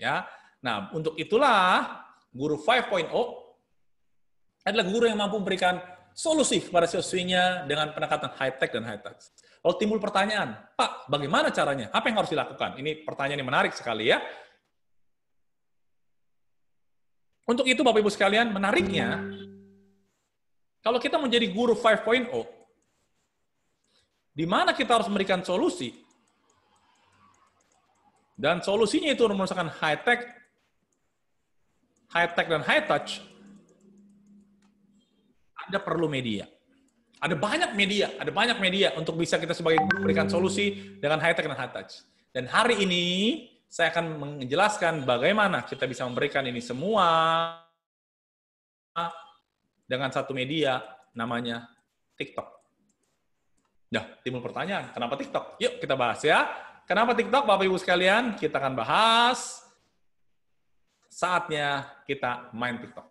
Ya. Nah, untuk itulah guru 5.0 adalah guru yang mampu memberikan solusi kepada siswinya dengan pendekatan high tech dan high touch. Kalau timbul pertanyaan, Pak, bagaimana caranya? Apa yang harus dilakukan? Ini pertanyaan yang menarik sekali ya. Untuk itu Bapak Ibu sekalian, menariknya, kalau kita menjadi guru 5.0, di mana kita harus memberikan solusi, dan solusinya itu merupakan high-tech, high-tech dan high-touch, Anda perlu media. Ada banyak media, ada banyak media untuk bisa kita sebagai memberikan solusi dengan high-tech dan high-touch. Dan hari ini saya akan menjelaskan bagaimana kita bisa memberikan ini semua dengan satu media namanya TikTok. Nah, timbul pertanyaan, kenapa TikTok? Yuk kita bahas ya. Kenapa TikTok, Bapak Ibu sekalian? Kita akan bahas saatnya kita main TikTok.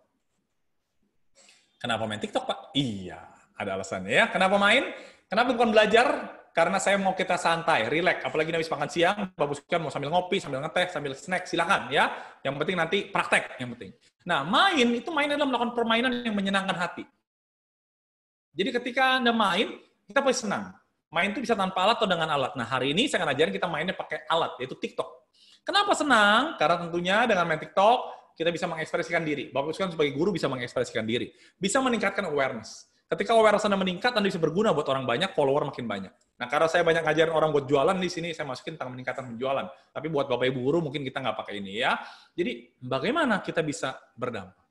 Kenapa main TikTok, Pak? Iya, ada alasannya ya. Kenapa main? Kenapa bukan belajar? karena saya mau kita santai, relax. Apalagi habis makan siang, bagus kan mau sambil ngopi, sambil ngeteh, sambil snack, silakan ya. Yang penting nanti praktek, yang penting. Nah, main itu main adalah melakukan permainan yang menyenangkan hati. Jadi ketika Anda main, kita pasti senang. Main itu bisa tanpa alat atau dengan alat. Nah, hari ini saya akan ajarin kita mainnya pakai alat, yaitu TikTok. Kenapa senang? Karena tentunya dengan main TikTok, kita bisa mengekspresikan diri. Bapak Ibu sebagai guru bisa mengekspresikan diri. Bisa meningkatkan awareness. Ketika awareness Anda meningkat, Anda bisa berguna buat orang banyak, follower makin banyak. Nah, karena saya banyak ngajarin orang buat jualan di sini, saya masukin tentang meningkatkan penjualan. Tapi buat Bapak Ibu guru mungkin kita nggak pakai ini ya. Jadi, bagaimana kita bisa berdampak?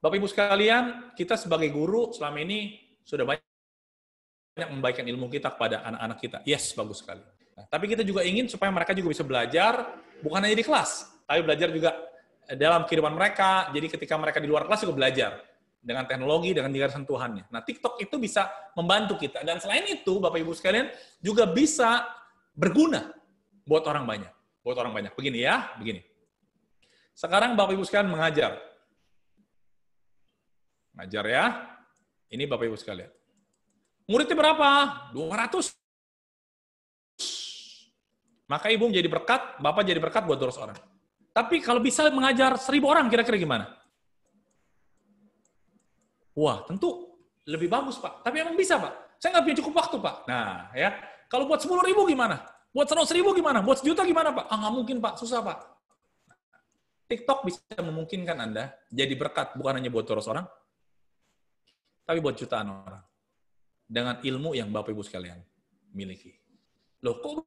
Bapak Ibu sekalian, kita sebagai guru selama ini sudah banyak membaikkan ilmu kita kepada anak-anak kita. Yes, bagus sekali. Nah, tapi kita juga ingin supaya mereka juga bisa belajar, bukan hanya di kelas, tapi belajar juga dalam kehidupan mereka. Jadi ketika mereka di luar kelas juga belajar dengan teknologi, dengan tingkat sentuhannya. Nah, TikTok itu bisa membantu kita. Dan selain itu, Bapak Ibu sekalian, juga bisa berguna buat orang banyak. Buat orang banyak. Begini ya, begini. Sekarang Bapak Ibu sekalian mengajar. Mengajar ya. Ini Bapak Ibu sekalian. Muridnya berapa? 200. Maka ibu menjadi berkat, bapak jadi berkat buat 200 orang. Tapi kalau bisa mengajar 1000 orang, kira-kira gimana? Wah, tentu lebih bagus, Pak. Tapi emang bisa, Pak. Saya nggak punya cukup waktu, Pak. Nah, ya. Kalau buat 10 ribu gimana? Buat 100 ribu gimana? Buat sejuta gimana, Pak? Ah, nggak mungkin, Pak. Susah, Pak. TikTok bisa memungkinkan Anda jadi berkat bukan hanya buat 200 orang, tapi buat jutaan orang. Dengan ilmu yang Bapak Ibu sekalian miliki. Loh, kok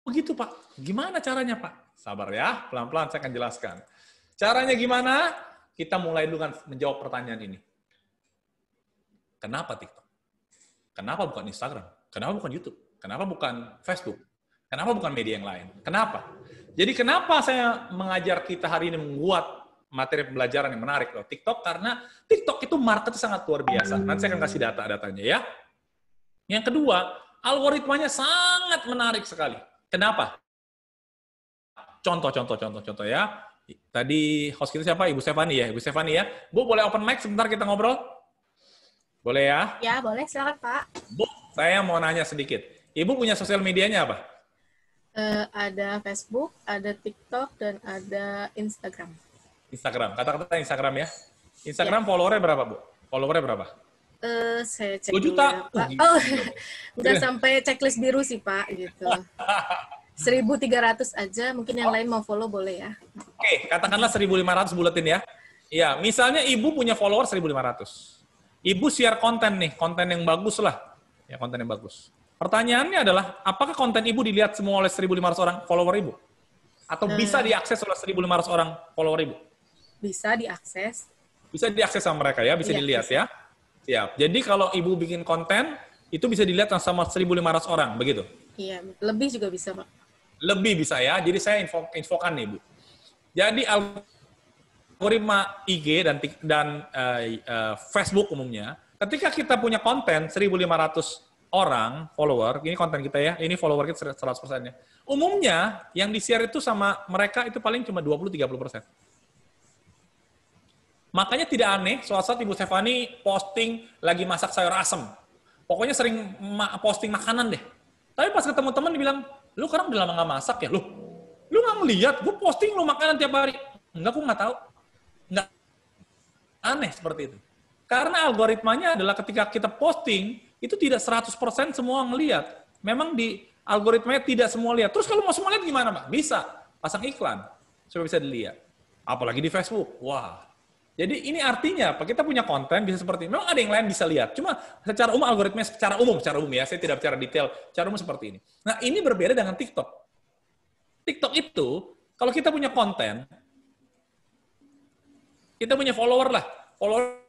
begitu, Pak? Gimana caranya, Pak? Sabar ya, pelan-pelan saya akan jelaskan. Caranya gimana? kita mulai dulu kan menjawab pertanyaan ini. Kenapa TikTok? Kenapa bukan Instagram? Kenapa bukan YouTube? Kenapa bukan Facebook? Kenapa bukan media yang lain? Kenapa? Jadi kenapa saya mengajar kita hari ini membuat materi pembelajaran yang menarik loh TikTok karena TikTok itu market sangat luar biasa. Nanti saya akan kasih data-datanya ya. Yang kedua, algoritmanya sangat menarik sekali. Kenapa? Contoh, contoh, contoh, contoh ya. Tadi host kita siapa? Ibu Stefani ya? Ibu Stefani ya? Bu, boleh open mic sebentar kita ngobrol? Boleh ya? Ya, boleh. Silakan, Pak. Bu, saya mau nanya sedikit. Ibu punya sosial medianya apa? Uh, ada Facebook, ada TikTok, dan ada Instagram. Instagram. Kata-kata Instagram ya. Instagram ya. followernya berapa, Bu? Followernya berapa? Uh, saya cek 2 juta. Ya, Pak. Oh, nggak sampai checklist biru sih, Pak. Gitu. 1.300 aja, mungkin yang oh. lain mau follow boleh ya. Oke, katakanlah 1.500 buletin ya. Iya, misalnya ibu punya follower 1.500. Ibu share konten nih, konten yang bagus lah. Ya, konten yang bagus. Pertanyaannya adalah, apakah konten ibu dilihat semua oleh 1.500 orang follower ibu? Atau hmm. bisa diakses oleh 1.500 orang follower ibu? Bisa diakses. Bisa diakses sama mereka ya, bisa iya, dilihat bisa. ya. Siap. Jadi kalau ibu bikin konten, itu bisa dilihat sama 1.500 orang, begitu? Iya, lebih juga bisa, Pak. Lebih bisa ya. Jadi saya info, infokan nih, Bu. Jadi algoritma IG dan dan uh, uh, Facebook umumnya, ketika kita punya konten 1.500 orang follower, ini konten kita ya, ini follower kita 100% ya. Umumnya yang di-share itu sama mereka itu paling cuma 20-30%. Makanya tidak aneh, suatu saat Ibu Stefani posting lagi masak sayur asem. Pokoknya sering ma posting makanan deh. Tapi pas ketemu teman dibilang, lu sekarang udah lama nggak masak ya? Lu, Lu nggak ngeliat, gue posting lu makanan tiap hari. Enggak, gue nggak tahu. Enggak. Aneh seperti itu. Karena algoritmanya adalah ketika kita posting, itu tidak 100% semua ngeliat. Memang di algoritmanya tidak semua lihat. Terus kalau mau semua lihat gimana, Pak? Bisa. Pasang iklan. Supaya bisa dilihat. Apalagi di Facebook. Wah, jadi ini artinya apa? Kita punya konten bisa seperti ini. Memang ada yang lain bisa lihat. Cuma secara umum algoritma secara umum, secara umum ya, saya tidak bicara detail. Secara umum seperti ini. Nah ini berbeda dengan TikTok. TikTok itu kalau kita punya konten, kita punya follower lah, follower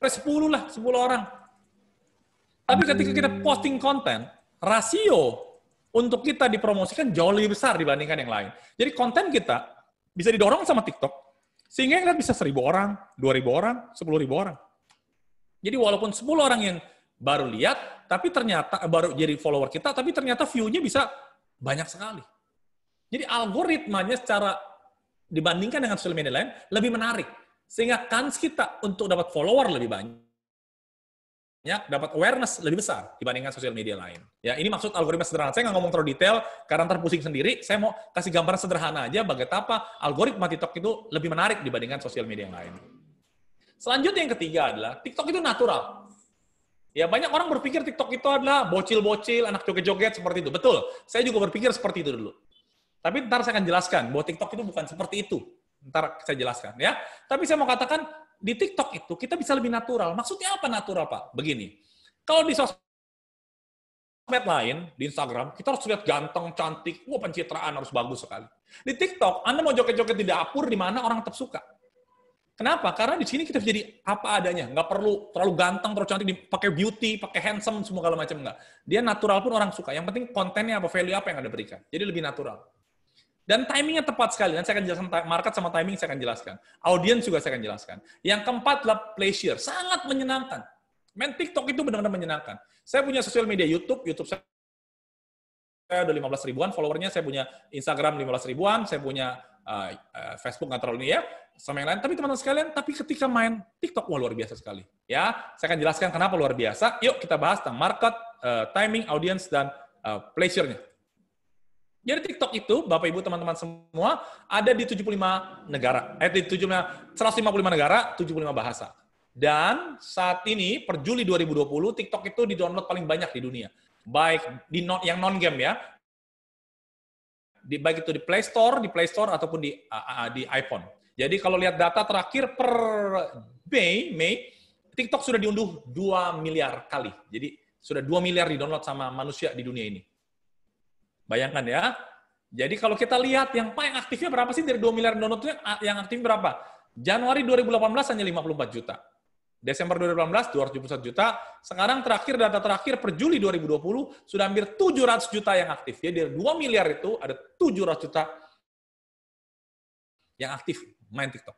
10 lah, 10 orang. Tapi ketika kita posting konten, rasio untuk kita dipromosikan jauh lebih besar dibandingkan yang lain. Jadi konten kita bisa didorong sama TikTok, sehingga yang lihat bisa seribu orang, dua ribu orang, sepuluh ribu orang. Jadi walaupun sepuluh orang yang baru lihat, tapi ternyata eh, baru jadi follower kita, tapi ternyata view-nya bisa banyak sekali. Jadi algoritmanya secara dibandingkan dengan sosial media lain lebih menarik. Sehingga kans kita untuk dapat follower lebih banyak banyak, dapat awareness lebih besar dibandingkan sosial media lain. Ya, ini maksud algoritma sederhana. Saya nggak ngomong terlalu detail karena terpusing sendiri. Saya mau kasih gambaran sederhana aja bagaimana algoritma TikTok itu lebih menarik dibandingkan sosial media yang lain. Selanjutnya yang ketiga adalah TikTok itu natural. Ya, banyak orang berpikir TikTok itu adalah bocil-bocil, anak joget-joget seperti itu. Betul. Saya juga berpikir seperti itu dulu. Tapi ntar saya akan jelaskan bahwa TikTok itu bukan seperti itu. Ntar saya jelaskan ya. Tapi saya mau katakan di TikTok itu kita bisa lebih natural. Maksudnya apa natural, Pak? Begini. Kalau di sosmed lain, di Instagram, kita harus lihat ganteng, cantik, wah pencitraan harus bagus sekali. Di TikTok, Anda mau joget-joget di dapur di mana orang tetap suka. Kenapa? Karena di sini kita jadi apa adanya, nggak perlu terlalu ganteng, terlalu cantik, dipakai beauty, pakai handsome, semua kalau macam nggak. Dia natural pun orang suka. Yang penting kontennya apa, value apa yang Anda berikan. Jadi lebih natural. Dan timingnya tepat sekali. Nanti saya akan jelaskan market sama timing saya akan jelaskan. Audience juga saya akan jelaskan. Yang keempat adalah pleasure. Sangat menyenangkan. Main TikTok itu benar-benar menyenangkan. Saya punya sosial media YouTube. YouTube saya saya udah 15 ribuan followernya. Saya punya Instagram 15 ribuan. Saya punya uh, uh, Facebook nggak terlalu ini ya. Sama yang lain. Tapi teman-teman sekalian, tapi ketika main TikTok, wah luar biasa sekali. Ya, saya akan jelaskan kenapa luar biasa. Yuk kita bahas tentang market, uh, timing, audience, dan uh, pleasure-nya. Jadi TikTok itu, Bapak Ibu teman-teman semua, ada di 75 negara. Eh, di 75, 155 negara, 75 bahasa. Dan saat ini, per Juli 2020, TikTok itu di-download paling banyak di dunia. Baik di non, yang non-game ya. Di, baik itu di Play Store, di Play Store, ataupun di, di iPhone. Jadi kalau lihat data terakhir per Mei, Mei, TikTok sudah diunduh 2 miliar kali. Jadi sudah 2 miliar di-download sama manusia di dunia ini. Bayangkan ya. Jadi kalau kita lihat yang paling aktifnya berapa sih dari 2 miliar download itu yang aktif berapa? Januari 2018 hanya 54 juta. Desember 2018 271 juta. Sekarang terakhir data terakhir per Juli 2020 sudah hampir 700 juta yang aktif. Jadi dari 2 miliar itu ada 700 juta yang aktif main TikTok.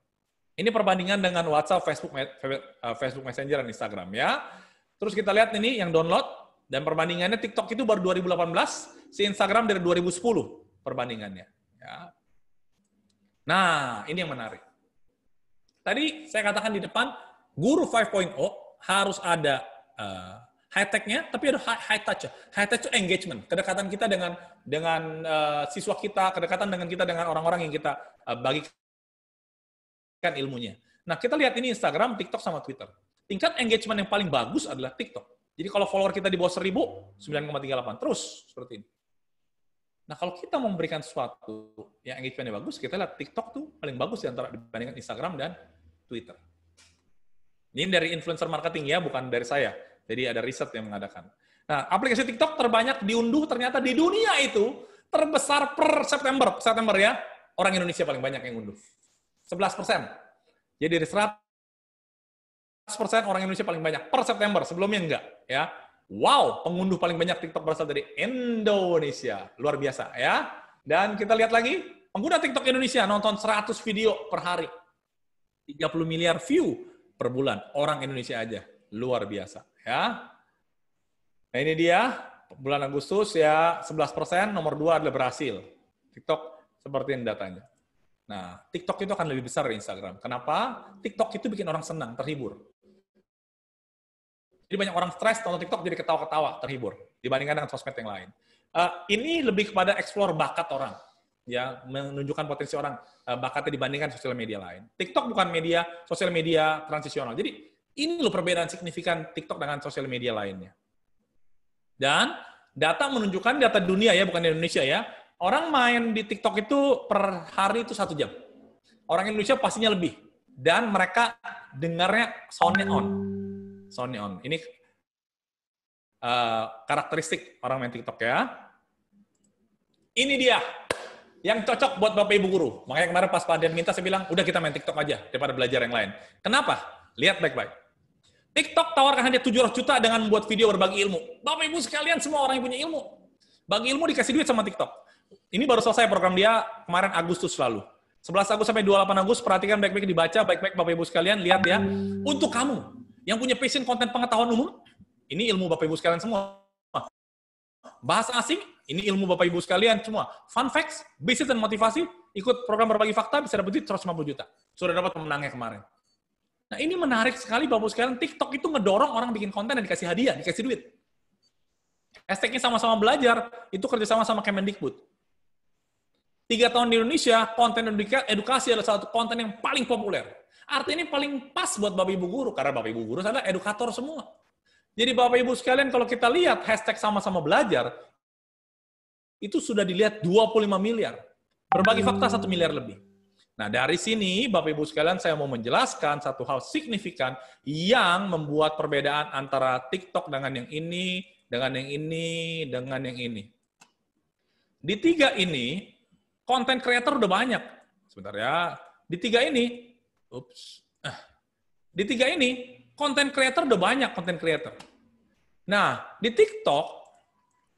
Ini perbandingan dengan WhatsApp, Facebook, eh, Facebook Messenger, dan Instagram ya. Terus kita lihat ini yang download dan perbandingannya TikTok itu baru 2018, si Instagram dari 2010 perbandingannya. Ya. Nah, ini yang menarik. Tadi saya katakan di depan, guru 5.0 harus ada uh, high tech-nya, tapi ada high, high touch. High touch itu engagement, kedekatan kita dengan dengan uh, siswa kita, kedekatan dengan kita dengan orang-orang yang kita uh, bagikan ilmunya. Nah, kita lihat ini Instagram, TikTok, sama Twitter. Tingkat engagement yang paling bagus adalah TikTok. Jadi kalau follower kita di bawah 1000, 9,38. Terus seperti ini. Nah, kalau kita memberikan sesuatu yang engagement bagus, kita lihat TikTok tuh paling bagus di antara dibandingkan Instagram dan Twitter. Ini dari influencer marketing ya, bukan dari saya. Jadi ada riset yang mengadakan. Nah, aplikasi TikTok terbanyak diunduh ternyata di dunia itu terbesar per September. September ya, orang Indonesia paling banyak yang unduh. 11 persen. Jadi dari 100 persen orang Indonesia paling banyak per September, sebelumnya enggak. ya. Wow, pengunduh paling banyak TikTok berasal dari Indonesia. Luar biasa ya. Dan kita lihat lagi, pengguna TikTok Indonesia nonton 100 video per hari. 30 miliar view per bulan. Orang Indonesia aja. Luar biasa ya. Nah ini dia, bulan Agustus ya 11 persen, nomor 2 adalah berhasil. TikTok seperti ini datanya. Nah, TikTok itu akan lebih besar dari Instagram. Kenapa? TikTok itu bikin orang senang, terhibur. Jadi banyak orang stres nonton TikTok jadi ketawa-ketawa, terhibur dibandingkan dengan sosmed yang lain. Uh, ini lebih kepada explore bakat orang. ya menunjukkan potensi orang uh, bakatnya dibandingkan sosial media lain. TikTok bukan media sosial media transisional. Jadi ini loh perbedaan signifikan TikTok dengan sosial media lainnya. Dan data menunjukkan data dunia ya, bukan di Indonesia ya. Orang main di TikTok itu per hari itu satu jam. Orang Indonesia pastinya lebih. Dan mereka dengarnya soundnya on. Soundnya on. Ini uh, karakteristik orang main TikTok ya. Ini dia yang cocok buat Bapak Ibu guru. Makanya kemarin pas Pak Adian minta, saya bilang, udah kita main TikTok aja daripada belajar yang lain. Kenapa? Lihat baik-baik. TikTok tawarkan hadiah 700 juta dengan membuat video berbagi ilmu. Bapak Ibu sekalian, semua orang yang punya ilmu. Bagi ilmu dikasih duit sama TikTok. Ini baru selesai program dia kemarin Agustus lalu. 11 Agustus sampai 28 Agustus, perhatikan baik-baik dibaca, baik-baik Bapak Ibu sekalian, lihat ya. Untuk kamu yang punya passion konten pengetahuan umum, ini ilmu Bapak Ibu sekalian semua. Bahasa asing, ini ilmu Bapak Ibu sekalian semua. Fun facts, bisnis dan motivasi, ikut program berbagi fakta bisa dapat duit 150 juta. Sudah dapat pemenangnya kemarin. Nah ini menarik sekali Bapak Ibu sekalian, TikTok itu ngedorong orang bikin konten dan dikasih hadiah, dikasih duit. Hashtagnya sama-sama belajar, itu kerjasama sama Kemendikbud. Tiga tahun di Indonesia, konten edukasi adalah satu konten yang paling populer. Artinya ini paling pas buat Bapak Ibu Guru, karena Bapak Ibu Guru adalah edukator semua. Jadi Bapak Ibu sekalian kalau kita lihat hashtag sama-sama belajar, itu sudah dilihat 25 miliar. Berbagi fakta 1 miliar lebih. Nah dari sini Bapak Ibu sekalian saya mau menjelaskan satu hal signifikan yang membuat perbedaan antara TikTok dengan yang ini, dengan yang ini, dengan yang ini. Di tiga ini, konten kreator udah banyak. Sebentar ya. Di tiga ini, ups, ah. di tiga ini konten creator udah banyak konten creator. Nah, di TikTok,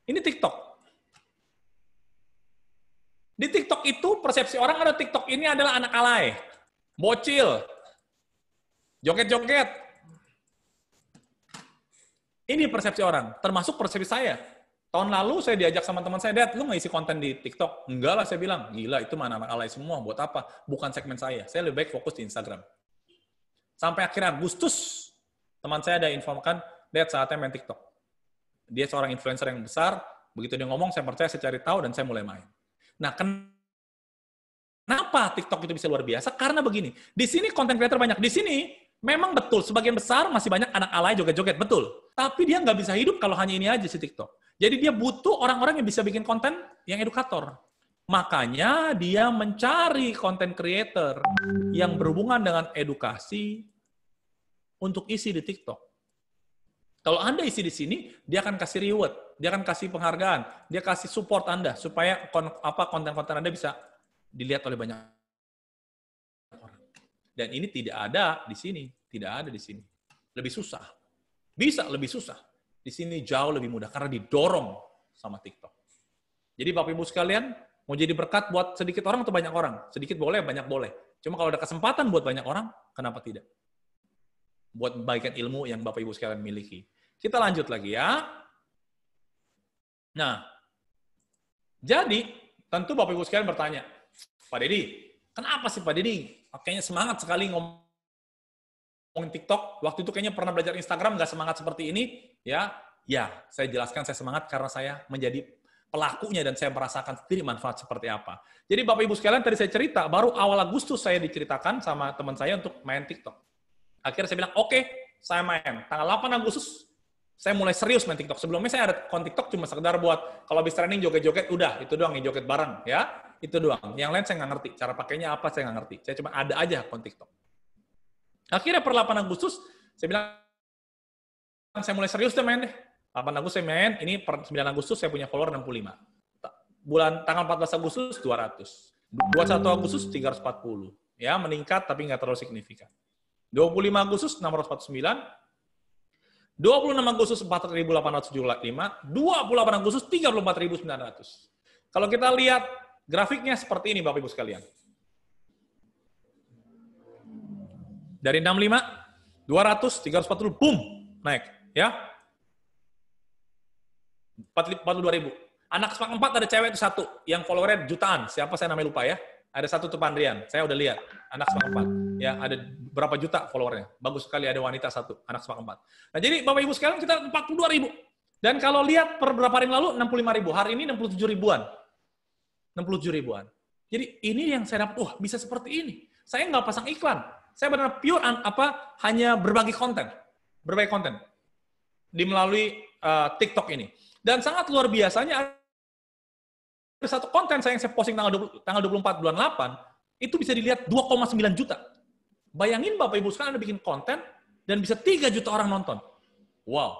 ini TikTok. Di TikTok itu persepsi orang ada TikTok ini adalah anak alay, bocil, joget-joget. Ini persepsi orang, termasuk persepsi saya. Tahun lalu saya diajak sama teman saya, Dad, lu nggak isi konten di TikTok? Enggak lah, saya bilang. Gila, itu mana anak alay semua. Buat apa? Bukan segmen saya. Saya lebih baik fokus di Instagram. Sampai akhir Agustus, Teman saya ada infokan, lihat saatnya main TikTok. Dia seorang influencer yang besar, begitu dia ngomong, saya percaya, saya cari tahu, dan saya mulai main. Nah, kenapa TikTok itu bisa luar biasa? Karena begini, di sini konten creator banyak. Di sini memang betul, sebagian besar masih banyak anak alay joget-joget, betul. Tapi dia nggak bisa hidup kalau hanya ini aja si TikTok. Jadi dia butuh orang-orang yang bisa bikin konten yang edukator. Makanya dia mencari konten creator yang berhubungan dengan edukasi, untuk isi di TikTok. Kalau Anda isi di sini, dia akan kasih reward, dia akan kasih penghargaan, dia kasih support Anda supaya apa konten-konten Anda bisa dilihat oleh banyak orang. Dan ini tidak ada di sini, tidak ada di sini. Lebih susah. Bisa lebih susah. Di sini jauh lebih mudah karena didorong sama TikTok. Jadi Bapak Ibu sekalian, mau jadi berkat buat sedikit orang atau banyak orang? Sedikit boleh, banyak boleh. Cuma kalau ada kesempatan buat banyak orang, kenapa tidak? buat membagikan ilmu yang Bapak Ibu sekalian miliki. Kita lanjut lagi ya. Nah, jadi tentu Bapak Ibu sekalian bertanya, Pak Dedi, kenapa sih Pak Dedi kayaknya semangat sekali ngomongin TikTok, waktu itu kayaknya pernah belajar Instagram nggak semangat seperti ini, ya? Ya, saya jelaskan saya semangat karena saya menjadi pelakunya dan saya merasakan sendiri manfaat seperti apa. Jadi Bapak Ibu sekalian tadi saya cerita, baru awal Agustus saya diceritakan sama teman saya untuk main TikTok. Akhirnya saya bilang, oke, okay, saya main. Tanggal 8 Agustus, saya mulai serius main TikTok. Sebelumnya saya ada konten TikTok cuma sekedar buat kalau habis training joget-joget, udah, itu doang joget bareng, ya. Itu doang. Yang lain saya nggak ngerti. Cara pakainya apa, saya nggak ngerti. Saya cuma ada aja konten TikTok. Akhirnya per 8 Agustus, saya bilang, saya mulai serius deh main deh. 8 Agustus saya main, ini per 9 Agustus saya punya follower 65. Bulan tanggal 14 Agustus 200. 21 Agustus 340. Ya, meningkat tapi nggak terlalu signifikan. 25 Agustus 649, 26 Agustus 4875, 28 Agustus 34900. Kalau kita lihat grafiknya seperti ini Bapak Ibu sekalian. Dari 65, 200, 340, boom, naik. Ya. 42 ribu. Anak sepak 4 ada cewek itu satu, yang followernya jutaan. Siapa saya namanya lupa ya. Ada satu tuh Pandrian, saya udah lihat. Anak sepak 4. Ya, ada berapa juta followernya. Bagus sekali ada wanita satu, anak sepak empat. Nah, jadi Bapak Ibu sekalian kita 42 ribu. Dan kalau lihat per beberapa hari lalu 65 ribu. Hari ini 67 ribuan. 67 ribuan. Jadi ini yang saya dapat, wah bisa seperti ini. Saya nggak pasang iklan. Saya benar pure apa hanya berbagi konten, berbagi konten di melalui uh, TikTok ini. Dan sangat luar biasanya ada satu konten saya yang saya posting tanggal 20, tanggal 24 bulan 8 itu bisa dilihat 2,9 juta. Bayangin Bapak Ibu sekarang Anda bikin konten dan bisa 3 juta orang nonton. Wow.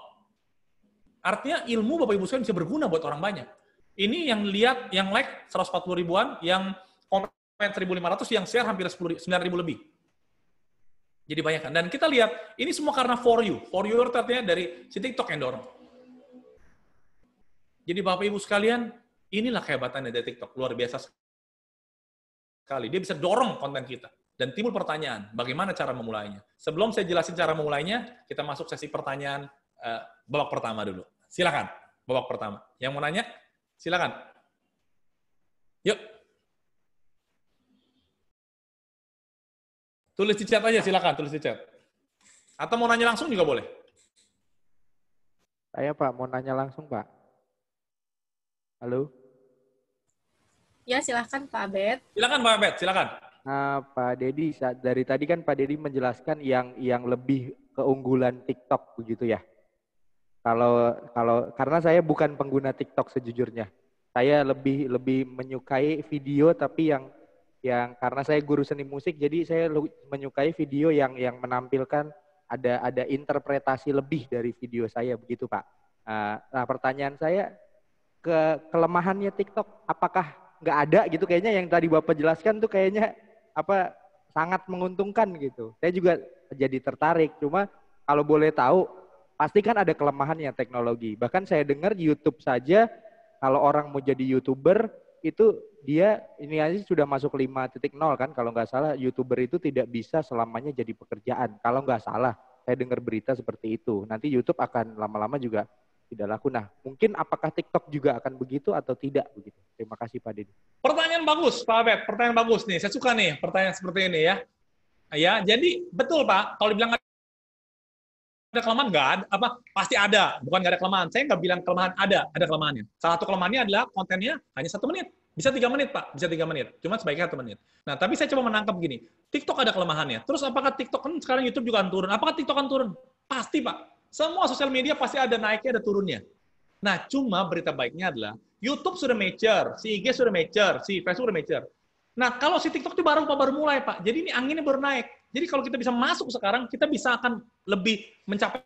Artinya ilmu Bapak Ibu sekalian bisa berguna buat orang banyak. Ini yang lihat, yang like 140 ribuan, yang komen 1.500, yang share hampir 10, 9 ribu lebih. Jadi banyak kan. Dan kita lihat, ini semua karena for you. For you artinya dari si TikTok yang dorong. Jadi Bapak Ibu sekalian, inilah kehebatannya dari TikTok. Luar biasa sekali. Dia bisa dorong konten kita. Dan timbul pertanyaan, bagaimana cara memulainya? Sebelum saya jelasin cara memulainya, kita masuk sesi pertanyaan uh, babak pertama dulu. Silakan, babak pertama. Yang mau nanya, silakan. Yuk. Tulis di chat aja, silakan tulis di chat. Atau mau nanya langsung juga boleh. Saya Pak, mau nanya langsung Pak. Halo? Ya, silakan Pak Abed. Silakan Pak Abed, silakan. Nah, Pak Dedi, dari tadi kan Pak Dedi menjelaskan yang yang lebih keunggulan TikTok begitu ya. Kalau kalau karena saya bukan pengguna TikTok sejujurnya. Saya lebih lebih menyukai video tapi yang yang karena saya guru seni musik jadi saya menyukai video yang yang menampilkan ada ada interpretasi lebih dari video saya begitu Pak. Nah, nah pertanyaan saya ke kelemahannya TikTok apakah nggak ada gitu kayaknya yang tadi Bapak jelaskan tuh kayaknya apa sangat menguntungkan gitu. Saya juga jadi tertarik cuma kalau boleh tahu pasti kan ada kelemahannya teknologi. Bahkan saya dengar YouTube saja kalau orang mau jadi YouTuber itu dia ini aja sudah masuk 5.0 kan kalau nggak salah youtuber itu tidak bisa selamanya jadi pekerjaan. Kalau nggak salah saya dengar berita seperti itu. Nanti YouTube akan lama-lama juga tidak laku. Nah mungkin apakah TikTok juga akan begitu atau tidak begitu? Terima kasih Pak Deddy. Pertanyaan bagus Pak Abed. Pertanyaan bagus nih. Saya suka nih pertanyaan seperti ini ya. Ya jadi betul Pak. Kalau dibilang ada kelemahan nggak ada apa pasti ada. Bukan nggak ada kelemahan. Saya nggak bilang kelemahan ada ada kelemahannya. Salah satu kelemahannya adalah kontennya hanya satu menit bisa tiga menit pak. Bisa tiga menit. Cuma sebaiknya satu menit. Nah tapi saya coba menangkap gini. TikTok ada kelemahannya. Terus apakah TikTok kan sekarang YouTube juga akan turun. Apakah TikTok akan turun? Pasti pak. Semua sosial media pasti ada naiknya ada turunnya. Nah cuma berita baiknya adalah YouTube sudah mature si IG sudah mature si Facebook sudah mature. Nah, kalau si TikTok itu baru baru mulai, Pak. Jadi ini anginnya baru naik. Jadi kalau kita bisa masuk sekarang, kita bisa akan lebih mencapai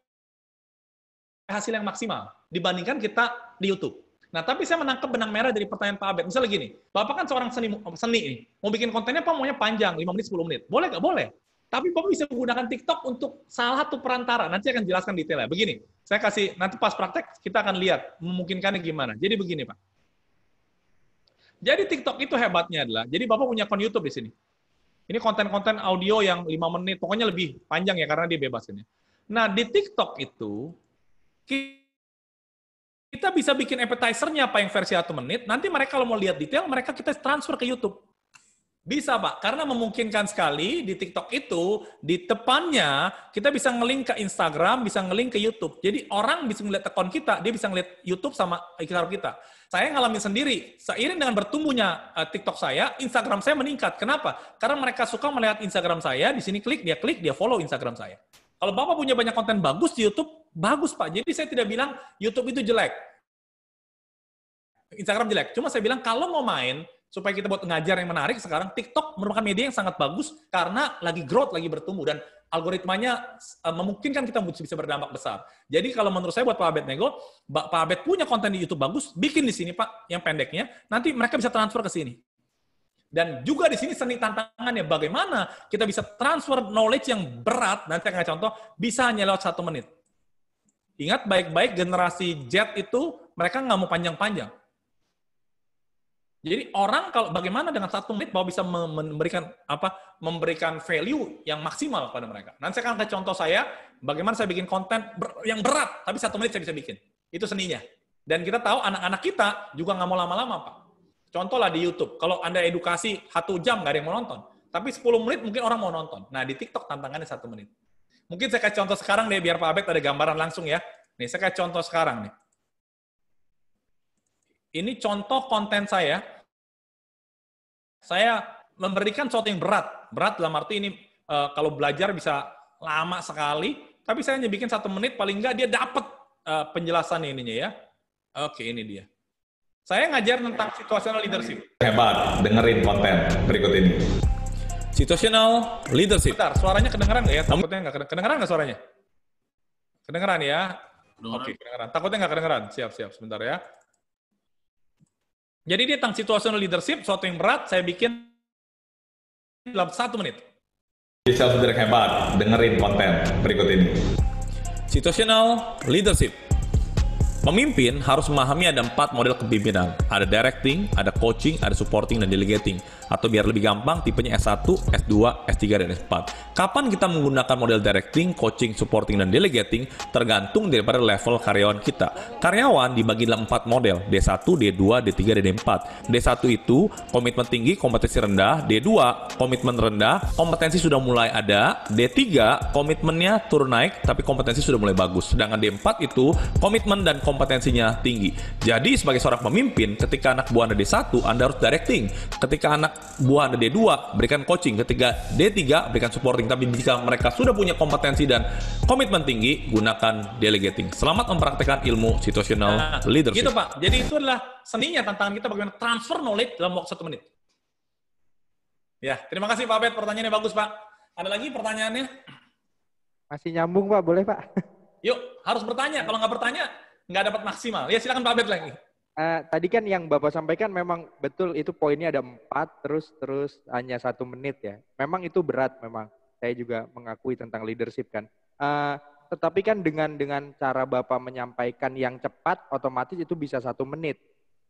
hasil yang maksimal dibandingkan kita di YouTube. Nah, tapi saya menangkap benang merah dari pertanyaan Pak Abed. Misalnya gini, Bapak kan seorang seni seni ini, mau bikin kontennya Pak maunya panjang, 5 menit, 10 menit. Boleh nggak? Boleh. Tapi Bapak bisa menggunakan TikTok untuk salah satu perantara. Nanti saya akan jelaskan detailnya. Begini, saya kasih, nanti pas praktek kita akan lihat memungkinkannya gimana. Jadi begini Pak. Jadi TikTok itu hebatnya adalah, jadi Bapak punya akun YouTube di sini. Ini konten-konten audio yang 5 menit, pokoknya lebih panjang ya karena dia bebas ini. Nah, di TikTok itu bisa bikin appetizer-nya apa yang versi 1 menit, nanti mereka kalau mau lihat detail, mereka kita transfer ke YouTube. Bisa, Pak. Karena memungkinkan sekali di TikTok itu, di depannya, kita bisa ngelink ke Instagram, bisa ngelink ke YouTube. Jadi orang bisa ngeliat akun kita, dia bisa ngeliat YouTube sama Instagram kita. Saya ngalamin sendiri, seiring dengan bertumbuhnya uh, TikTok saya, Instagram saya meningkat. Kenapa? Karena mereka suka melihat Instagram saya, di sini klik, dia klik, dia follow Instagram saya. Kalau Bapak punya banyak konten bagus di YouTube, bagus Pak. Jadi saya tidak bilang YouTube itu jelek. Instagram jelek. Cuma saya bilang kalau mau main, supaya kita buat ngajar yang menarik sekarang TikTok merupakan media yang sangat bagus karena lagi growth, lagi bertumbuh dan algoritmanya uh, memungkinkan kita bisa berdampak besar. Jadi kalau menurut saya buat Pak Abed Nego, Pak Abed punya konten di YouTube bagus, bikin di sini Pak yang pendeknya, nanti mereka bisa transfer ke sini. Dan juga di sini seni tantangannya bagaimana kita bisa transfer knowledge yang berat, nanti saya contoh, bisa hanya lewat satu menit. Ingat baik-baik generasi Z itu mereka nggak mau panjang-panjang jadi orang kalau bagaimana dengan satu menit bahwa bisa memberikan apa memberikan value yang maksimal kepada mereka. Nanti saya akan kasih contoh saya bagaimana saya bikin konten yang berat tapi satu menit saya bisa bikin. Itu seninya. Dan kita tahu anak-anak kita juga nggak mau lama-lama pak. Contoh lah di YouTube. Kalau anda edukasi satu jam nggak ada yang mau nonton. Tapi 10 menit mungkin orang mau nonton. Nah di TikTok tantangannya satu menit. Mungkin saya kasih contoh sekarang deh biar Pak Abed ada gambaran langsung ya. Nih saya kasih contoh sekarang nih. Ini contoh konten saya Saya memberikan sesuatu yang berat. Berat dalam arti ini uh, kalau belajar bisa lama sekali, tapi saya hanya bikin satu menit paling enggak dia dapat uh, penjelasan ininya ya. Oke, ini dia. Saya ngajar tentang situational leadership. Hebat, dengerin konten berikut ini. Situational leadership. Bentar, suaranya kedengeran nggak ya? Takutnya nggak kedengeran nggak suaranya? Kedengeran ya? Oke, kedengeran. Takutnya nggak kedengeran. Siap, siap. Sebentar ya. Jadi dia tentang situational leadership, suatu yang berat, saya bikin dalam satu menit. Jadi self leader hebat, dengerin konten berikut ini. Situational leadership. Pemimpin harus memahami ada empat model kepemimpinan. Ada directing, ada coaching, ada supporting, dan delegating. Atau biar lebih gampang, tipenya S1, S2, S3, dan S4. Kapan kita menggunakan model directing, coaching, supporting, dan delegating tergantung daripada level karyawan kita. Karyawan dibagi dalam empat model, D1, D2, D3, dan D4. D1 itu komitmen tinggi, kompetensi rendah. D2, komitmen rendah, kompetensi sudah mulai ada. D3, komitmennya turun naik, tapi kompetensi sudah mulai bagus. Sedangkan D4 itu komitmen dan kompetensinya tinggi. Jadi sebagai seorang pemimpin, ketika anak buah Anda D1, Anda harus directing. Ketika anak buah Anda D2, berikan coaching. Ketika D3, berikan supporting. Tapi jika mereka sudah punya kompetensi dan komitmen tinggi, gunakan delegating. Selamat mempraktekkan ilmu situational nah, leadership. Gitu Pak. Jadi itu adalah seninya tantangan kita bagaimana transfer knowledge dalam waktu satu menit. Ya, terima kasih Pak Bet. Pertanyaannya bagus Pak. Ada lagi pertanyaannya? Masih nyambung Pak, boleh Pak? Yuk, harus bertanya. Kalau nggak bertanya, nggak dapat maksimal. Ya silakan Pak Abed lagi. Uh, tadi kan yang Bapak sampaikan memang betul itu poinnya ada empat terus terus hanya satu menit ya. Memang itu berat memang. Saya juga mengakui tentang leadership kan. Uh, tetapi kan dengan dengan cara Bapak menyampaikan yang cepat otomatis itu bisa satu menit.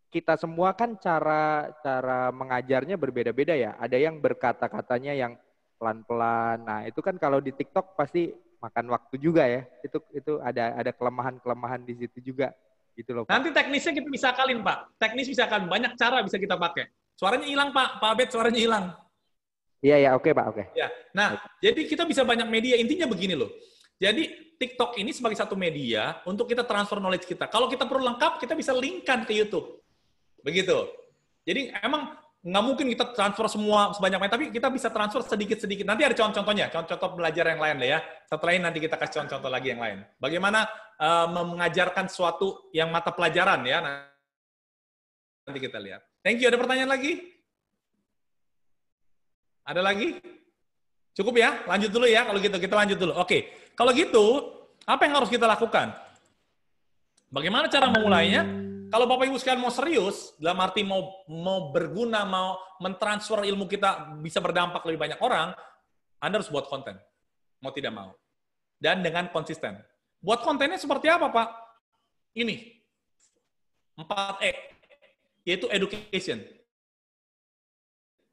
Kita semua kan cara cara mengajarnya berbeda-beda ya. Ada yang berkata-katanya yang pelan-pelan. Nah, itu kan kalau di TikTok pasti makan waktu juga ya. Itu itu ada ada kelemahan-kelemahan di situ juga gitu loh. Pak. Nanti teknisnya kita bisa kalin Pak. Teknis bisa kan banyak cara bisa kita pakai. Suaranya hilang Pak. Pak Abed suaranya hilang. Iya ya oke Pak oke. Ya. Nah jadi kita bisa banyak media. Intinya begini loh. Jadi TikTok ini sebagai satu media untuk kita transfer knowledge kita. Kalau kita perlu lengkap, kita bisa linkkan ke YouTube. Begitu. Jadi emang nggak mungkin kita transfer semua sebanyak-banyaknya, tapi kita bisa transfer sedikit-sedikit. Nanti ada contoh-contohnya, contoh-contoh belajar yang lain lah ya. Setelah ini nanti kita kasih contoh-contoh lagi yang lain. Bagaimana uh, mengajarkan sesuatu yang mata pelajaran ya. Nanti kita lihat. Thank you. Ada pertanyaan lagi? Ada lagi? Cukup ya? Lanjut dulu ya. Kalau gitu, kita lanjut dulu. Oke. Kalau gitu, apa yang harus kita lakukan? Bagaimana cara memulainya? Kalau Bapak Ibu sekalian mau serius, dalam arti mau mau berguna, mau mentransfer ilmu kita bisa berdampak lebih banyak orang, Anda harus buat konten. Mau tidak mau. Dan dengan konsisten. Buat kontennya seperti apa, Pak? Ini. 4E. Yaitu education.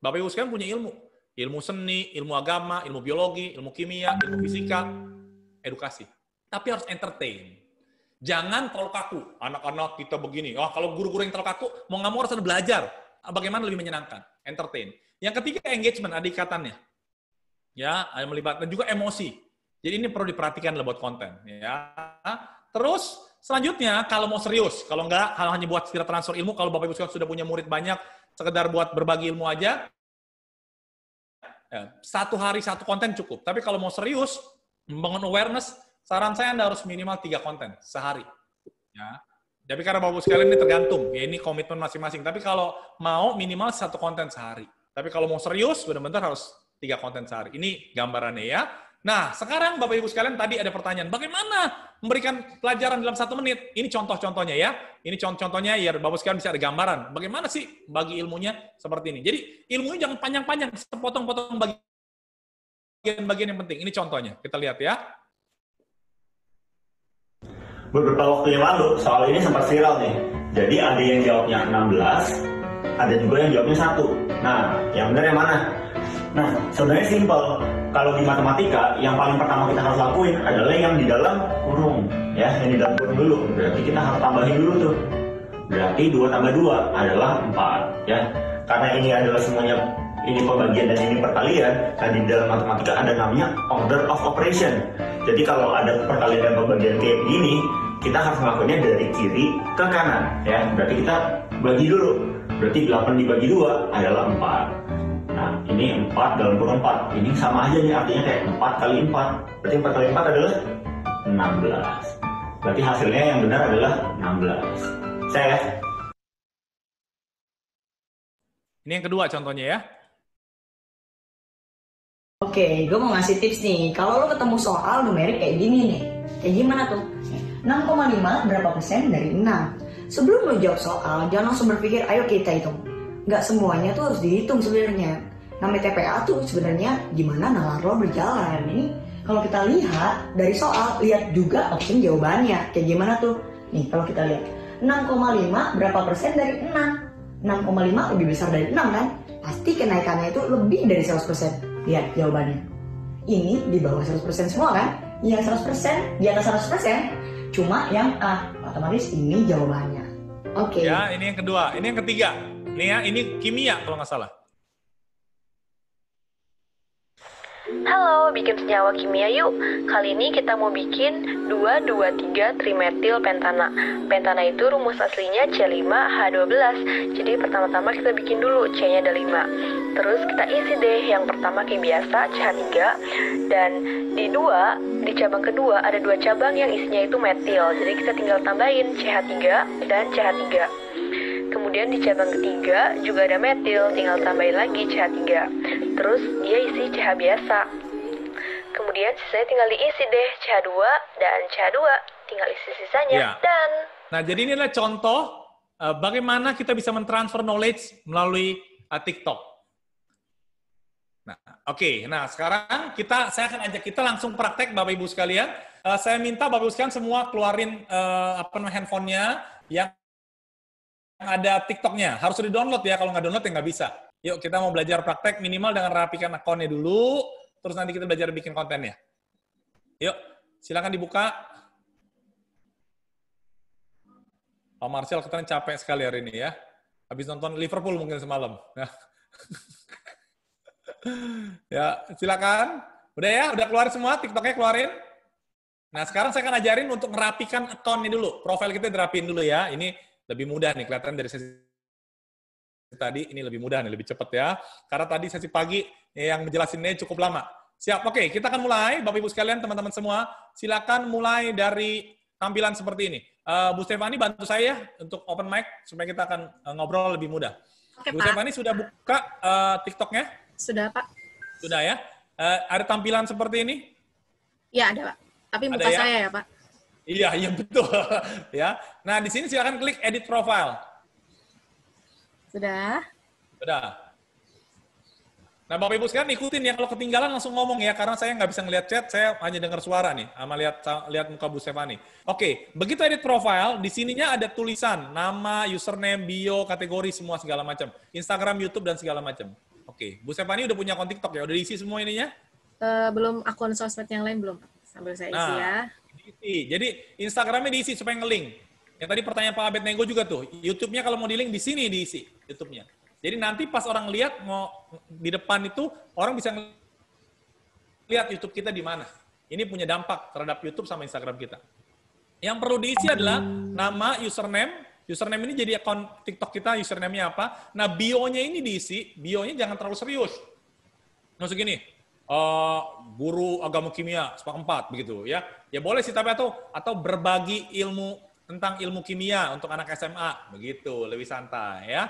Bapak Ibu sekalian punya ilmu. Ilmu seni, ilmu agama, ilmu biologi, ilmu kimia, ilmu fisika, edukasi. Tapi harus entertain Jangan terlalu kaku. Anak-anak kita begini. Oh, kalau guru-guru yang terlalu kaku, mau nggak mau harus ada belajar. Bagaimana lebih menyenangkan? Entertain. Yang ketiga, engagement, ada ikatannya. Ya, ada melibatkan juga emosi. Jadi ini perlu diperhatikan buat konten. Ya. Terus, selanjutnya, kalau mau serius, kalau nggak, hanya buat sekedar transfer ilmu, kalau Bapak Ibu sudah punya murid banyak, sekedar buat berbagi ilmu aja, ya, satu hari satu konten cukup. Tapi kalau mau serius, membangun awareness, saran saya Anda harus minimal tiga konten sehari. Ya. Tapi karena Bapak sekalian ini tergantung, ya ini komitmen masing-masing. Tapi kalau mau minimal satu konten sehari. Tapi kalau mau serius, benar-benar harus tiga konten sehari. Ini gambarannya ya. Nah, sekarang Bapak Ibu sekalian tadi ada pertanyaan, bagaimana memberikan pelajaran dalam satu menit? Ini contoh-contohnya ya. Ini contoh-contohnya ya Bapak sekalian bisa ada gambaran. Bagaimana sih bagi ilmunya seperti ini? Jadi ilmunya jangan panjang-panjang, sepotong-potong bagian-bagian yang penting. Ini contohnya. Kita lihat ya beberapa waktu yang lalu soal ini sempat viral nih. Jadi ada yang jawabnya 16, ada juga yang jawabnya satu. Nah, yang benar yang mana? Nah, sebenarnya simpel. Kalau di matematika, yang paling pertama kita harus lakuin adalah yang di dalam kurung. Ya, yang di dalam kurung dulu. Berarti kita harus tambahin dulu tuh. Berarti 2 tambah 2 adalah 4. Ya, karena ini adalah semuanya ini pembagian dan ini perkalian, dan di dalam matematika ada namanya order of operation. Jadi kalau ada perkalian pembagian kayak gini, kita harus melakukannya dari kiri ke kanan ya berarti kita bagi dulu berarti 8 dibagi 2 adalah 4 ini 4 dalam kurung 4. Ini sama aja nih, artinya kayak 4 kali 4. Berarti 4 kali 4 adalah 16. Berarti hasilnya yang benar adalah 16. Saya ya. Ini yang kedua contohnya ya. Oke, gue mau ngasih tips nih. Kalau lo ketemu soal numerik kayak gini nih, kayak gimana tuh? 6,5 berapa persen dari 6? Sebelum lo jawab soal, jangan langsung berpikir, ayo kita hitung. Nggak semuanya tuh harus dihitung sebenarnya. Namanya TPA tuh sebenarnya gimana nalar lo berjalan. Ini kalau kita lihat dari soal, lihat juga option jawabannya. Kayak gimana tuh? Nih, kalau kita lihat. 6,5 berapa persen dari 6? 6,5 lebih besar dari 6 kan? Pasti kenaikannya itu lebih dari 100%. Lihat jawabannya. Ini di bawah 100% semua kan? Yang 100%, di atas 100%. Cuma yang A, otomatis ini jawabannya. Oke. Ya, ini yang kedua. Ini yang ketiga. Ini ya, ini kimia kalau nggak salah. Halo, bikin senyawa kimia yuk. Kali ini kita mau bikin 223 trimetil pentana. Pentana itu rumus aslinya C5H12. Jadi pertama-tama kita bikin dulu C-nya ada 5. Terus kita isi deh yang pertama kayak biasa CH3 dan di dua di cabang kedua ada dua cabang yang isinya itu metil. Jadi kita tinggal tambahin CH3 dan CH3. Kemudian di cabang ketiga juga ada metil, tinggal tambahin lagi CH3. Terus dia isi CH biasa. Kemudian sisanya tinggal diisi deh CH2 dan CH2. Tinggal isi sisanya Iya. dan Nah, jadi ini adalah contoh uh, bagaimana kita bisa mentransfer knowledge melalui uh, TikTok. Nah, oke. Nah, sekarang kita saya akan ajak kita langsung praktek Bapak Ibu sekalian. Uh, saya minta Bapak Ibu sekalian semua keluarin uh, apa namanya handphonenya yang ada TikToknya. Harus di-download ya. Kalau nggak download ya nggak bisa. Yuk, kita mau belajar praktek minimal dengan rapikan akunnya dulu. Terus nanti kita belajar bikin kontennya. Yuk, silakan dibuka. Pak Marcel katanya capek sekali hari ini ya. Habis nonton Liverpool mungkin semalam. ya, silakan. Udah ya, udah keluar semua TikToknya keluarin. Nah, sekarang saya akan ajarin untuk merapikan akunnya dulu. Profil kita dirapin dulu ya. Ini lebih mudah nih, kelihatan dari sesi tadi. Ini lebih mudah nih, lebih cepat ya. Karena tadi sesi pagi yang menjelasinnya cukup lama. Siap, oke. Kita akan mulai. Bapak Ibu sekalian, teman-teman semua. Silakan mulai dari tampilan seperti ini. Uh, Bu Stefani bantu saya ya untuk open mic supaya kita akan uh, ngobrol lebih mudah. Oke, Bu Pak. Stefani sudah buka uh, TikToknya? Sudah, Pak? Sudah ya. Uh, ada tampilan seperti ini? Ya, ada, Pak. Tapi Ada muka ya? saya ya, Pak. Iya, iya betul. ya. Nah, di sini silakan klik edit profile. Sudah. Sudah. Nah, Bapak Ibu sekalian ikutin ya. Kalau ketinggalan langsung ngomong ya, karena saya nggak bisa ngelihat chat, saya hanya dengar suara nih, sama lihat lihat muka Bu Stefani. Oke, begitu edit profile, di sininya ada tulisan nama, username, bio, kategori, semua segala macam. Instagram, YouTube, dan segala macam. Oke, Bu Stefani udah punya akun TikTok ya? Udah diisi semua ininya? Eh, belum akun sosmed yang lain belum. Sambil saya isi Nah. ya. Diisi. Jadi Instagramnya diisi supaya nge-link. Yang tadi pertanyaan Pak Abednego juga tuh. YouTube-nya kalau mau di-link di sini diisi YouTube-nya. Jadi nanti pas orang lihat mau di depan itu orang bisa lihat YouTube kita di mana. Ini punya dampak terhadap YouTube sama Instagram kita. Yang perlu diisi adalah nama, username. Username ini jadi akun TikTok kita, username-nya apa. Nah, bio-nya ini diisi. Bio-nya jangan terlalu serius. Maksud gini, eh, guru agama kimia, sepak 4, begitu ya. Ya boleh sih, tapi atau atau berbagi ilmu tentang ilmu kimia untuk anak SMA, begitu, lebih santai ya.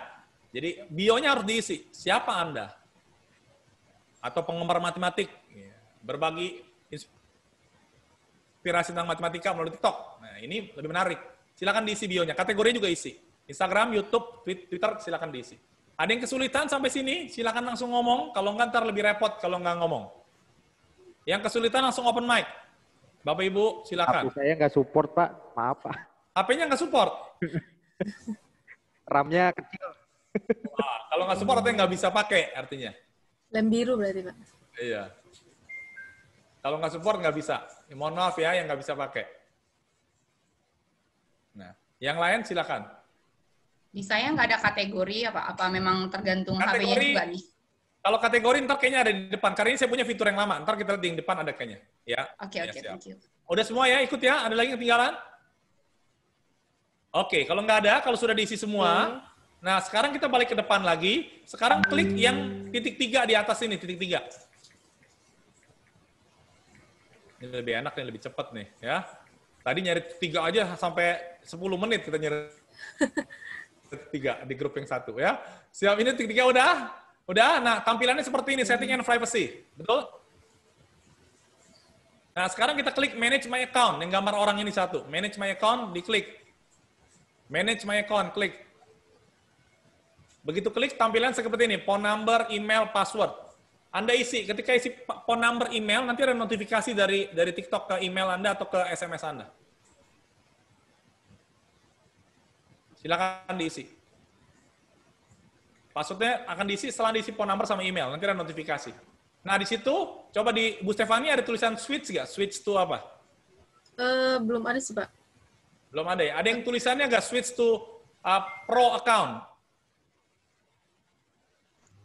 Jadi bionya harus diisi. Siapa Anda? Atau penggemar matematik, Ya. berbagi inspirasi tentang matematika melalui TikTok. Nah, ini lebih menarik. Silakan diisi bionya. Kategorinya juga isi. Instagram, YouTube, Twitter, silakan diisi. Ada yang kesulitan sampai sini, silakan langsung ngomong. Kalau nggak ntar lebih repot kalau nggak ngomong. Yang kesulitan langsung open mic. Bapak Ibu, silakan. HP saya nggak support, Pak. Maaf, Pak. HP-nya nggak support. RAM-nya kecil. Wah, kalau nggak support artinya nggak bisa pakai artinya. Lem biru berarti, Pak. Iya. Kalau nggak support nggak bisa. Ya, mohon maaf ya yang nggak bisa pakai. Nah, yang lain silakan. Di saya nggak ada kategori apa apa memang tergantung HP-nya Kategori- juga nih. Kalau kategori ntar kayaknya ada di depan. Karena ini saya punya fitur yang lama. Ntar kita lihat di depan ada kayaknya. Ya. Oke Ya, oke siap. thank you. Udah semua ya, ikut ya. Ada lagi yang ketinggalan? Oke, kalau nggak ada, kalau sudah diisi semua, Nah, sekarang kita balik ke depan lagi. Sekarang klik yang titik tiga di atas ini, titik tiga. Ini lebih enak dan lebih cepat nih, ya. Tadi nyari tiga aja sampai 10 menit kita nyari tiga di grup yang satu, ya. Siap, ini tiga udah? Udah? Nah, tampilannya seperti ini, setting and privacy. Betul? Nah, sekarang kita klik manage my account, yang gambar orang ini satu. Manage my account, diklik. Manage my account, klik. Begitu klik, tampilan seperti ini, phone number, email, password. Anda isi, ketika isi phone number, email, nanti ada notifikasi dari dari TikTok ke email Anda atau ke SMS Anda. Silakan diisi. Passwordnya akan diisi setelah diisi phone number sama email, nanti ada notifikasi. Nah, di situ, coba di Bu Stefani ada tulisan switch nggak? Switch to apa? Eh, belum ada sih, Pak. Belum ada ya? Ada yang tulisannya nggak switch to uh, pro account?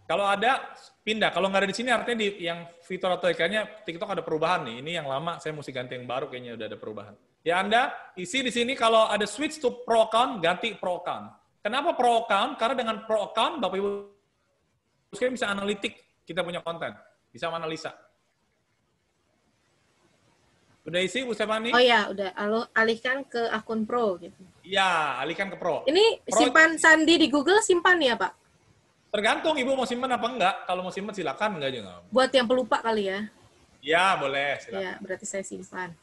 Kalau ada, pindah. Kalau nggak ada di sini, artinya di yang fitur atau ikannya TikTok ada perubahan nih. Ini yang lama, saya mesti ganti yang baru, kayaknya udah ada perubahan. Ya Anda isi di sini kalau ada switch to pro account, ganti pro account. Kenapa pro account? Karena dengan pro account, Bapak Ibu sekalian bisa analitik kita punya konten. Bisa menganalisa. Udah isi, Bu Stefani? Oh ya, udah. Lalu alihkan ke akun Pro gitu. Iya, alihkan ke pro. Ini Pro- simpan sandi di Google simpan ya, Pak? Tergantung Ibu mau simpan apa enggak. Kalau mau simpan silakan, enggak juga. Buat yang pelupa kali ya. Ya, boleh. Silakan. Ya, berarti saya simpan.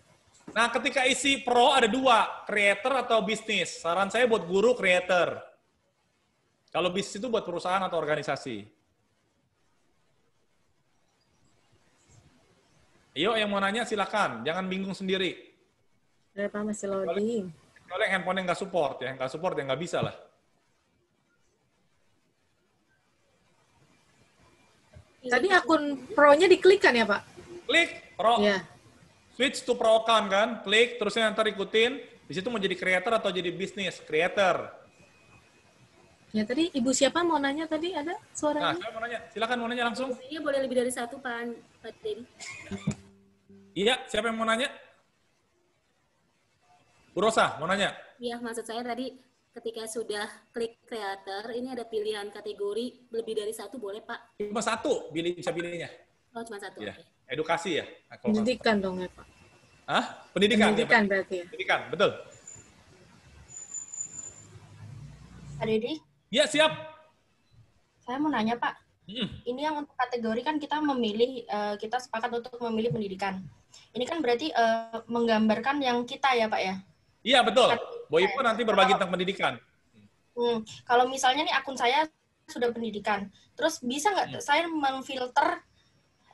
Nah, ketika isi pro ada dua, creator atau bisnis. Saran saya buat guru creator. Kalau bisnis itu buat perusahaan atau organisasi. Ayo, yang mau nanya silakan. Jangan bingung sendiri. Berapa masih loading? Kalau yang handphone yang nggak support, ya nggak support ya nggak bisa lah. Tadi akun Pro-nya diklik kan ya, Pak? Klik pro, Iya. Switch to pro account kan, klik terusnya ntar ikutin. Di situ mau jadi creator atau jadi bisnis, creator. Ya tadi Ibu siapa mau nanya tadi ada Nah, suaranya? saya mau nanya, silakan mau nanya langsung. Ini boleh lebih dari satu, Pak, Pak Dedi. Iya, siapa yang mau nanya? Bu Rosa, mau nanya? Iya, maksud saya tadi ketika sudah klik creator, ini ada pilihan kategori lebih dari satu, boleh, Pak? Cuma satu, pilih, bisa pilihnya. Oh, cuma satu. Ya. Edukasi ya. Pendidikan dong ya, Pak. Hah? Pendidikan. Pendidikan ya, berarti ya. Pendidikan, betul. Pak Deddy, Ya, siap. saya mau nanya Pak. Mm. Ini yang untuk kategori kan kita memilih, eh, kita sepakat untuk memilih pendidikan. Ini kan berarti eh, menggambarkan yang kita ya Pak ya. Iya, betul. Boy pun nanti berbagi tentang pendidikan. Hmm, Kalau misalnya nih akun saya sudah pendidikan, terus bisa nggak Hmm. saya memfilter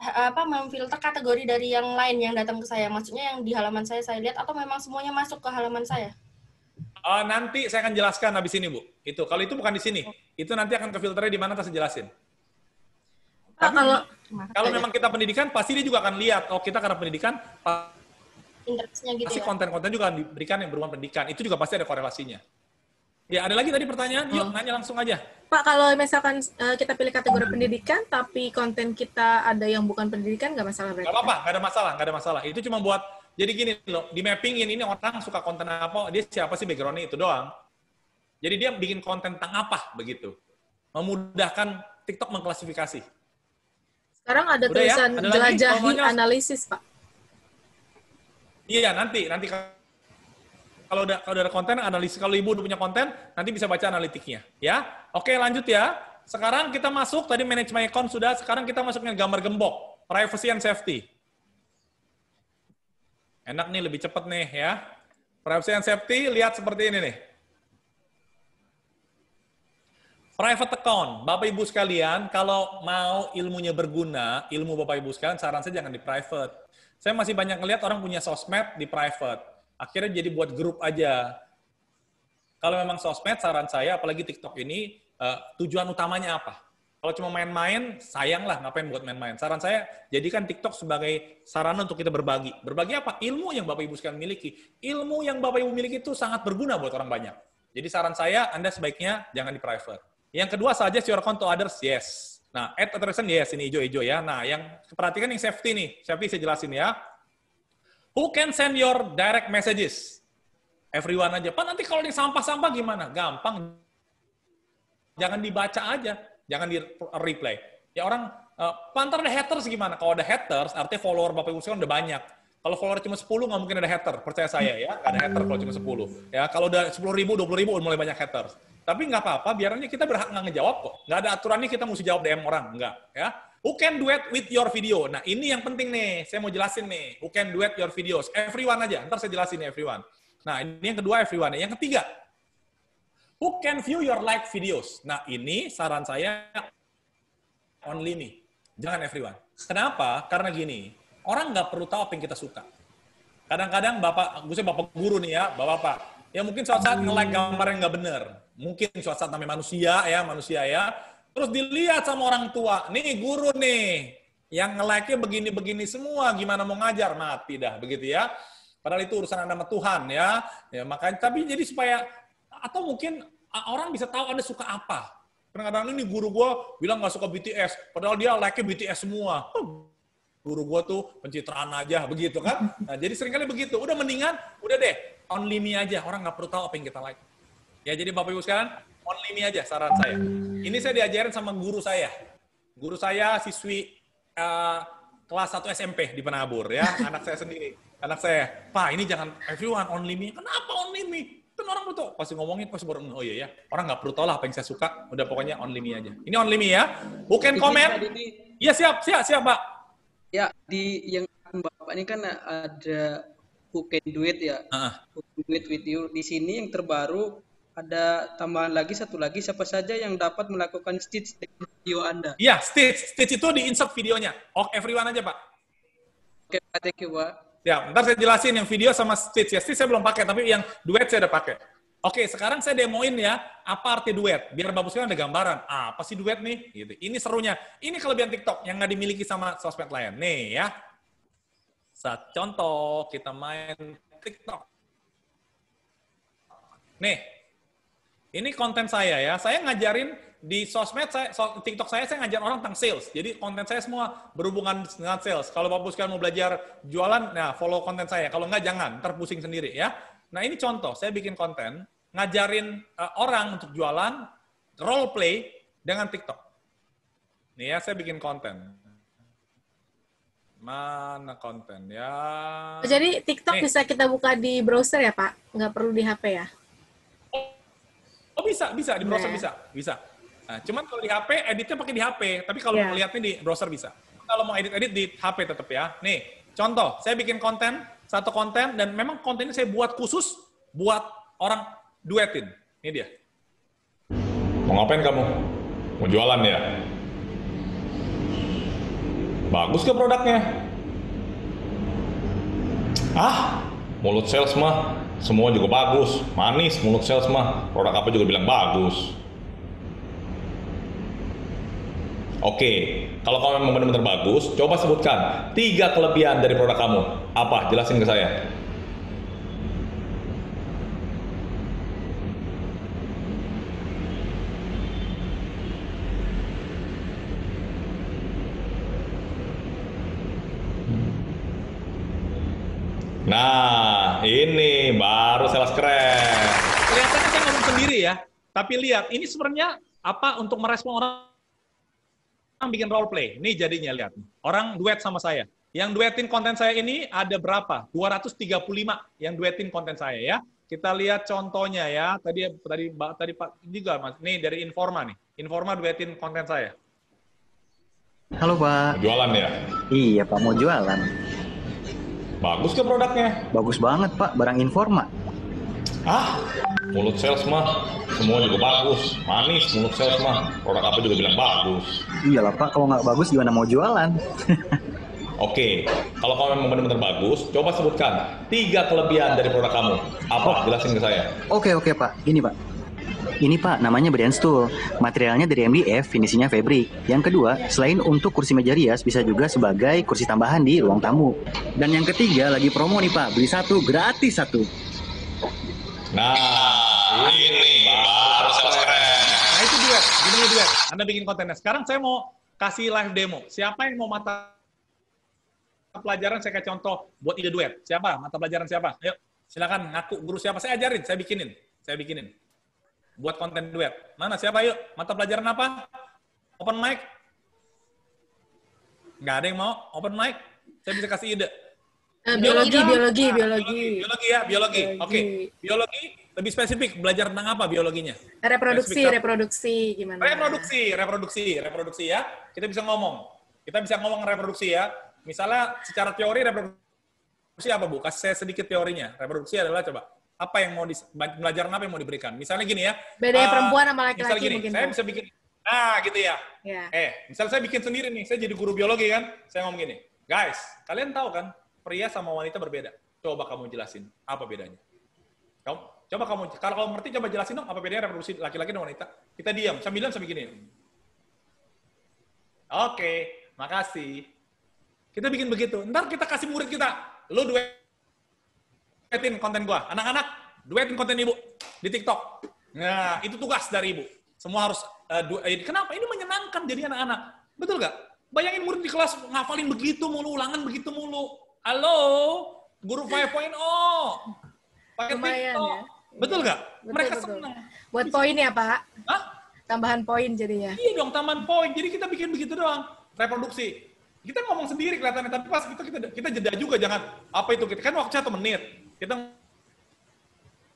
apa memfilter kategori dari yang lain yang datang ke saya? Maksudnya yang di halaman saya saya lihat atau memang semuanya masuk ke halaman saya? Eh, nanti saya akan jelaskan habis ini, Bu. Itu. Kalau itu bukan di sini. Itu nanti akan ke filternya di mana saya jelasin. Pak, kalau Kalau memang kita pendidikan, pasti dia juga akan lihat. Oh, kita karena pendidikan, Interestnya gitu pasti ya? konten-konten juga akan diberikan yang berhubungan pendidikan. Itu juga pasti ada korelasinya. Ya, ada lagi tadi pertanyaan? Yuk, nanya langsung aja. Pak kalau misalkan eh, kita pilih kategori pendidikan tapi konten kita ada yang bukan pendidikan nggak masalah berarti? Gak apa-apa, gak ada masalah, gak ada masalah. Itu cuma buat, jadi gini loh, di mappingin ini orang suka konten apa, dia siapa sih backgroundnya itu doang. Jadi dia bikin konten tentang apa, begitu. Memudahkan TikTok mengklasifikasi. Sekarang ada Udah ya? tulisan Ada lagi? jelajahi Pokoknya- analisis, Pak. Iya, nanti, nanti kalau udah kalau ada konten analisis kalau ibu udah punya konten nanti bisa baca analitiknya ya. Oke lanjut ya. Sekarang kita masuk tadi manage my account sudah sekarang kita masuknya gambar gembok. Privacy and safety. Enak nih lebih cepat nih ya. Privacy and safety lihat seperti ini nih. Private account. Bapak ibu sekalian kalau mau ilmunya berguna ilmu bapak ibu sekalian saran saya jangan di private. Saya masih banyak ngelihat orang punya sosmed di private akhirnya jadi buat grup aja. Kalau memang sosmed, saran saya, apalagi TikTok ini, eh, tujuan utamanya apa? Kalau cuma main-main, sayang lah ngapain buat main-main. Saran saya, jadikan TikTok sebagai sarana untuk kita berbagi. Berbagi apa? Ilmu yang Bapak Ibu sekalian miliki. Ilmu yang Bapak Ibu miliki itu sangat berguna buat orang banyak. Jadi saran saya, Anda sebaiknya jangan di private. Yang kedua saja, your account to others, yes. Nah, add authorization, yes, ini hijau-hijau ya. Nah, yang perhatikan yang safety nih. Safety saya jelasin ya. Who can send your direct messages? Everyone aja. Pak nanti kalau yang sampah-sampah gimana? Gampang. jangan dibaca aja, jangan di replay. Ya orang, uh, pantar ada haters gimana? Kalau ada haters, artinya follower Bapak Ibu sekalian udah banyak. Kalau follower cuma 10, nggak mungkin ada hater. Percaya saya ya, nggak ada hater kalau cuma 10. Ya, kalau udah 10 ribu, 20 ribu, udah mulai banyak haters. Tapi nggak apa-apa, biarnya kita berhak nggak ngejawab kok. Nggak ada aturannya kita mesti jawab DM orang, nggak. Ya. Who can do it with your video? Nah, ini yang penting nih. Saya mau jelasin nih. Who can do it your videos? Everyone aja. Ntar saya jelasin nih, everyone. Nah, ini yang kedua, everyone. Yang ketiga, who can view your live videos? Nah, ini saran saya only me. Jangan everyone. Kenapa? Karena gini, orang nggak perlu tahu apa yang kita suka. Kadang-kadang bapak, gue bapak guru nih ya, bapak-bapak, ya mungkin suatu saat nge-like gambar yang nggak bener. Mungkin suatu saat namanya manusia ya, manusia ya. Terus dilihat sama orang tua, nih guru nih, yang nge-like-nya begini-begini semua, gimana mau ngajar? Mati dah, begitu ya. Padahal itu urusan Anda sama Tuhan ya. Ya makanya tapi jadi supaya atau mungkin orang bisa tahu Anda suka apa. Kadang-kadang ini guru gue bilang nggak suka BTS, padahal dia like-nya BTS semua. Oh, guru gue tuh pencitraan aja, begitu kan? Nah, jadi sering kali begitu. Udah mendingan, udah deh, only me aja. Orang nggak perlu tahu apa yang kita like. Ya, jadi Bapak Ibu sekalian, only me aja saran saya. Ini saya diajarin sama guru saya. Guru saya siswi uh, kelas 1 SMP di Penabur ya, anak saya sendiri. Anak saya, Pak ini jangan everyone only me. Kenapa only me? Kan orang betul pasti ngomongin pasti baru oh iya ya. Orang nggak perlu tahu lah apa yang saya suka. Udah pokoknya only me aja. Ini only me ya. Bukan komen. Iya siap, siap, siap, Pak. Ya, di yang Bapak ini kan ada who can do it ya. Uh -uh. Who can do it with you. Di sini yang terbaru ada tambahan lagi satu lagi siapa saja yang dapat melakukan stitch video Anda. Iya, stitch. Stitch itu di insert videonya. Oke, everyone aja, Pak. Oke, okay, thank you, Pak. Ya, ntar saya jelasin yang video sama stitch ya. Stitch saya belum pakai, tapi yang duet saya udah pakai. Oke, sekarang saya demoin ya, apa arti duet. Biar Bapak sekalian ada gambaran. Ah, apa sih duet nih? Gitu. Ini serunya. Ini kelebihan TikTok yang nggak dimiliki sama sosmed lain. Nih ya. Saat contoh, kita main TikTok. Nih, ini konten saya ya. Saya ngajarin di sosmed saya TikTok saya saya ngajar orang tentang sales. Jadi konten saya semua berhubungan dengan sales. Kalau Bapak sekalian mau belajar jualan, nah follow konten saya. Kalau enggak jangan, terpusing sendiri ya. Nah, ini contoh, saya bikin konten ngajarin uh, orang untuk jualan role play dengan TikTok. Nih ya, saya bikin konten. Mana konten ya? Jadi TikTok Nih. bisa kita buka di browser ya, Pak? Nggak perlu di HP ya? Oh, bisa, bisa di browser nah. bisa, bisa. Nah, cuman kalau di HP, editnya pakai di HP. Tapi kalau yeah. mau lihatnya di browser bisa. Kalau mau edit-edit di HP tetap ya. Nih, contoh, saya bikin konten, satu konten, dan memang konten ini saya buat khusus buat orang duetin. Ini dia. Mau ngapain kamu? Mau jualan ya? Bagus ke produknya? Ah, mulut sales mah semua juga bagus. Manis mulut sales mah. Produk apa juga bilang bagus. Oke, kalau kamu memang benar-benar bagus, coba sebutkan tiga kelebihan dari produk kamu. Apa? Jelasin ke saya. Nah, ini baru sales keren. Kelihatannya saya ngomong sendiri ya, tapi lihat, ini sebenarnya apa untuk merespon orang bikin role play. Ini jadinya lihat. Orang duet sama saya. Yang duetin konten saya ini ada berapa? 235 yang duetin konten saya ya. Kita lihat contohnya ya. Tadi tadi tadi Pak juga Mas. Nih dari Informa nih. Informa duetin konten saya. Halo Pak. Jualan ya? Iya Pak, mau jualan. Bagus ke produknya? Bagus banget Pak, barang Informa. Ah, mulut sales mah semua juga bagus, manis mulut sales mah. Produk apa juga bilang bagus. Iyalah Pak, kalau nggak bagus gimana mau jualan? Oke, kalau kamu memang benar-benar bagus, coba sebutkan tiga kelebihan dari produk kamu. Apa? Oh. Jelasin ke saya. Oke, oke Pak. Gini Pak. Ini Pak, namanya Brian Stool. Materialnya dari MDF, finishingnya fabric. Yang kedua, selain untuk kursi meja rias, bisa juga sebagai kursi tambahan di ruang tamu. Dan yang ketiga, lagi promo nih Pak, beli satu, gratis satu. Nah, ini baru sales keren. Nah, itu duet. Gini duet. Anda bikin kontennya. Sekarang saya mau kasih live demo. Siapa yang mau mata pelajaran saya kasih contoh buat ide duet. Siapa? Mata pelajaran siapa? Ayo, silakan ngaku guru siapa. Saya ajarin, saya bikinin. Saya bikinin. buat konten duet. Mana siapa yuk? Mata pelajaran apa? Open mic? Nggak ada yang mau open mic? Saya bisa kasih ide. Eh, biologi, biologi, biologi. Biologi ya, biologi. Oke, biologi lebih spesifik. Belajar tentang apa biologinya? Reproduksi, Spesifik. reproduksi gimana? Reproduksi, reproduksi, reproduksi ya. Kita bisa ngomong. Kita bisa ngomong reproduksi ya. Misalnya secara teori reproduksi apa Bu? Kasih saya sedikit teorinya. Reproduksi adalah coba apa yang mau di, belajar apa yang mau diberikan. Misalnya gini ya. Bedanya eh, perempuan sama misalnya laki-laki gini, mungkin, Saya Bu. bisa bikin Nah, gitu ya. Ya. Eh, misal saya bikin sendiri nih, saya jadi guru biologi kan, saya ngomong gini, guys, kalian tahu kan, pria sama wanita berbeda. Coba kamu jelasin, apa bedanya? Kamu, coba kamu, kalau kamu ngerti, coba jelasin dong, apa bedanya reproduksi laki-laki dan wanita. Kita diam, sambilan sambil gini. Oke, makasih. Kita bikin begitu. Ntar kita kasih murid kita, lu duetin konten gua. Anak-anak, duetin konten ibu di TikTok. Nah, itu tugas dari ibu. Semua harus uh, du- eh, kenapa? Ini menyenangkan jadi anak-anak. Betul nggak? Bayangin murid di kelas ngafalin begitu mulu, ulangan begitu mulu. Halo, guru 5.0. Pakai Lumayan TikTok. ya. Betul nggak? Mereka betul. senang. Buat poin ya, Pak? Hah? Tambahan poin jadinya. Iya dong, taman poin. Jadi kita bikin begitu doang. Reproduksi. Kita ngomong sendiri kelihatannya, tapi pas kita kita kita jeda juga jangan apa itu kita kan waktu satu menit. Kita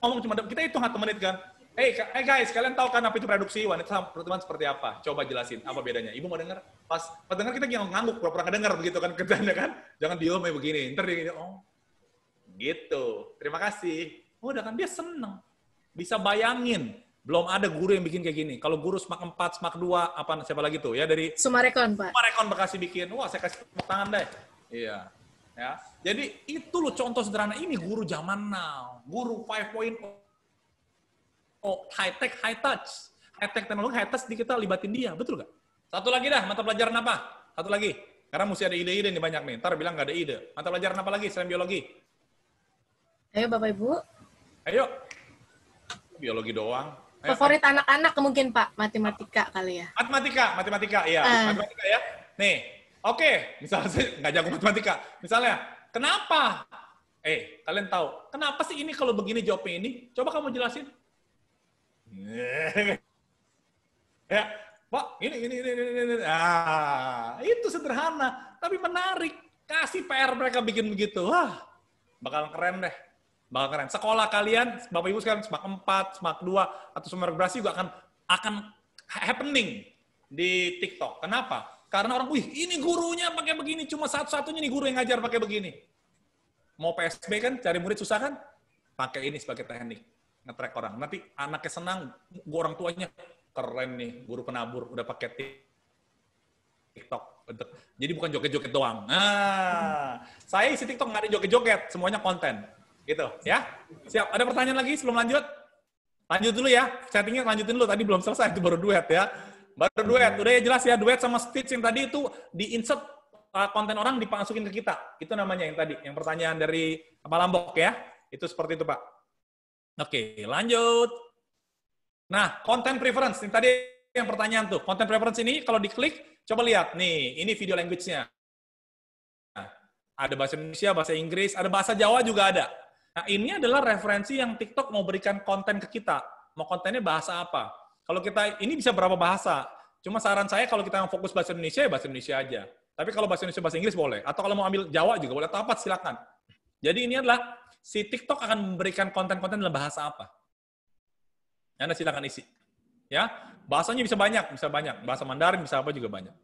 ngomong cuma kita hitung satu menit kan. Hey, hey guys, kalian tahu kan apa itu reproduksi wanita sama perempuan seperti apa? Coba jelasin apa bedanya. Ibu mau dengar? Pas pas dengar kita ngangguk pura-pura nggak dengar begitu kan kerjanya kan. Jangan diem kayak begini. Ntar dia gini, oh gitu. Terima kasih. Udah kan dia seneng. Bisa bayangin. Belum ada guru yang bikin kayak gini. Kalau guru SMAK 4, SMAK 2, apa siapa lagi tuh ya dari Sumarekon, Pak. Sumarekon Bekasi bikin. Wah, saya kasih tepuk tangan deh. Iya. Ya. Jadi itu loh contoh sederhana ini guru zaman now. Guru 5.0 oh, high tech, high touch. High tech teknologi, high touch kita libatin dia. Betul nggak? Satu lagi dah, mata pelajaran apa? Satu lagi. Karena mesti ada ide-ide nih banyak nih. Ntar bilang nggak ada ide. Mata pelajaran apa lagi selain biologi? Ayo, Bapak Ibu. Ayo. Biologi doang. Ayo, Favorit anak-anak mungkin, Pak. Matematika kali ya. Matematika, matematika, iya. Ah. Matematika ya. Nih, oke. Misalnya saya nggak jago matematika. Misalnya, kenapa? Eh, kalian tahu, kenapa sih ini kalau begini jawabnya ini? Coba kamu jelasin. ya, Pak, ini, ini, ini, ini, ini. Ah, itu sederhana, tapi menarik. Kasih PR mereka bikin begitu. Wah, bakal keren deh. Bakal keren. Sekolah kalian, Bapak Ibu sekarang SMAK 4, SMAK 2, atau Sumber Berasi juga akan akan happening di TikTok. Kenapa? Karena orang, wih ini gurunya pakai begini, cuma satu-satunya nih guru yang ngajar pakai begini. Mau PSB kan, cari murid susah kan? Pakai ini sebagai teknik, nge-track orang. Nanti anaknya senang, gua orang tuanya, keren nih, guru penabur, udah pakai TikTok. Jadi bukan joget-joget doang. Nah, saya isi TikTok nggak ada joget-joget, semuanya konten. Gitu, ya. Siap, ada pertanyaan lagi sebelum lanjut? Lanjut dulu ya, settingnya lanjutin dulu. Tadi belum selesai, itu baru duet ya. Baru duet, udah ya jelas ya, duet sama Stitch yang tadi itu di-insert uh, konten orang dimasukin ke kita. Itu namanya yang tadi, yang pertanyaan dari Pak Lambok ya. Itu seperti itu Pak. Oke, lanjut. Nah, content preference. Ini tadi yang pertanyaan tuh. Content preference ini kalau diklik, coba lihat. Nih, ini video language-nya. Nah, ada bahasa Indonesia, bahasa Inggris, ada bahasa Jawa juga ada. Nah, ini adalah referensi yang TikTok mau berikan konten ke kita. Mau kontennya bahasa apa? Kalau kita, ini bisa berapa bahasa? Cuma saran saya kalau kita fokus bahasa Indonesia, ya bahasa Indonesia aja. Tapi kalau bahasa Indonesia, bahasa Inggris boleh. Atau kalau mau ambil Jawa juga boleh. Atau apa, silakan. Jadi ini adalah, si TikTok akan memberikan konten-konten dalam bahasa apa. Anda silakan isi. Ya, bahasanya bisa banyak, bisa banyak. Bahasa Mandarin, bisa apa juga banyak.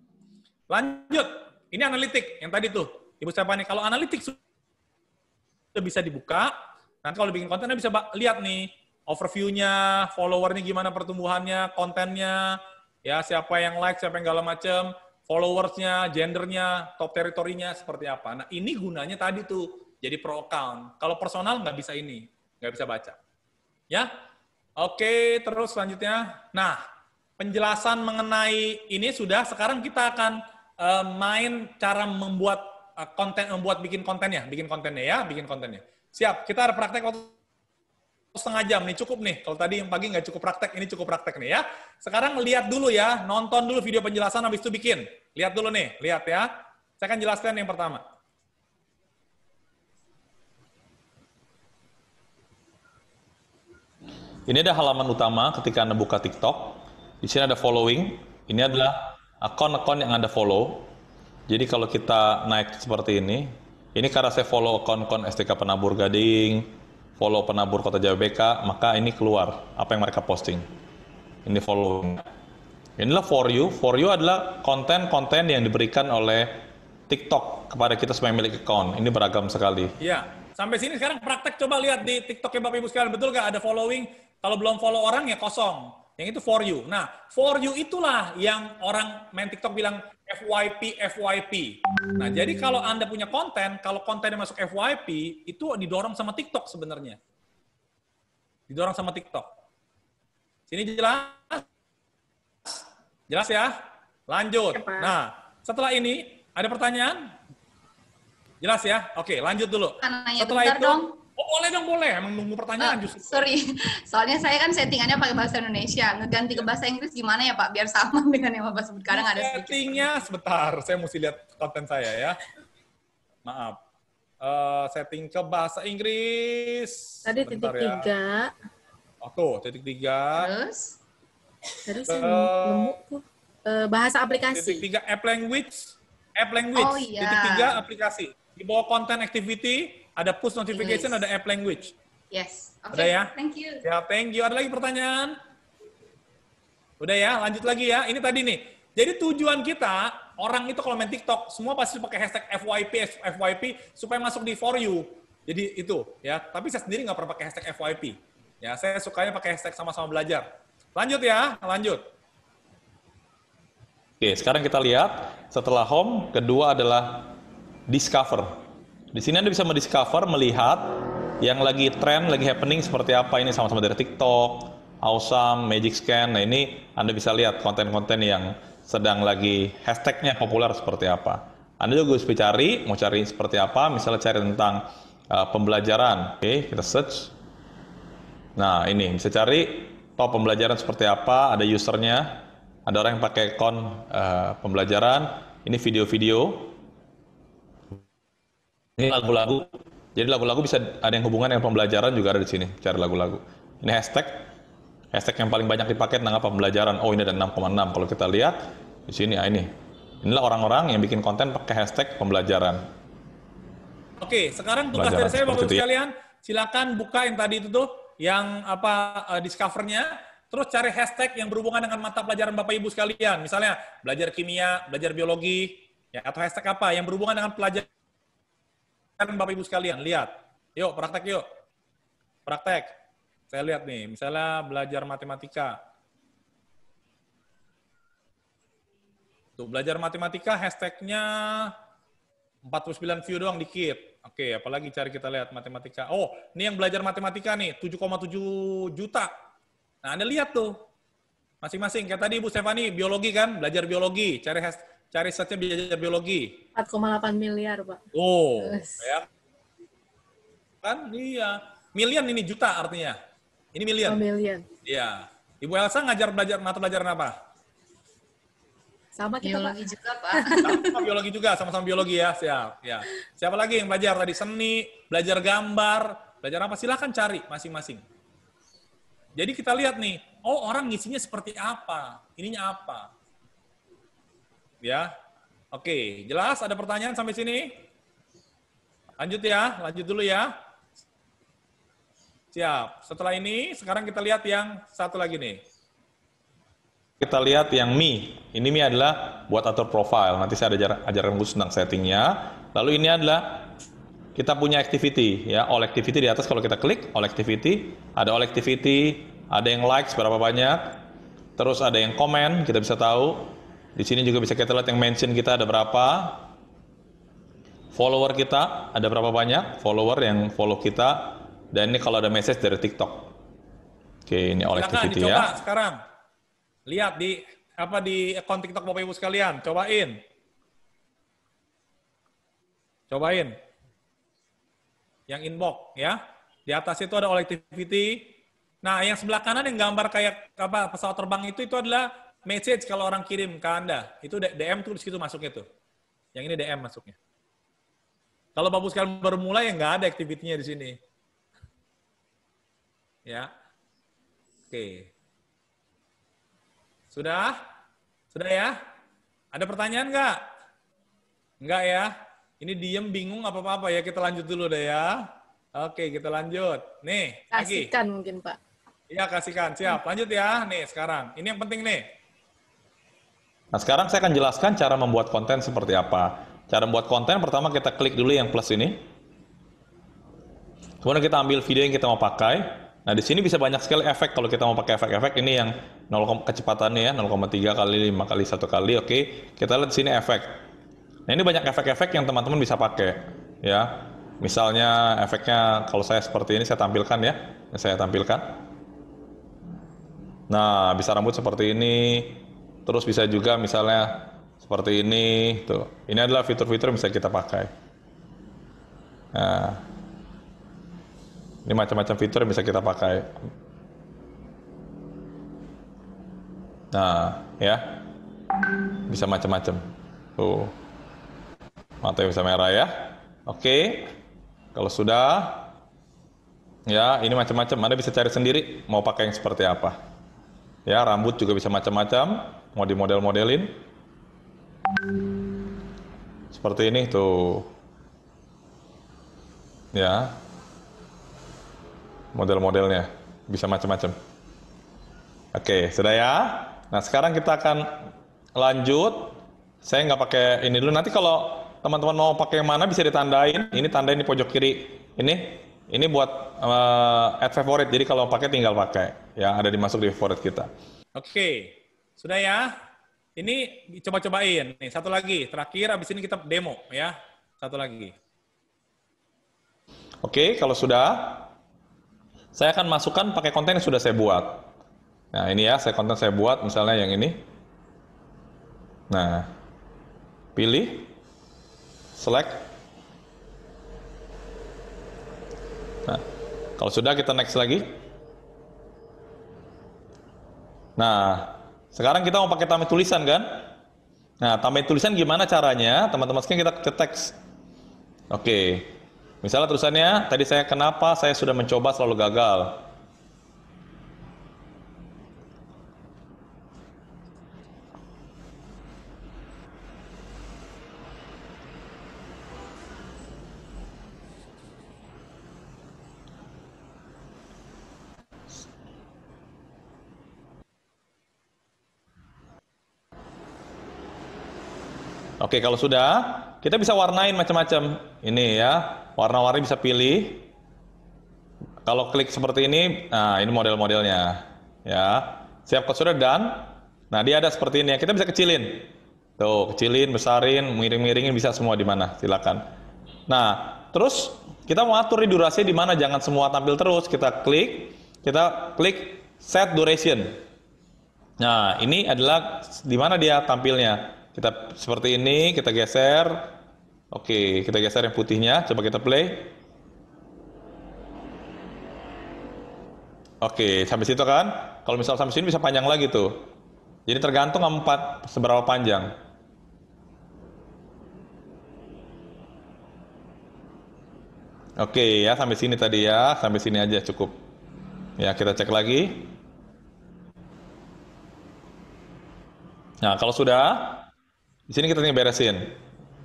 Lanjut. Ini analitik yang tadi tuh. Ibu siapa nih? Kalau analitik sudah bisa dibuka. Nanti kalau bikin kontennya bisa lihat nih overview-nya, followernya gimana pertumbuhannya, kontennya, ya siapa yang like, siapa yang segala macam, followersnya, gendernya, top teritorinya seperti apa. Nah ini gunanya tadi tuh jadi pro account. Kalau personal nggak bisa ini, nggak bisa baca. Ya, oke terus selanjutnya. Nah penjelasan mengenai ini sudah. Sekarang kita akan eh, main cara membuat eh, konten, membuat bikin kontennya, bikin kontennya ya, bikin kontennya. Siap, kita ada praktek waktu setengah jam nih, cukup nih. Kalau tadi yang pagi nggak cukup praktek, ini cukup praktek nih ya. Sekarang lihat dulu ya, nonton dulu video penjelasan, habis itu bikin. Lihat dulu nih, lihat ya. Saya akan jelaskan yang pertama. Ini ada halaman utama ketika Anda buka TikTok. Di sini ada following. Ini adalah akun-akun yang Anda follow. Jadi kalau kita naik seperti ini, ini karena saya follow akun-akun STK Penabur Gading, follow Penabur Kota Jababeka, maka ini keluar apa yang mereka posting. Ini following. Inilah for you. For you adalah konten-konten yang diberikan oleh TikTok kepada kita sebagai milik account. Ini beragam sekali. Iya. Sampai sini sekarang praktek coba lihat di TikTok ya Bapak Ibu sekalian. Betul nggak ada following? Kalau belum follow orang ya kosong. Yang itu for you. Nah, for you itulah yang orang main TikTok bilang FYP, FYP. Nah, jadi kalau Anda punya konten, kalau kontennya masuk FYP, itu didorong sama TikTok sebenarnya. Didorong sama TikTok. Sini jelas? Jelas ya? Lanjut. Nah, setelah ini ada pertanyaan? Jelas ya? Oke, lanjut dulu. Setelah itu, dong. Oh, boleh dong, boleh. Emang nunggu pertanyaan uh, justru. Sorry, soalnya saya kan settingannya pakai bahasa Indonesia. Ngeganti ke bahasa Inggris gimana ya Pak? Biar sama dengan yang Bapak sebut. Kadang ada sedikit. Settingnya sebentar. Saya mesti lihat konten saya ya. Maaf. Uh, setting ke bahasa Inggris. Tadi titik ya. tiga. Oh, tuh, titik tiga. Terus? Terus uh, nemu tuh. Uh, bahasa aplikasi. Titik tiga, app language. App language. Oh, iya. Titik tiga, aplikasi. Di bawah content activity, ada push notification, yes. ada app language. Yes. Okay. Udah ya? Thank you. Ya, thank you. Ada lagi pertanyaan? Udah ya, lanjut lagi ya. Ini tadi nih. Jadi tujuan kita, orang itu kalau main TikTok, semua pasti pakai hashtag FYP, FYP, supaya masuk di For You. Jadi itu, ya. Tapi saya sendiri nggak pernah pakai hashtag FYP. Ya, saya sukanya pakai hashtag sama-sama belajar. Lanjut ya, lanjut. Oke, sekarang kita lihat setelah home, kedua adalah discover. Di sini Anda bisa mendiscover, melihat yang lagi tren, lagi happening seperti apa ini sama-sama dari TikTok, Awesome, Magic Scan. Nah ini Anda bisa lihat konten-konten yang sedang lagi hashtagnya populer seperti apa. Anda juga bisa cari, mau cari seperti apa, misalnya cari tentang uh, pembelajaran. Oke, kita search. Nah ini bisa cari top pembelajaran seperti apa, ada usernya, ada orang yang pakai akun uh, pembelajaran, ini video-video, ini lagu-lagu. Jadi lagu-lagu bisa ada yang hubungan dengan pembelajaran juga ada di sini, cari lagu-lagu. Ini hashtag, hashtag yang paling banyak dipakai tentang apa pembelajaran. Oh ini ada 6,6. Kalau kita lihat di sini, ah, ini. Inilah orang-orang yang bikin konten pakai hashtag pembelajaran. Oke, sekarang tugas dari saya Bapak Ibu ya. sekalian, silakan buka yang tadi itu tuh, yang apa uh, discovernya, terus cari hashtag yang berhubungan dengan mata pelajaran Bapak Ibu sekalian. Misalnya belajar kimia, belajar biologi, ya atau hashtag apa yang berhubungan dengan pelajaran kan Bapak Ibu sekalian, lihat. Yuk, praktek yuk. Praktek. Saya lihat nih, misalnya belajar matematika. Tuh, belajar matematika hashtagnya 49 view doang dikit. Oke, apalagi cari kita lihat matematika. Oh, ini yang belajar matematika nih, 7,7 juta. Nah, Anda lihat tuh. Masing-masing. Kayak tadi Ibu Stefani, biologi kan, belajar biologi. Cari hashtag cari saja belajar biologi. 4,8 miliar, Pak. Oh, yes. ya. Kan iya. Milian ini juta artinya. Ini milian. Oh, milian. Iya. Ibu Elsa ngajar belajar mata pelajaran apa? Sama kita, biologi Pak. juga, Pak. Sama biologi juga, sama-sama biologi ya, siap. Ya. Siapa lagi yang belajar tadi seni, belajar gambar, belajar apa? Silahkan cari masing-masing. Jadi kita lihat nih, oh orang ngisinya seperti apa, ininya apa. Ya. Oke, jelas ada pertanyaan sampai sini? Lanjut ya, lanjut dulu ya. Siap. Setelah ini, sekarang kita lihat yang satu lagi nih. Kita lihat yang Mi. Ini Mi adalah buat atur profile. Nanti saya ajar, ajarkan khusus tentang settingnya. Lalu ini adalah kita punya activity ya all activity di atas kalau kita klik all activity ada all activity ada yang likes berapa banyak terus ada yang komen kita bisa tahu di sini juga bisa kita lihat yang mention kita ada berapa. Follower kita ada berapa banyak follower yang follow kita. Dan ini kalau ada message dari TikTok. Oke, ini all Silakan, activity dicoba ya. sekarang. Lihat di apa di akun TikTok Bapak Ibu sekalian, cobain. Cobain. Yang inbox ya. Di atas itu ada all activity. Nah, yang sebelah kanan yang gambar kayak apa pesawat terbang itu itu adalah message kalau orang kirim ke Anda, itu DM tuh di situ masuknya tuh. Yang ini DM masuknya. Kalau Bapak sekalian baru mulai, ya nggak ada aktivitinya di sini. Ya. Oke. Sudah? Sudah ya? Ada pertanyaan nggak? Enggak ya? Ini diem bingung apa-apa ya. Kita lanjut dulu deh ya. Oke, kita lanjut. Nih, lagi. Kasihkan mungkin Pak. Iya, kasihkan. Siap. Lanjut ya. Nih, sekarang. Ini yang penting nih. Nah, sekarang saya akan jelaskan cara membuat konten seperti apa. Cara membuat konten, pertama kita klik dulu yang plus ini. Kemudian kita ambil video yang kita mau pakai. Nah, di sini bisa banyak sekali efek kalau kita mau pakai efek-efek. Ini yang 0, kecepatannya ya, 0,3 kali 5 kali 1 kali. Oke, kita lihat di sini efek. Nah, ini banyak efek-efek yang teman-teman bisa pakai. Ya, misalnya efeknya kalau saya seperti ini saya tampilkan ya. Saya tampilkan. Nah, bisa rambut seperti ini. Terus bisa juga misalnya seperti ini. Tuh, ini adalah fitur-fitur yang bisa kita pakai. Nah, ini macam-macam fitur yang bisa kita pakai. Nah, ya. Bisa macam-macam. Tuh. Matanya bisa merah ya. Oke. Kalau sudah ya, ini macam-macam. Anda bisa cari sendiri mau pakai yang seperti apa. Ya, rambut juga bisa macam-macam, mau di model-modelin. Seperti ini tuh. Ya, model-modelnya. Bisa macam-macam. Oke, sudah ya. Nah, sekarang kita akan lanjut. Saya nggak pakai ini dulu. Nanti kalau teman-teman mau pakai yang mana bisa ditandain. Ini tandain di pojok kiri. Ini ini buat uh, add favorite. Jadi kalau pakai tinggal pakai. Ya, ada dimasuk di favorit kita. Oke, sudah ya. Ini coba-cobain. Nih, satu lagi. Terakhir, habis ini kita demo ya. Satu lagi. Oke, kalau sudah, saya akan masukkan pakai konten yang sudah saya buat. Nah, ini ya, saya konten saya buat, misalnya yang ini. Nah, pilih, select. Nah, kalau sudah kita next lagi. Nah, sekarang kita mau pakai tambahin tulisan kan? Nah, tambahin tulisan gimana caranya? Teman-teman sekalian kita ke teks. Oke. Misalnya tulisannya, tadi saya kenapa saya sudah mencoba selalu gagal. Oke, kalau sudah, kita bisa warnain macam-macam. Ini ya, warna-warni bisa pilih. Kalau klik seperti ini, nah ini model-modelnya. Ya, siap sudah dan, nah dia ada seperti ini. ya. Kita bisa kecilin. Tuh, kecilin, besarin, miring-miringin bisa semua di mana. Silakan. Nah, terus kita mau atur durasi di mana. Jangan semua tampil terus. Kita klik, kita klik set duration. Nah, ini adalah di mana dia tampilnya. Kita seperti ini, kita geser. Oke, kita geser yang putihnya. Coba kita play. Oke, sampai situ kan? Kalau misal sampai sini bisa panjang lagi tuh. Jadi tergantung empat seberapa panjang. Oke ya, sampai sini tadi ya. Sampai sini aja cukup. Ya, kita cek lagi. Nah, kalau sudah, di sini kita tinggal beresin.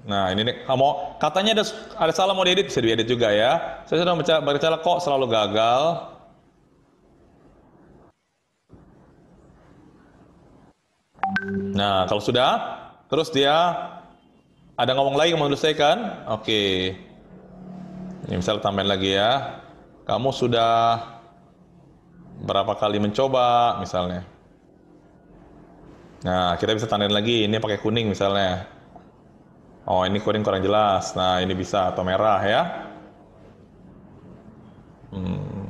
Nah, ini nih, kamu katanya ada ada salah mau diedit bisa diedit juga ya. Saya sudah baca baca kok selalu gagal. Nah, kalau sudah, terus dia ada ngomong lagi mau kan? Oke. Ini misalnya tambahin lagi ya. Kamu sudah berapa kali mencoba misalnya. Nah, kita bisa tandain lagi. Ini pakai kuning misalnya. Oh, ini kuning kurang jelas. Nah, ini bisa atau merah ya. Hmm.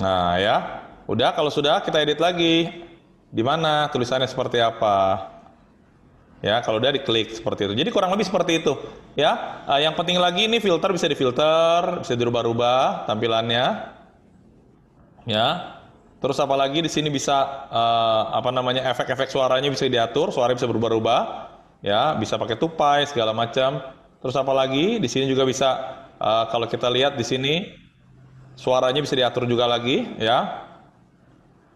Nah, ya. Udah, kalau sudah kita edit lagi. Di mana tulisannya seperti apa? Ya, kalau udah diklik seperti itu. Jadi kurang lebih seperti itu. Ya, uh, yang penting lagi ini filter bisa difilter, bisa dirubah-rubah tampilannya. Ya, Terus apalagi di sini bisa uh, apa namanya efek-efek suaranya bisa diatur, suara bisa berubah-ubah, ya bisa pakai tupai segala macam. Terus apalagi di sini juga bisa uh, kalau kita lihat di sini Suaranya bisa diatur juga lagi, ya.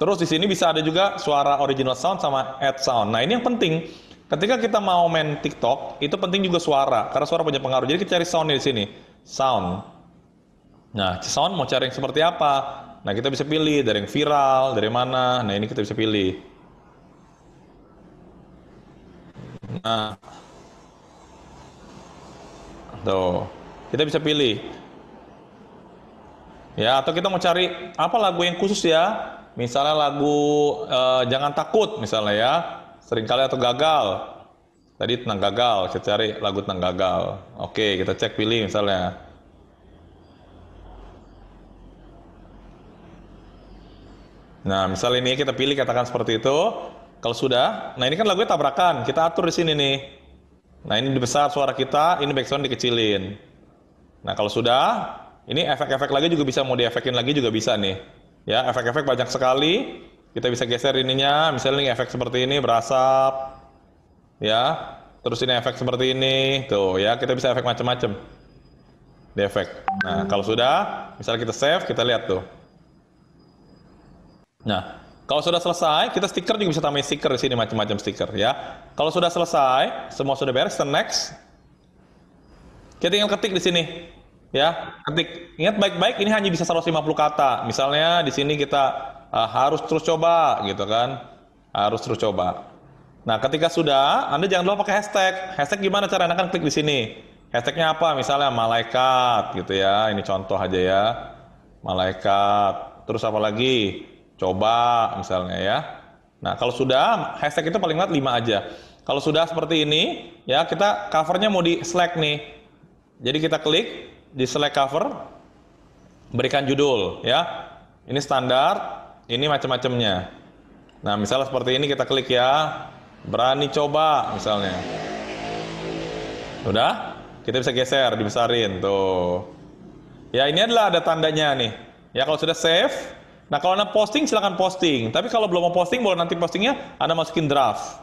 Terus di sini bisa ada juga suara original sound sama add sound. Nah, ini yang penting. Ketika kita mau main TikTok, itu penting juga suara, karena suara punya pengaruh. Jadi kita cari soundnya di sini, sound. Nah, sound mau cari yang seperti apa? Nah, kita bisa pilih dari yang viral, dari mana. Nah, ini kita bisa pilih. Nah, tuh, kita bisa pilih. Ya, atau kita mau cari apa lagu yang khusus ya? Misalnya lagu uh, Jangan Takut misalnya ya. Seringkali atau gagal. Tadi tentang gagal, kita cari lagu tentang gagal. Oke, kita cek pilih misalnya. Nah, misalnya ini kita pilih katakan seperti itu. Kalau sudah, nah ini kan lagunya tabrakan. Kita atur di sini nih. Nah, ini dibesar suara kita, ini background dikecilin. Nah, kalau sudah, ini efek-efek lagi juga bisa mau diefekin lagi juga bisa nih. Ya, efek-efek banyak sekali. Kita bisa geser ininya, misalnya ini efek seperti ini berasap. Ya. Terus ini efek seperti ini. Tuh, ya, kita bisa efek macam-macam. Di efek. Nah, kalau sudah, misalnya kita save, kita lihat tuh. Nah, kalau sudah selesai, kita stiker juga bisa tambahin stiker di sini macam-macam stiker ya. Kalau sudah selesai, semua sudah beres, then next. Kita tinggal ketik di sini ya. Ketik. Ingat baik-baik ini hanya bisa 150 kata. Misalnya di sini kita uh, harus terus coba gitu kan. Harus terus coba. Nah ketika sudah anda jangan lupa pakai hashtag. Hashtag gimana cara anda kan klik di sini. Hashtagnya apa? Misalnya malaikat gitu ya. Ini contoh aja ya. Malaikat. Terus apa lagi coba misalnya ya nah kalau sudah hashtag itu paling banget 5 aja kalau sudah seperti ini ya kita covernya mau di Slack nih jadi kita klik di select cover berikan judul ya. Ini standar, ini macam-macamnya. Nah, misalnya seperti ini kita klik ya. Berani coba misalnya. Udah? Kita bisa geser, dibesarin tuh. Ya, ini adalah ada tandanya nih. Ya, kalau sudah save, nah kalau Anda posting silahkan posting. Tapi kalau belum mau posting, boleh nanti postingnya Anda masukin draft.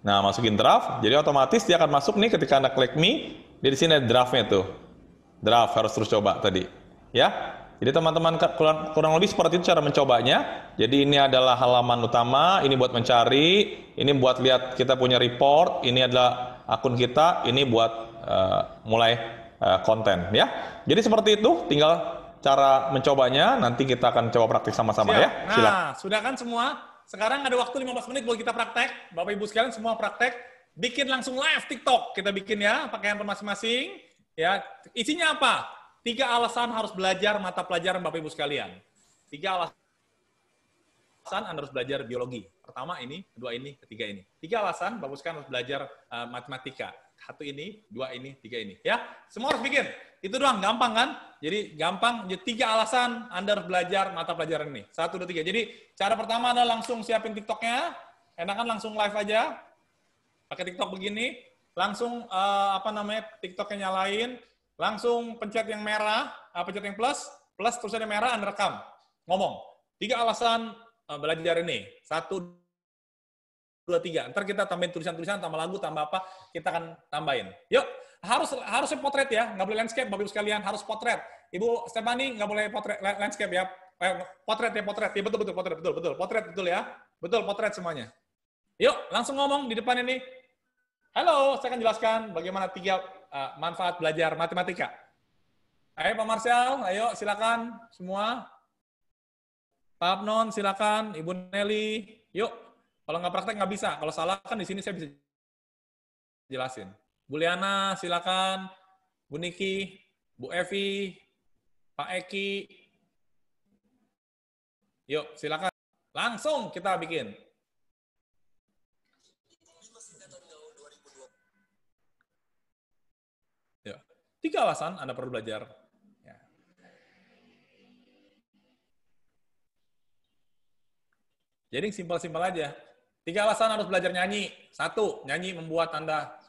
Nah, masukin draft, jadi otomatis dia akan masuk nih ketika Anda klik me, dia di sini ada draftnya tuh. Draft harus terus coba tadi. Ya? Jadi teman-teman kurang, kurang lebih seperti itu cara mencobanya. Jadi ini adalah halaman utama ini buat mencari ini buat lihat kita punya report ini adalah akun kita ini buat uh, mulai uh, konten ya? Jadi seperti itu tinggal cara mencobanya nanti kita akan coba praktik sama-sama ya Silakan. nah sudah kan semua sekarang ada waktu 15 menit buat kita praktek Bapak Ibu sekalian semua praktek bikin langsung live TikTok kita bikin ya pakai handphone masing-masing Ya, isinya apa? Tiga alasan harus belajar mata pelajaran Bapak Ibu sekalian. Tiga alasan Anda harus belajar biologi. Pertama ini, kedua ini, ketiga ini. Tiga alasan Bapak Ibu sekalian harus belajar uh, matematika. Satu ini, dua ini, tiga ini. Ya, semua harus bikin. Itu doang, gampang kan? Jadi gampang. Jadi tiga alasan Anda harus belajar mata pelajaran ini. Satu, dua, tiga. Jadi cara pertama adalah langsung siapin TikToknya. Enakan langsung live aja. Pakai TikTok begini langsung uh, apa namanya TikToknya nyalain, langsung pencet yang merah, uh, pencet yang plus, plus terus ada merah, Anda rekam, ngomong. Tiga alasan uh, belajar ini. Satu, dua, tiga. Ntar kita tambahin tulisan-tulisan, tambah lagu, tambah apa, kita akan tambahin. Yuk, harus harusnya potret ya, nggak boleh landscape, bapak ibu sekalian harus potret. Ibu Stephanie nggak boleh potret landscape ya, potret ya potret, ya betul betul potret betul betul potret betul ya, betul potret semuanya. Yuk, langsung ngomong di depan ini. Halo, saya akan jelaskan bagaimana tiga uh, manfaat belajar matematika. Ayo Pak Marcel, ayo silakan semua. Pak Abnon, silakan. Ibu Nelly, yuk. Kalau nggak praktek nggak bisa. Kalau salah kan di sini saya bisa jelasin. Bu Liana, silakan. Bu Niki, Bu Evi, Pak Eki. Yuk, silakan. Langsung kita bikin. Tiga alasan Anda perlu belajar. Ya. Jadi simpel-simpel aja. Tiga alasan harus belajar nyanyi. Satu, nyanyi membuat Anda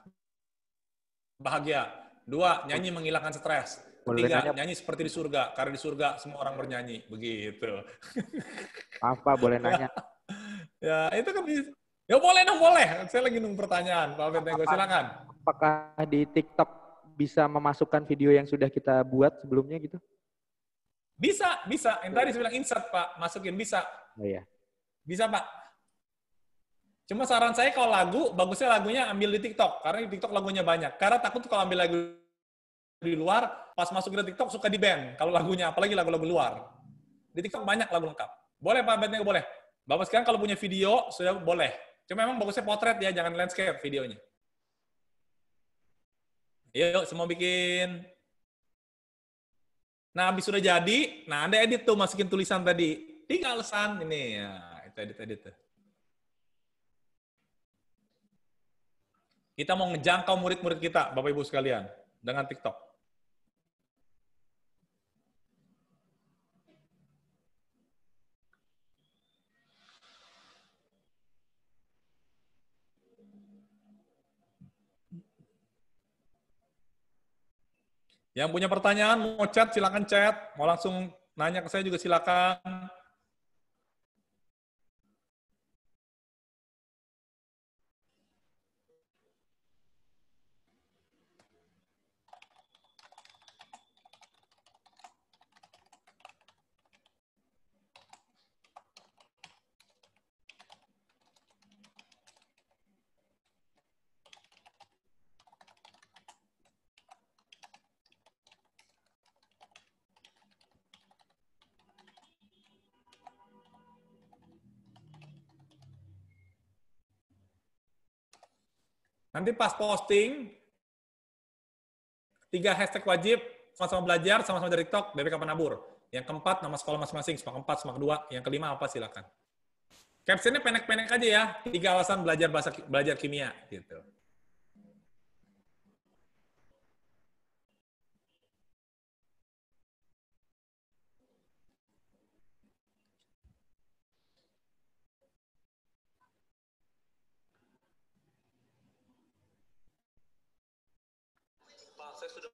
bahagia. Dua, nyanyi menghilangkan stres. Tiga, nyanyi seperti di surga. Karena di surga semua orang bernyanyi. Begitu. Apa, boleh nanya? ya, itu kan Ya boleh dong, boleh. Saya lagi nunggu pertanyaan. Pak Bentenggo, silakan. Apakah di TikTok bisa memasukkan video yang sudah kita buat sebelumnya gitu? Bisa, bisa. Yang tadi saya bilang insert, Pak. Masukin, bisa. Oh iya. Bisa, Pak. Cuma saran saya kalau lagu, bagusnya lagunya ambil di TikTok. Karena di TikTok lagunya banyak. Karena takut kalau ambil lagu di luar, pas masuk ke TikTok suka di band. Kalau lagunya, apalagi lagu-lagu luar. Di TikTok banyak lagu lengkap. Boleh, Pak. Bandnya boleh. Bapak sekarang kalau punya video, sudah boleh. Cuma memang bagusnya potret ya, jangan landscape videonya. Yuk, semua bikin. Nah, habis sudah jadi, nah Anda edit tuh, masukin tulisan tadi. Tiga alasan ini ya, itu edit-edit tuh. Kita mau ngejangkau murid-murid kita, Bapak Ibu sekalian, dengan TikTok. Yang punya pertanyaan mau chat silakan chat, mau langsung nanya ke saya juga silakan. Nanti pas posting, tiga hashtag wajib, sama-sama belajar, sama-sama dari TikTok, BPK Penabur. Yang keempat, nama sekolah masing-masing, semak keempat, semak kedua. Yang kelima apa, silakan. Captionnya pendek-pendek aja ya, tiga alasan belajar bahasa belajar kimia. gitu. sudah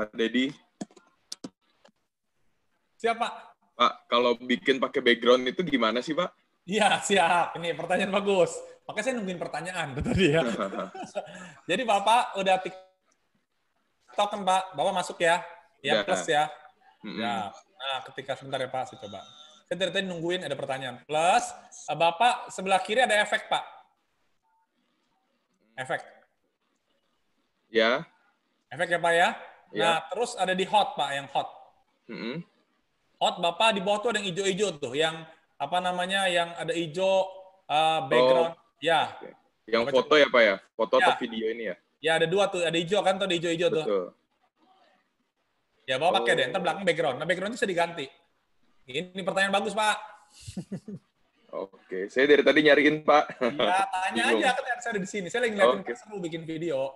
Pak Dedi. Siapa? Pak, kalau bikin pakai background itu gimana sih, Pak? Iya, siap. Ini pertanyaan bagus. Makanya saya nungguin pertanyaan tadi ya. Jadi Bapak udah TikTok kan Pak? Bapak masuk ya? Ya, Ya. plus ya. Mm-mm. Ya. Nah, ketika sebentar ya Pak, saya coba. Saya dari tadi nungguin ada pertanyaan. Plus, eh, Bapak sebelah kiri ada efek Pak. Efek. Ya. Efek ya Pak ya? Nah, terus ada di hot Pak, yang hot. Mm-mm. Hot Bapak di bawah tuh ada yang hijau-hijau tuh, yang apa namanya, yang ada hijau uh, background. Ya, Yang foto ya, Pak ya? Foto Ya. atau video ini ya? ya ada dua tuh, ada hijau kan tuh, ada hijau-hijau tuh. Ya bawa pakai Oh. deh, ntar belakang background. Nah background itu bisa diganti. Ini pertanyaan bagus Pak. Oke, saya dari tadi nyariin, Pak. Ya tanya aja, kan saya ada di sini. Saya lagi ngeliatin Oke. seru bikin video.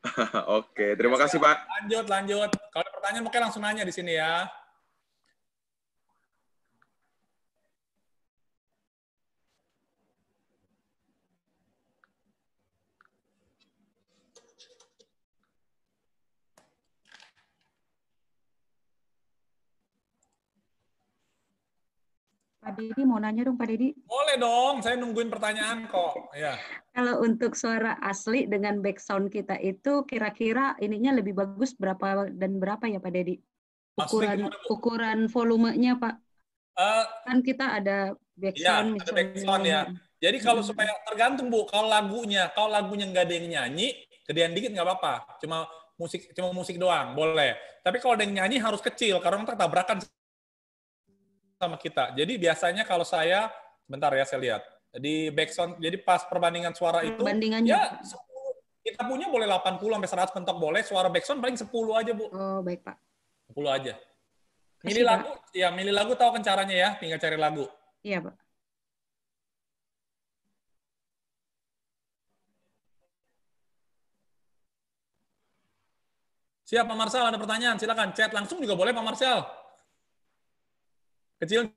Oke, terima kasih, Pak. Lanjut, lanjut. Kalau ada pertanyaan mungkin langsung nanya di sini ya. Pak Dedi mau nanya dong Pak Dedi. Boleh dong, saya nungguin pertanyaan kok. Ya. Kalau untuk suara asli dengan background kita itu kira-kira ininya lebih bagus berapa dan berapa ya Pak Dedi? Ukuran ukuran volumenya Pak. Eh, Kan kita ada Iya, background ada misalnya. background ya. Jadi kalau supaya tergantung Bu, kalau lagunya, kalau lagunya nggak ada yang nyanyi, gedean dikit nggak apa-apa. Cuma musik cuma musik doang, boleh. Tapi kalau ada yang nyanyi harus kecil, karena nanti tabrakan sama kita. Jadi biasanya kalau saya, bentar ya saya lihat. Di background, jadi pas perbandingan suara itu, Perbandingannya. ya 10. kita punya boleh 80 sampai 100 mentok boleh, suara background paling 10 aja Bu. Oh, baik Pak. 10 aja. Milih lagu, ya milih lagu tahu kan caranya ya, tinggal cari lagu. Iya Pak. Siap Pak Marcel, ada pertanyaan, silakan chat langsung juga boleh Pak Marcel. Kecil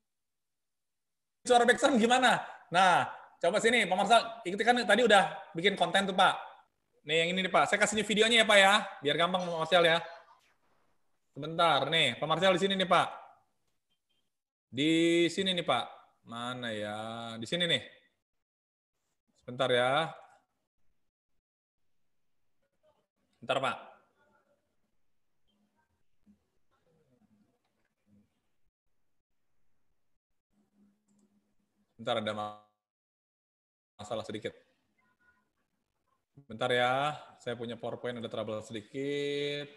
suara backsound gimana? Nah, coba sini Pak Marcel, itu kan tadi udah bikin konten tuh Pak. Nih yang ini nih Pak, saya kasih videonya ya Pak ya, biar gampang Pak Marcel ya. Sebentar nih, Pak Marcel di sini nih Pak. Di sini nih Pak. Mana ya? Di sini nih. Sebentar ya. Bentar Pak. Bentar ada ma- masalah sedikit. Bentar ya, saya punya PowerPoint ada trouble sedikit.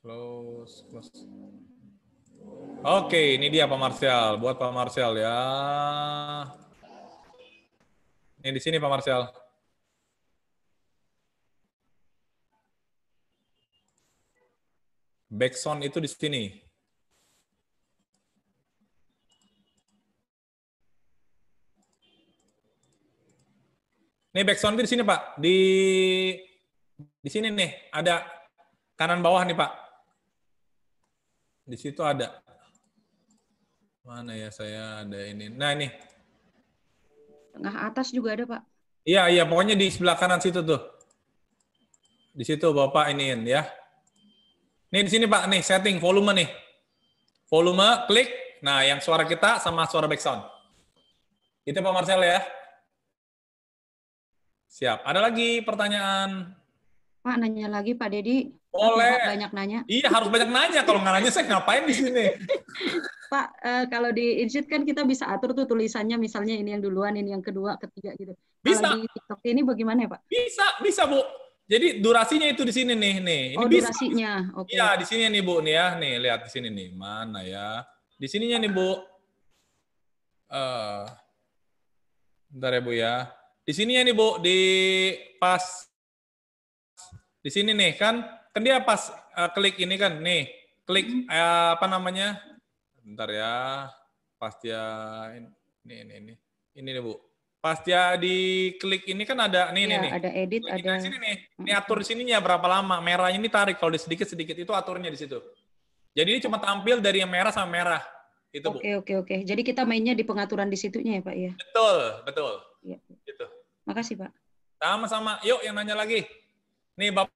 Close, close. Oke, ini dia Pak Marsial. Buat Pak Marsial ya. Ini di sini Pak Marsial. Backsound itu di sini. Nih backsound itu di sini Pak. Di di sini nih ada kanan bawah nih Pak. Di situ ada. Mana ya saya ada ini. Nah ini. Tengah atas juga ada Pak. Iya iya pokoknya di sebelah kanan situ tuh. Di situ Bapak iniin ya. Nih di sini Pak nih setting volume nih. Volume klik. Nah yang suara kita sama suara backsound. Itu Pak Marcel ya. Siap. Ada lagi pertanyaan? Pak nanya lagi Pak Dedi. Boleh. Banyak, banyak nanya. Iya harus banyak nanya. Kalau nggak nanya saya ngapain di sini? Pak, eh, kalau di Inshoot kan kita bisa atur tuh tulisannya misalnya ini yang duluan, ini yang kedua, ketiga gitu. Bisa. Kalau di TikTok ini bagaimana ya Pak? Bisa, bisa Bu. Jadi durasinya itu di sini nih, nih. Ini oh, bisa. durasinya. Oke. Iya, di sini nih Bu nih ya. Nih, lihat di sini nih. Mana ya? Di sininya nih Bu. Eh, bentar ya Bu ya. Di sininya nih Bu, di pas di sini nih kan kan dia pas eh, klik ini kan nih, klik eh, apa namanya? Bentar ya. Pas dia ini ini ini. Ini nih Bu. Pas dia di klik ini kan ada nih nih Iya, nih. ada edit, Klik ada di sini nih. Ini atur di sininya berapa lama. Merahnya ini tarik kalau di sedikit-sedikit itu aturnya di situ. Jadi ini cuma tampil dari yang merah sama merah. Itu Bu. Oke, oke, oke. Jadi kita mainnya di pengaturan di situnya ya Pak ya. Betul, betul. Iya. Makasih Pak. Sama-sama. Yuk yang nanya lagi. Nih Bapak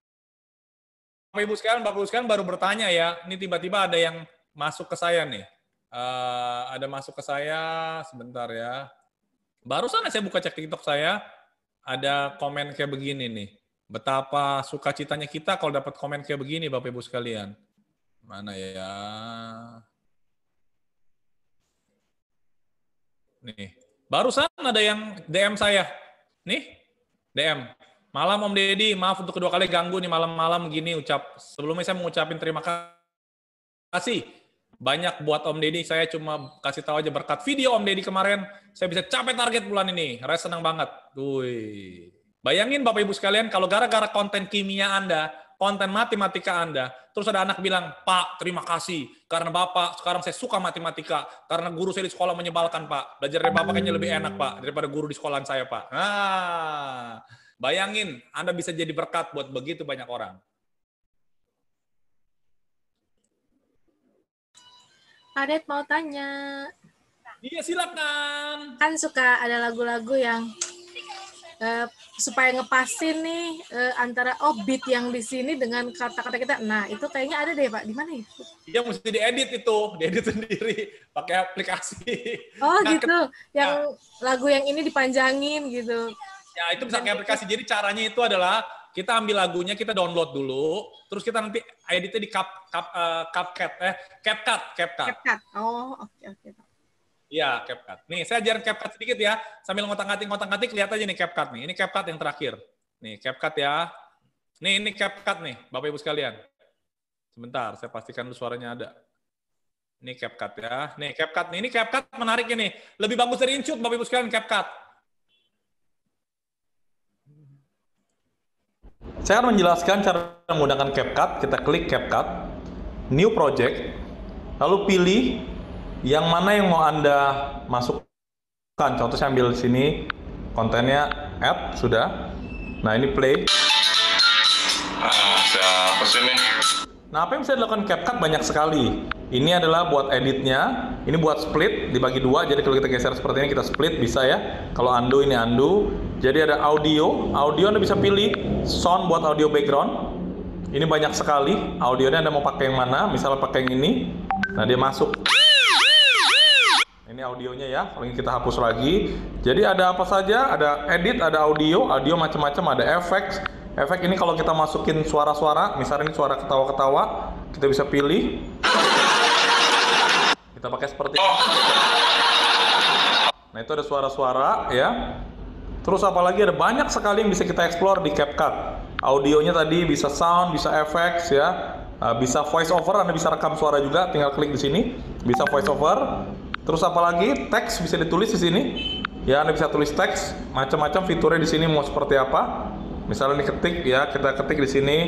Bapak Ibu sekalian, Bapak Ibu sekalian baru bertanya ya. Ini tiba-tiba ada yang masuk ke saya nih. Uh, ada masuk ke saya sebentar ya. Barusan saya buka cek TikTok saya, ada komen kayak begini nih. Betapa sukacitanya kita kalau dapat komen kayak begini Bapak Ibu sekalian. Mana ya? Nih. Barusan ada yang DM saya. Nih, DM. Malam Om Deddy, maaf untuk kedua kali ganggu nih malam-malam gini ucap. Sebelumnya saya mengucapin terima kasih banyak buat Om Deddy. Saya cuma kasih tahu aja berkat video Om Deddy kemarin, saya bisa capai target bulan ini. Rasa senang banget. Wih. Bayangin Bapak Ibu sekalian, kalau gara-gara konten kimia Anda, konten matematika Anda, terus ada anak bilang, Pak, terima kasih, karena Bapak sekarang saya suka matematika, karena guru saya di sekolah menyebalkan, Pak. Belajar dari Bapak kayaknya lebih enak, Pak, daripada guru di sekolahan saya, Pak. Nah, bayangin, Anda bisa jadi berkat buat begitu banyak orang. Adet mau tanya. Iya, silakan. Kan suka ada lagu-lagu yang uh, supaya ngepasin nih uh, antara oh beat yang di sini dengan kata-kata kita. Nah, itu kayaknya ada deh, Pak. Di mana ya? Iya, mesti diedit itu, diedit sendiri pakai aplikasi. Oh, nah, gitu. Yang nah. lagu yang ini dipanjangin gitu. Ya, itu bisa pakai aplikasi. Jadi caranya itu adalah kita ambil lagunya, kita download dulu, terus kita nanti editnya di Cap, Cap, uh, CapCut, eh, CapCut, CapCut. CapCut. Oh, oke okay, oke. Okay. Iya, CapCut. Nih, saya ajarin CapCut sedikit ya. Sambil ngotak-ngatik, ngotak-ngatik, lihat aja nih CapCut nih. Ini CapCut yang terakhir. Nih, CapCut ya. Nih, ini CapCut nih, Bapak Ibu sekalian. Sebentar, saya pastikan dulu suaranya ada. Ini CapCut ya. Nih, CapCut nih. Ini CapCut menarik ini. Lebih bagus dari InShoot, Bapak Ibu sekalian, CapCut. Saya akan menjelaskan cara menggunakan CapCut. Kita klik CapCut, New Project, lalu pilih yang mana yang mau Anda masukkan. Contoh saya ambil sini, kontennya add, sudah. Nah, ini play. Ah, siapa sih nih? Nah, apa yang bisa dilakukan CapCut banyak sekali. Ini adalah buat editnya, ini buat split, dibagi dua, jadi kalau kita geser seperti ini, kita split, bisa ya. Kalau undo, ini undo. Jadi ada audio, audio Anda bisa pilih sound buat audio background. Ini banyak sekali, audionya Anda mau pakai yang mana, misalnya pakai yang ini, nah dia masuk. Ini audionya ya, kalau ingin kita hapus lagi. Jadi ada apa saja? Ada edit, ada audio, audio macam-macam, ada efek. Efek ini kalau kita masukin suara-suara, misalnya ini suara ketawa-ketawa, kita bisa pilih. Kita pakai seperti ini. Nah itu ada suara-suara ya. Terus apalagi ada banyak sekali yang bisa kita explore di CapCut. Audionya tadi bisa sound, bisa efek ya, bisa voice over, Anda bisa rekam suara juga, tinggal klik di sini, bisa voice over. Terus apalagi teks bisa ditulis di sini. Ya, Anda bisa tulis teks, macam-macam fiturnya di sini mau seperti apa. Misalnya diketik ya, kita ketik di sini.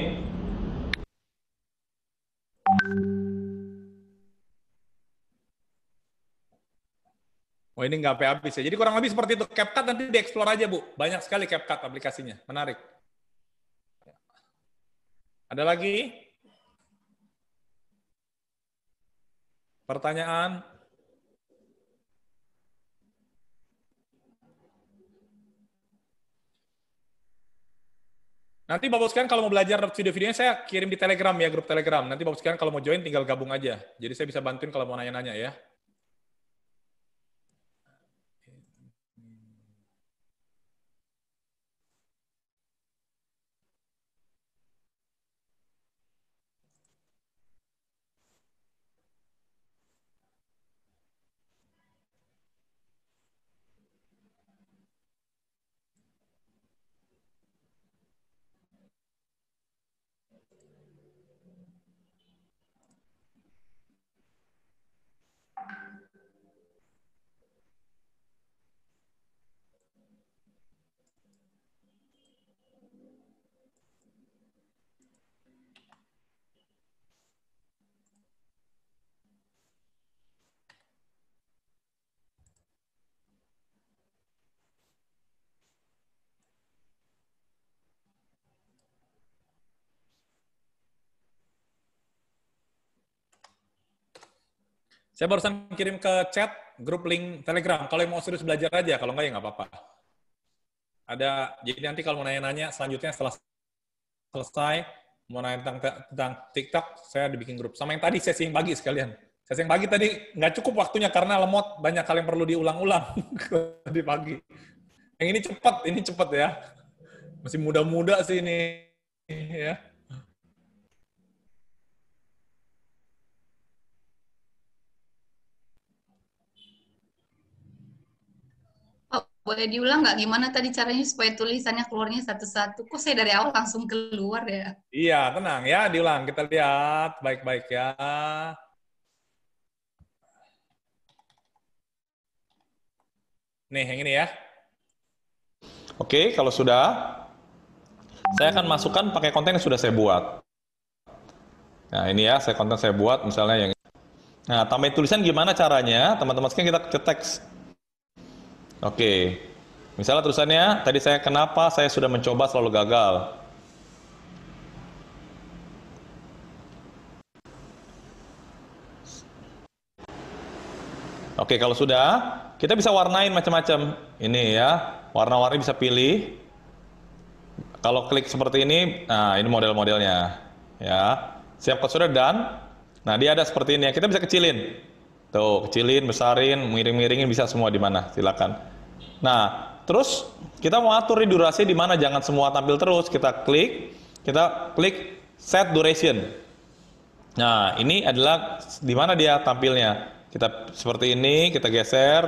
Oh ini nggak habis ya. Jadi kurang lebih seperti itu. CapCut nanti dieksplor aja Bu. Banyak sekali CapCut aplikasinya. Menarik. Ada lagi? Pertanyaan? Nanti Bapak sekalian kalau mau belajar video-videonya saya kirim di Telegram ya, grup Telegram. Nanti Bapak sekalian kalau mau join tinggal gabung aja. Jadi saya bisa bantuin kalau mau nanya-nanya ya. Saya barusan kirim ke chat grup link Telegram. Kalau yang mau serius belajar aja, kalau enggak ya nggak apa-apa. Ada jadi nanti kalau mau nanya-nanya selanjutnya setelah selesai mau nanya tentang, tentang TikTok, saya dibikin grup. Sama yang tadi sesi yang pagi sekalian. Sesi yang pagi tadi nggak cukup waktunya karena lemot banyak hal yang perlu diulang-ulang di pagi. Yang ini cepat, ini cepat ya. Masih muda-muda sih ini ya. Boleh diulang nggak gimana tadi caranya supaya tulisannya keluarnya satu-satu? Kok saya dari awal langsung keluar ya? Iya, tenang ya, diulang. Kita lihat baik-baik ya. Nih, yang ini ya. Oke, kalau sudah, saya akan masukkan pakai konten yang sudah saya buat. Nah, ini ya, saya konten saya buat, misalnya yang Nah, tambahin tulisan gimana caranya? Teman-teman sekarang kita ke teks Oke. Misalnya tulisannya, tadi saya kenapa saya sudah mencoba selalu gagal. Oke, kalau sudah, kita bisa warnain macam-macam. Ini ya, warna-warni bisa pilih. Kalau klik seperti ini, nah ini model-modelnya. Ya, siap sudah dan, nah dia ada seperti ini. Kita bisa kecilin. Tuh, kecilin, besarin, miring-miringin bisa semua di mana, silakan. Nah, terus kita mau atur durasi di mana jangan semua tampil terus. Kita klik, kita klik set duration. Nah, ini adalah di mana dia tampilnya. Kita seperti ini, kita geser.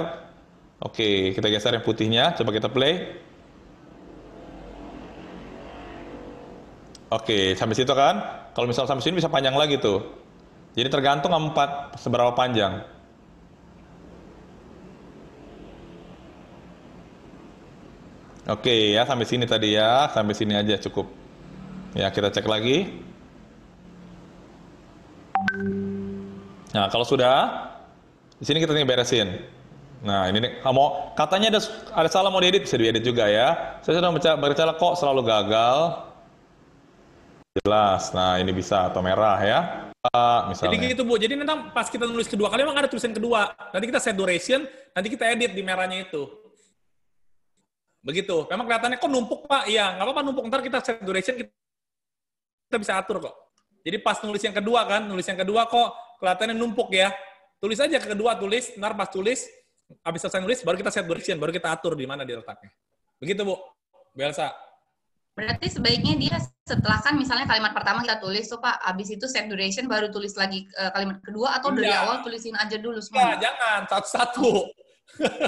Oke, kita geser yang putihnya. Coba kita play. Oke, sampai situ kan? Kalau misal sampai sini bisa panjang lagi tuh. Jadi tergantung empat seberapa panjang. Oke ya sampai sini tadi ya, sampai sini aja cukup. Ya kita cek lagi. Nah kalau sudah, di sini kita tinggal beresin. Nah ini nih, mau katanya ada ada salah mau diedit bisa diedit juga ya. Saya sudah baca baca kok selalu gagal. Jelas. Nah ini bisa atau merah ya. Misalnya. Jadi gitu Bu. Jadi nanti pas kita nulis kedua kali memang ada tulisan kedua. Nanti kita set duration, nanti kita edit di merahnya itu. Begitu. Memang kelihatannya kok numpuk Pak? Iya, nggak apa-apa numpuk. Ntar kita set duration, kita bisa atur kok. Jadi pas nulis yang kedua kan, nulis yang kedua kok kelihatannya numpuk ya. Tulis aja ke kedua, tulis. Ntar pas tulis, habis selesai nulis, baru kita set duration, baru kita atur di mana di letaknya. Begitu Bu, Belsa. Berarti sebaiknya dia setelah kan misalnya kalimat pertama kita tulis tuh Pak, habis itu set duration baru tulis lagi uh, kalimat kedua atau dari awal tulisin aja dulu semua? Ya, jangan satu-satu.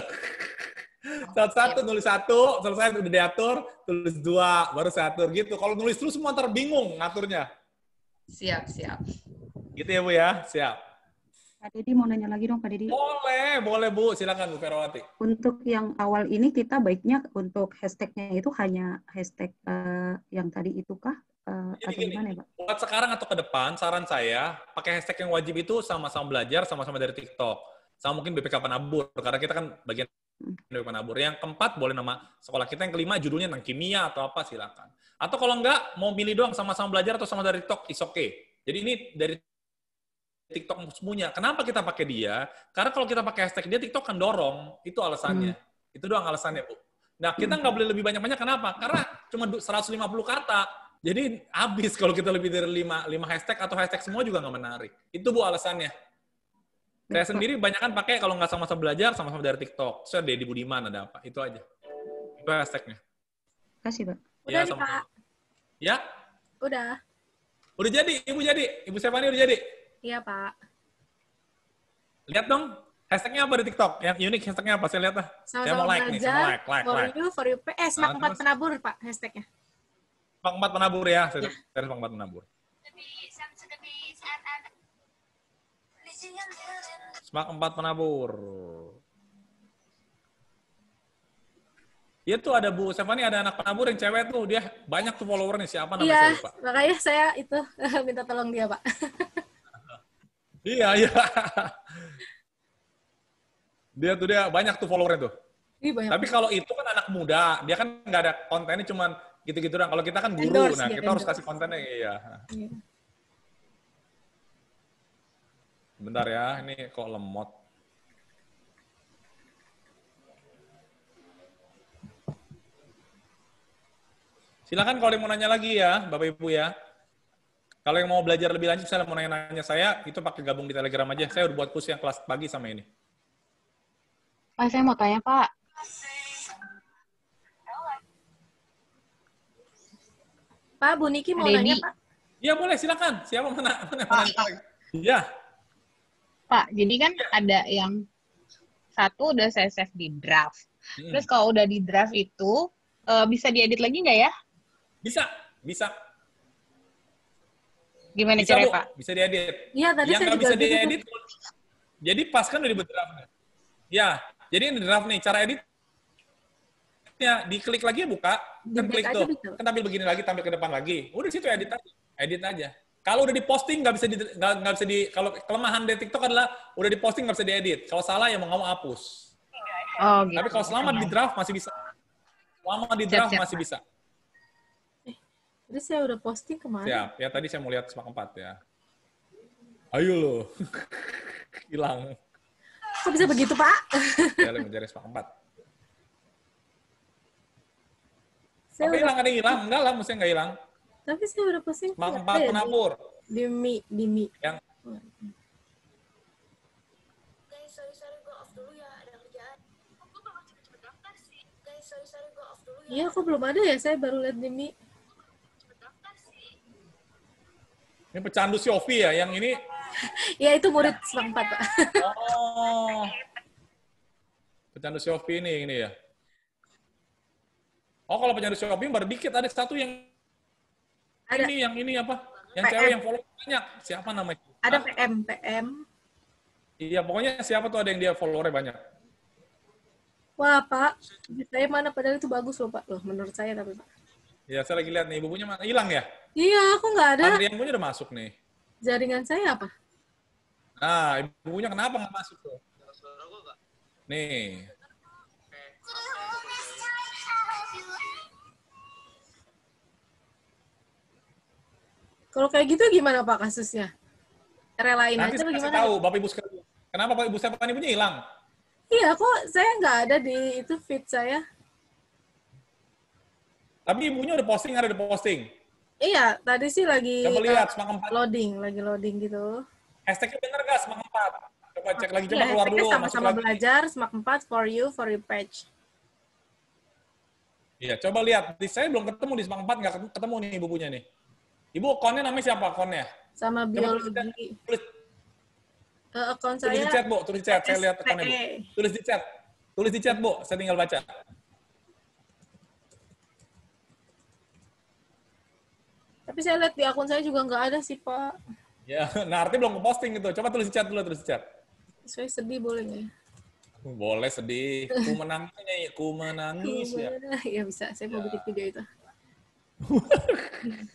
Satu-satu nulis satu, selesai udah diatur, tulis dua, baru saya atur gitu. Kalau nulis terus semua terbingung ngaturnya. Siap, siap. Gitu ya Bu ya, siap. Pak Didi mau nanya lagi dong Pak Didi. Boleh, boleh Bu, silakan Bu Ferawati. Untuk yang awal ini kita baiknya untuk hashtagnya itu hanya hashtag uh, yang tadi itu kah? Uh, atau gini, gimana ya Pak? Buat sekarang atau ke depan, saran saya pakai hashtag yang wajib itu sama-sama belajar, sama-sama dari TikTok. Sama mungkin BPK Penabur, karena kita kan bagian dari penabur. Yang keempat boleh nama sekolah kita. Yang kelima judulnya tentang kimia atau apa silakan. Atau kalau enggak mau pilih doang sama-sama belajar atau sama dari TikTok is okay. Jadi ini dari TikTok punya. Kenapa kita pakai dia? Karena kalau kita pakai hashtag dia TikTok kan dorong. Itu alasannya. Hmm. Itu doang alasannya, Bu. Nah, kita nggak boleh lebih banyak-banyak. Kenapa? Karena cuma 150 kata. Jadi habis kalau kita lebih dari 5, 5 hashtag atau hashtag semua juga nggak menarik. Itu Bu alasannya. Saya sendiri banyak kan pakai kalau nggak sama-sama belajar, sama-sama dari TikTok. Saya Deddy Budiman ada apa? Itu aja. Itu hashtagnya. Kasih, Pak. Ya, Udah ya, Pak. Ya? Udah. Udah jadi, Ibu jadi. Ibu Stefani udah jadi? Iya, Pak. Lihat dong, hashtagnya apa di TikTok? Yang unik hashtagnya apa? Saya lihat lah. Sama saya mau like nih, saya mau like, like, for like. you, for you. Eh, semak empat penabur, Pak, hashtagnya. Semak empat penabur ya, saya ya. semak empat penabur. Semak empat penabur. Iya tuh ada Bu Stefani ada anak penabur yang cewek tuh dia banyak tuh followernya siapa namanya iya, saya lupa. makanya saya itu minta tolong dia Pak. iya iya. Dia tuh dia banyak tuh followernya tuh. Iya, banyak. Tapi kalau itu kan anak muda, dia kan nggak ada kontennya cuman gitu-gitu doang. Kalau kita kan guru, endorse, nah kita endorse. harus kasih kontennya iya. iya. Bentar ya, ini kok lemot. Silakan kalau mau nanya lagi ya, Bapak Ibu ya. Kalau yang mau belajar lebih lanjut, misalnya mau nanya-nanya saya, itu pakai gabung di Telegram aja. Saya udah buat khusus yang kelas pagi sama ini. Pak, saya mau tanya, Pak. Pak, Bu Niki mau Dedi. nanya, Pak. Iya boleh, silakan. Siapa mana? mana, mana Iya. Pak, jadi kan ada yang satu udah saya save di draft. Hmm. Terus kalau udah di draft itu, eh, bisa diedit lagi nggak ya? Bisa, bisa. Gimana Bisa, caranya, Bu. Pak? Bisa diedit. Iya, tadi yang saya nggak juga bisa gitu. diedit, jadi pas kan udah di draft. Ya, jadi ini draft nih, cara edit ya diklik lagi ya buka, kan klik tuh, bisa. kan tampil begini lagi, tampil ke depan lagi. Udah di situ edit aja, edit aja. Kalau udah diposting nggak bisa di, nggak, nggak bisa di kalau kelemahan dari TikTok adalah udah diposting nggak bisa diedit. Kalau salah ya mau nggak mau hapus. Oh, gitu. Tapi kalau selama di draft masih bisa. Selama di Siap, draft siap, masih Pak. bisa. Jadi saya udah posting kemarin. Siap. Ya tadi saya mau lihat semak empat ya. Ayo lo. Hilang. Kok bisa begitu, Pak? Ya, lo mencari semak empat. Saya Tapi hilang ada yang hilang? Enggak lah, mestinya nggak hilang. tapi saya udah posting. Semak empat ada ya, di- penabur. Di Mi, di Mi. Yang Guys, sorry sorry gue off dulu ya, ada kerjaan. Gue bakal cepet-cepet daftar sih. Guys, sorry sorry gue off dulu ya. Iya, kok belum ada ya? Saya baru lihat di Mi. Ini pecandu Siofi ya, yang ini. Ya, itu murid selang empat, Pak. Oh. Pecandu Siofi ini, ini ya. Oh, kalau pecandu Siofi baru dikit ada satu yang Ada. ini, yang ini apa? Yang PM. cewek yang follow banyak. Siapa namanya? Ada PM, PM. Iya, pokoknya siapa tuh ada yang dia followernya banyak. Wah, Pak. Saya mana padahal itu bagus loh, Pak. Loh, menurut saya tapi, Pak. Ya, saya lagi lihat nih, ibu punya mana? Hilang ya? Iya, aku nggak ada. Adrian punya udah masuk nih. Jaringan saya apa? Nah, ibu punya kenapa nggak masuk tuh? Nih. Kalau kayak gitu gimana, Pak, kasusnya? Relain Nanti aja gimana? tahu, Bapak Ibu sekalian. Kenapa Bapak Ibu saya kan ibunya hilang? Iya, kok saya nggak ada di itu feed saya. Tapi ibunya udah posting, ada di posting. Iya, tadi sih lagi Coba lihat, empat. loading, lagi loading gitu. Hashtagnya bener gak semak empat? Coba cek lagi, coba Iya, keluar dulu. sama-sama belajar, semak 4 for you, for your page. Iya, coba lihat. Di saya belum ketemu di semak empat, nggak ketemu nih ibu punya nih. Ibu akunnya namanya siapa akunnya? Sama Coba biologi. tulis, Eh, akun tulis di saya chat, Bu. Tulis di chat. Saya lihat akunnya, Bu. SPE. Tulis di chat. Tulis di chat, Bu. Saya tinggal baca. Tapi saya lihat di akun saya juga nggak ada sih, Pak. Ya, nah artinya belum posting gitu. Coba tulis chat dulu, tulis chat. Saya sedih boleh nggak ya? Boleh sedih. Ku menangisnya ya, ku menangis ya. Ya bisa, saya mau bikin video itu.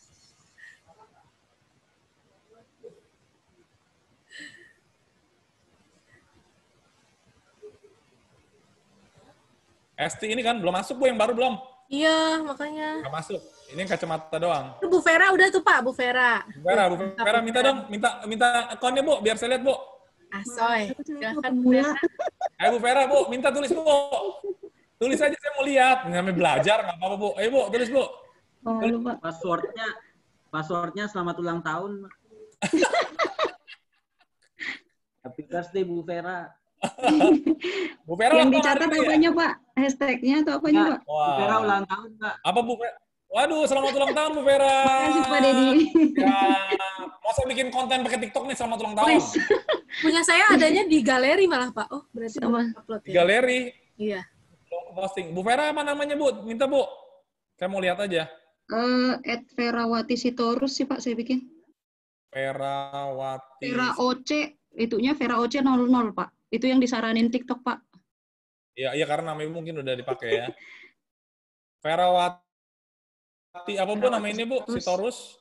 ST ini kan belum masuk, Bu, yang baru belum? Iya, makanya. Nggak masuk. Ini yang kacamata doang. Itu Bu Vera udah tuh, Pak, Bu Vera. Bu Vera, Bu Vera, minta dong, minta minta akunnya, Bu, biar saya lihat, Bu. Asoy. Silakan Bu Vera. Ayo Bu Vera, Bu, minta tulis, Bu. Tulis aja, saya mau lihat. Ini Namanya belajar, nggak apa-apa, Bu. Ayo, Bu, tulis, Bu. Oh, lupa. Passwordnya, passwordnya selamat ulang tahun. Happy birthday Bu Vera. Bu Vera Yang dicatat ya? apanya, Pak? Hashtagnya atau apanya, Pak? Bu Vera ulang tahun, Pak. Apa Bu Vera? Waduh, selamat ulang tahun Bu Vera. Makasih, Pak Dedi. Ya, masa bikin konten pakai TikTok nih selamat ulang tahun. Punya saya adanya di galeri malah, Pak. Oh, berarti belum upload Di ya. galeri. Iya. Posting. Bu Vera apa namanya, Bu? Minta, Bu. Saya mau lihat aja. Eh, at Verawati Sitorus sih, Pak, saya bikin. Verawati. Vera OC, itunya Vera OC 00, Pak. Itu yang disaranin TikTok, Pak. Iya, iya karena namanya mungkin udah dipakai ya. Verawati apa Bu nama ini, Bu? Sitorus.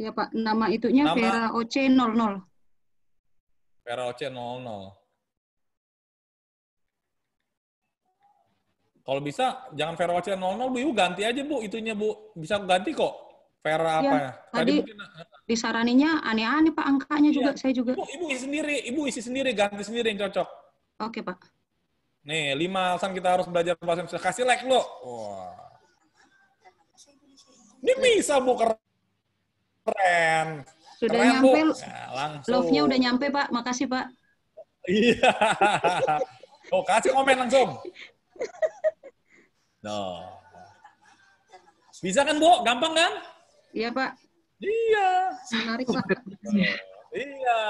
Ya, Pak. Nama itunya Nama- Vera OC 00. Vera OC 00. Kalau bisa jangan Vera OC 00, Bu, Ibu ganti aja, Bu, itunya, Bu. Bisa ganti kok. Vera apa Ya, ya? tadi mungkin disaraninnya aneh-aneh, Pak. Angkanya juga, saya juga. Ibu, Ibu isi sendiri, Ibu isi sendiri, ganti sendiri yang cocok. Oke, Pak. Nih, lima alasan kita harus belajar bahasa Indonesia. Kasih like lo. Wah. Ini bisa Bu keren. Sudah Keren, nyampe, Bu. Ya, langsung. love-nya udah nyampe Pak. Makasih Pak. Iya. Oh, kasih komen langsung. No. Bisa kan, Bu? Gampang kan? Iya Pak. Iya. Menarik Pak. Iya.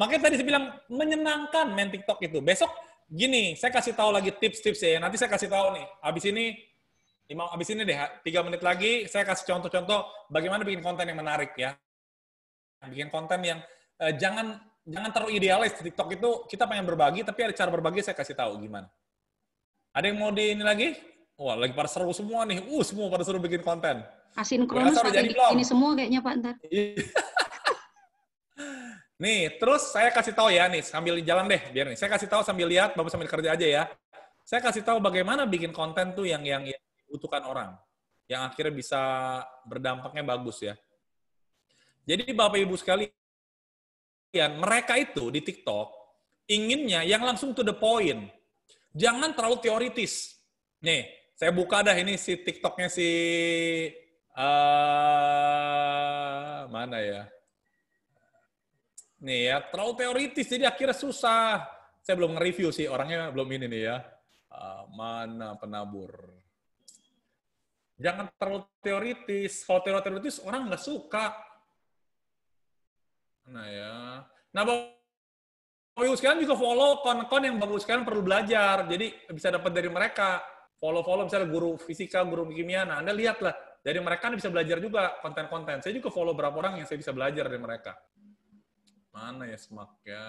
Makanya tadi saya bilang menyenangkan main TikTok itu. Besok gini, saya kasih tahu lagi tips-tips ya. Nanti saya kasih tahu nih. Habis ini lima habis ini deh, tiga menit lagi saya kasih contoh-contoh bagaimana bikin konten yang menarik ya. Bikin konten yang eh, jangan jangan terlalu idealis di TikTok itu kita pengen berbagi tapi ada cara berbagi saya kasih tahu gimana. Ada yang mau di ini lagi? Wah, lagi pada seru semua nih. Uh, semua pada seru bikin konten. Asinkronus pakai jadi belum? ini semua kayaknya Pak ntar. Nih, terus saya kasih tahu ya nih, sambil jalan deh, biar nih. Saya kasih tahu sambil lihat, Bapak sambil kerja aja ya. Saya kasih tahu bagaimana bikin konten tuh yang yang, yang dibutuhkan orang, yang akhirnya bisa berdampaknya bagus ya. Jadi Bapak Ibu sekalian, mereka itu di TikTok inginnya yang langsung to the point. Jangan terlalu teoritis. Nih, saya buka dah ini si TikToknya si eh mana ya? Nih ya, terlalu teoritis jadi akhirnya susah. Saya belum nge-review sih, orangnya belum ini nih ya. Ah, mana penabur? Jangan terlalu teoritis. Kalau terlalu teoritis orang nggak suka. Nah ya. Nah, Bapak Ibu sekalian juga follow kon-kon yang bagus sekalian perlu belajar. Jadi bisa dapat dari mereka. Follow-follow misalnya guru fisika, guru kimia. Nah, Anda lihatlah. Dari mereka Anda bisa belajar juga konten-konten. Saya juga follow berapa orang yang saya bisa belajar dari mereka. Mana ya semak ya?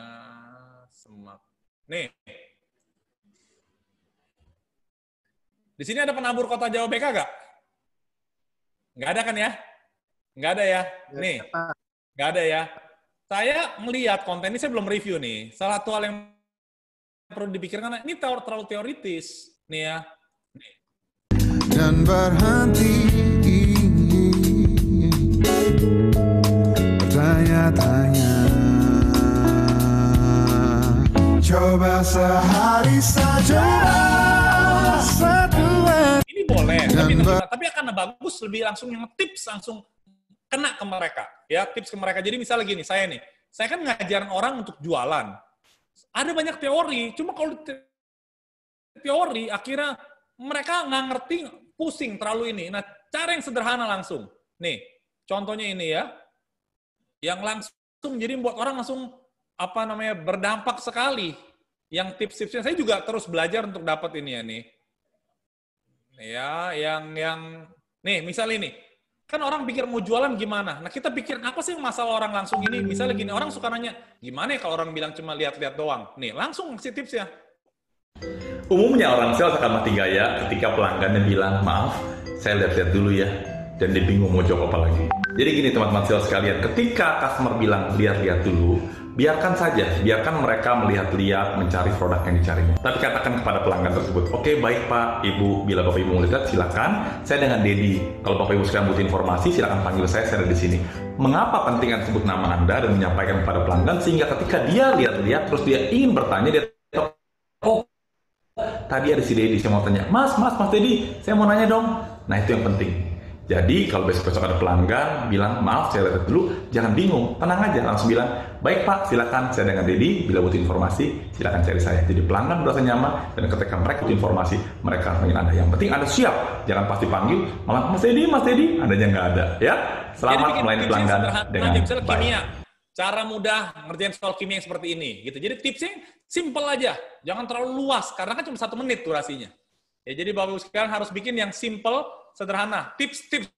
Semak. Nih. Di sini ada penabur kota Jawa BK gak? Nggak ada kan ya? Nggak ada ya? Nih. Nggak ada ya? Saya melihat konten ini, saya belum review nih. Salah satu hal yang perlu dipikirkan, ini terlalu, terlalu teoritis. Nih ya. dan berhenti bertanya-tanya coba sehari saja boleh, tapi, tapi akan bagus lebih langsung yang tips langsung kena ke mereka. Ya, tips ke mereka. Jadi misalnya gini, saya nih, saya kan ngajarin orang untuk jualan. Ada banyak teori, cuma kalau te- teori akhirnya mereka nggak ngerti, pusing terlalu ini. Nah, cara yang sederhana langsung. Nih, contohnya ini ya. Yang langsung jadi buat orang langsung apa namanya berdampak sekali. Yang tips-tipsnya saya juga terus belajar untuk dapat ini ya nih. Ya, yang yang nih misal ini. Kan orang pikir mau jualan gimana? Nah, kita pikir apa sih masalah orang langsung ini? Misalnya gini, orang suka nanya, gimana ya kalau orang bilang cuma lihat-lihat doang? Nih, langsung ngasih tips ya. Umumnya orang sales akan mati gaya ketika pelanggannya bilang, maaf, saya lihat-lihat dulu ya. Dan dia bingung mau jawab apa lagi. Jadi gini teman-teman sales sekalian, ketika customer bilang lihat-lihat dulu, biarkan saja, biarkan mereka melihat-lihat, mencari produk yang dicarinya. Tapi katakan kepada pelanggan tersebut, oke baik Pak, Ibu, bila Bapak Ibu mau lihat, silakan. Saya dengan Dedi. Kalau Bapak Ibu sekarang butuh informasi, silakan panggil saya, saya ada di sini. Mengapa penting sebut nama Anda dan menyampaikan kepada pelanggan sehingga ketika dia lihat-lihat, terus dia ingin bertanya, dia oh tadi ada si Dedi, saya mau tanya, Mas, Mas, Mas Dedi, saya mau nanya dong. Nah itu yang penting. Jadi kalau besok-besok ada pelanggan bilang, maaf saya lihat dulu, jangan bingung, tenang aja, langsung bilang, baik Pak, silakan saya dengan Dedi, bila butuh informasi, silakan cari saya. Jadi pelanggan merasa nyaman, dan ketika mereka butuh informasi, mereka panggil Anda. Yang penting Anda siap, jangan pasti panggil, malah Mas Dedi, Mas Dedi, Adanya nggak ada. Ya, selamat bikin melayani yang pelanggan dengan misalnya baik. kimia. Cara mudah ngerjain soal kimia yang seperti ini. gitu. Jadi tipsnya simple aja. Jangan terlalu luas, karena kan cuma satu menit durasinya. Ya, jadi Bapak Ibu sekalian harus bikin yang simple, sederhana. Tips-tips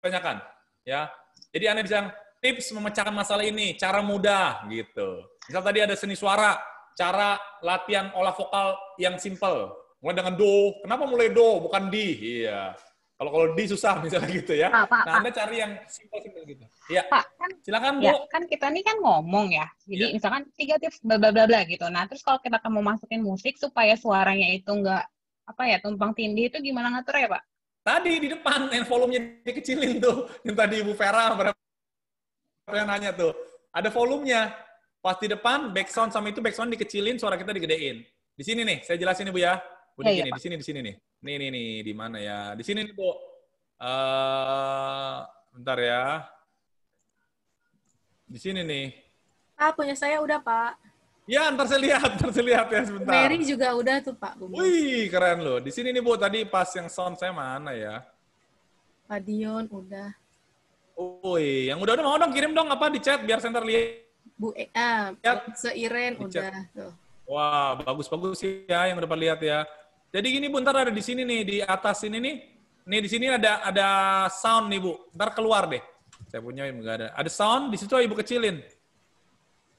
kebanyakan. Ya. Jadi Anda bisa tips memecahkan masalah ini, cara mudah gitu. Misal tadi ada seni suara, cara latihan olah vokal yang simple. Mulai dengan do. Kenapa mulai do bukan di? Iya. Kalau kalau di susah misalnya gitu ya. Pak, Pak, nah, Pak. Anda cari yang simple-simple gitu. Ya. Pak, kan Silakan, Bu. ya kan kita ini kan ngomong ya. Jadi Iya. misalkan tiga tips bla bla bla bla gitu. Nah, terus kalau kita mau masukin musik supaya suaranya itu enggak apa ya tumpang tindih itu gimana ngatur ya, Pak? Tadi di depan yang volumenya dikecilin tuh. Yang tadi Ibu Vera berapa yang nanya tuh. Ada volumenya. Pas di depan background sama itu background dikecilin, suara kita digedein. Di sini nih, saya jelasin nih Bu ya. Bu Iya, di iya, sini, Pak. di sini, di sini nih. Nih, nih, nih, di mana ya? Di sini nih, Bu. Eh, bentar ya. Di sini nih. Ah, punya saya udah, Pak. Ya, ntar saya lihat, ntar saya lihat ya sebentar. Mary juga udah tuh, Pak. Wih, keren loh. Di sini nih, Bu. Tadi pas yang sound saya mana ya? Pak Dion udah. Wih, yang udah-udah mau dong kirim dong apa di chat biar center lihat. Bu E, ah, Ya. seiren udah. Tuh. Wah, bagus-bagus ya yang udah pada lihat ya. Jadi gini Bu, ntar ada di sini nih, di atas ini nih. Nih di sini ada ada sound nih Bu. Ntar keluar deh. Saya punya enggak ada. Ada sound, di situ Ibu kecilin.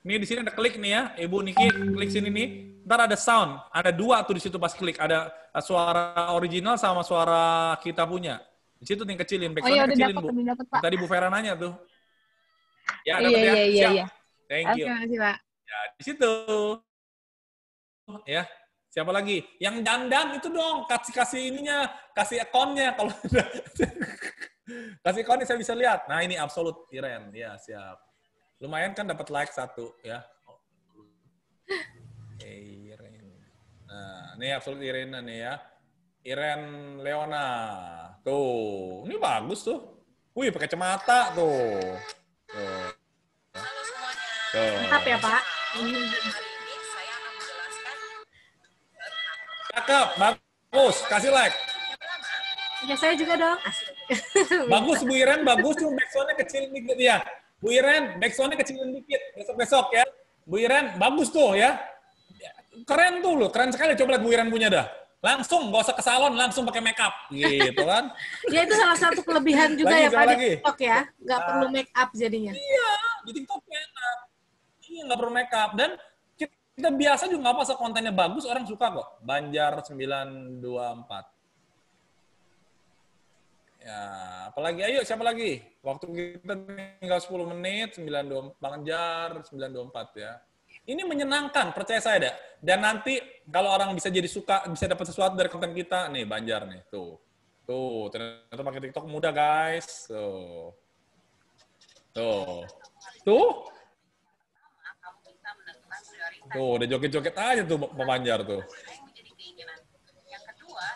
Nih di sini ada klik nih ya, Ibu Niki klik sini nih. Ntar ada sound, ada dua tuh di situ pas klik. Ada uh, suara original sama suara kita punya. Di situ nih kecilin, Oh iya kecilin dapat, Bu. Pak. Tadi Bu Vera nanya tuh. Ya, Iya dapat ya. iya iya Siap. iya. Thank you. makasih Pak. Ya, di situ. Ya. Siapa lagi? Yang dandan itu dong, kasih kasih ininya, kasih akunnya kalau kasih akunnya saya bisa lihat. Nah, ini absolut Iren. Ya, siap. Lumayan kan dapat like satu ya. Iren. Nah, ini absolut Irena nih ya. Iren Leona. Tuh, ini bagus tuh. Wih, pakai kacamata tuh. Tuh. Tuh. Mantap ya, Pak. Cakep, bagus. Kasih like. Punya saya juga dong. Bagus Bu Iren, bagus tuh backsoundnya kecilin dikit ya. Bu Iren, backsoundnya kecilin dikit. Besok-besok ya. Bu Iren, bagus tuh ya. Keren tuh loh, keren sekali. Coba lihat Bu Iren punya dah. Langsung, nggak usah ke salon, langsung pakai makeup. Gitu kan. Ya itu salah satu kelebihan juga Lagi, ya Pak di? TikTok ya. Nggak Ah. perlu make up jadinya. Iya, di TikTok enak. Iya, nggak perlu makeup. Dan kita, biasa juga nggak apa asal kontennya bagus, orang suka kok. Banjar 924. Ya, apalagi ayo siapa lagi? Waktu kita tinggal 10 menit, 924 Banjar 924 ya. Ini menyenangkan, percaya saya dah. Dan nanti kalau orang bisa jadi suka, bisa dapat sesuatu dari konten kita, nih Banjar nih, tuh. Tuh, ternyata pakai TikTok mudah guys. Tuh. Tuh. Tuh. Tuh, udah joget-joget aja tuh Pak Banjar tuh.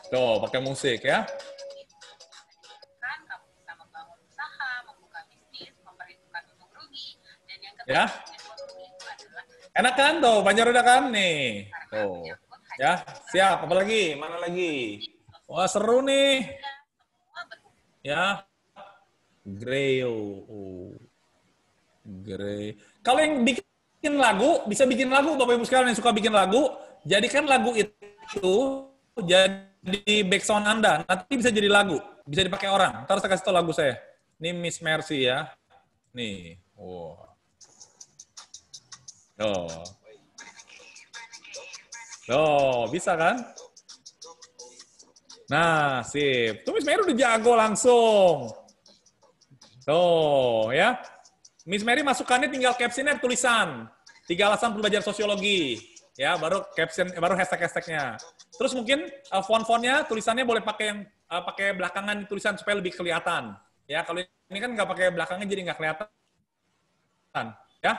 Tuh, pakai musik ya. Ya. Enak kan tuh, Banjar udah kan nih. Tuh. Ya, siap. Apa lagi? Mana lagi? Wah, seru nih. Ya. Greo. Oh. Grey. Kalau yang bikin lagu, bisa bikin lagu, Bapak Ibu sekalian yang suka bikin lagu, jadikan lagu itu jadi background Anda. Nanti bisa jadi lagu, bisa dipakai orang. Ntar saya kasih tau lagu saya. Ini Miss Mercy ya. Nih. Wow. Tuh. Tuh, bisa kan? Nah, sip. Tuh Miss Mary udah jago langsung. Tuh, ya. Miss Mary masukannya tinggal captionnya tulisan. Tiga alasan belajar sosiologi. Ya, baru caption, baru hashtag-hashtagnya. Terus mungkin uh, font-fontnya tulisannya boleh pakai yang uh, pakai belakangan tulisan supaya lebih kelihatan. Ya, kalau ini kan nggak pakai belakangnya jadi nggak kelihatan. Ya,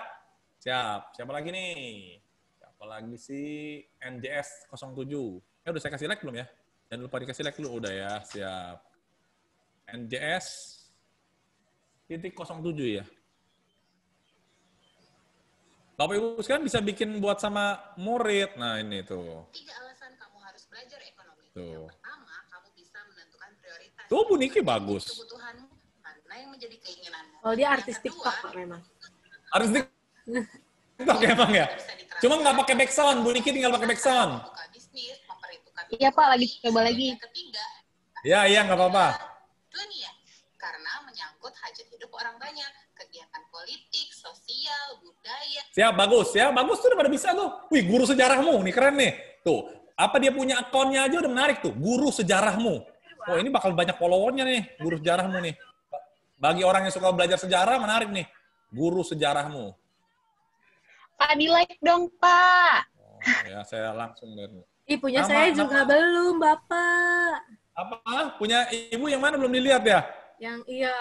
siap. Siapa lagi nih? Siapa lagi sih? NJS 07. Ya udah saya kasih like belum ya? Jangan lupa dikasih like dulu. Udah ya, siap. NJS titik 07 ya. Bapak Ibu sekarang bisa bikin buat sama murid. Nah, ini tuh. Tiga alasan kamu harus belajar ekonomi. Tuh. Pertama, kamu bisa menentukan prioritas. Tuh Bu Niki bagus. Kebutuhanmu, mana yang menjadi keinginanmu. Oh dia artis TikTok Pak memang. Harus di TikTok emang ya. Cuma nggak pakai backsound. Bu Niki tinggal pakai backsound. Iya Pak, lagi coba lagi. Ya, iya nggak apa-apa. Dunia, karena menyangkut hajat hidup orang banyak, kegiatan politik, sosial, budaya. Siap, bagus ya. Bagus tuh udah pada bisa tuh. Wih, guru sejarahmu. Nih keren nih. Tuh, apa dia punya akunnya aja udah menarik tuh. Guru sejarahmu. Oh, ini bakal banyak followernya nih, guru sejarahmu nih. Bagi orang yang suka belajar sejarah, menarik nih. Guru sejarahmu. Pak, di like dong Pak. Oh, ya, saya langsung dari Ih, punya Nama- saya nama- juga belum, Bapak. Apa? Punya ibu yang mana belum dilihat ya? Yang iya,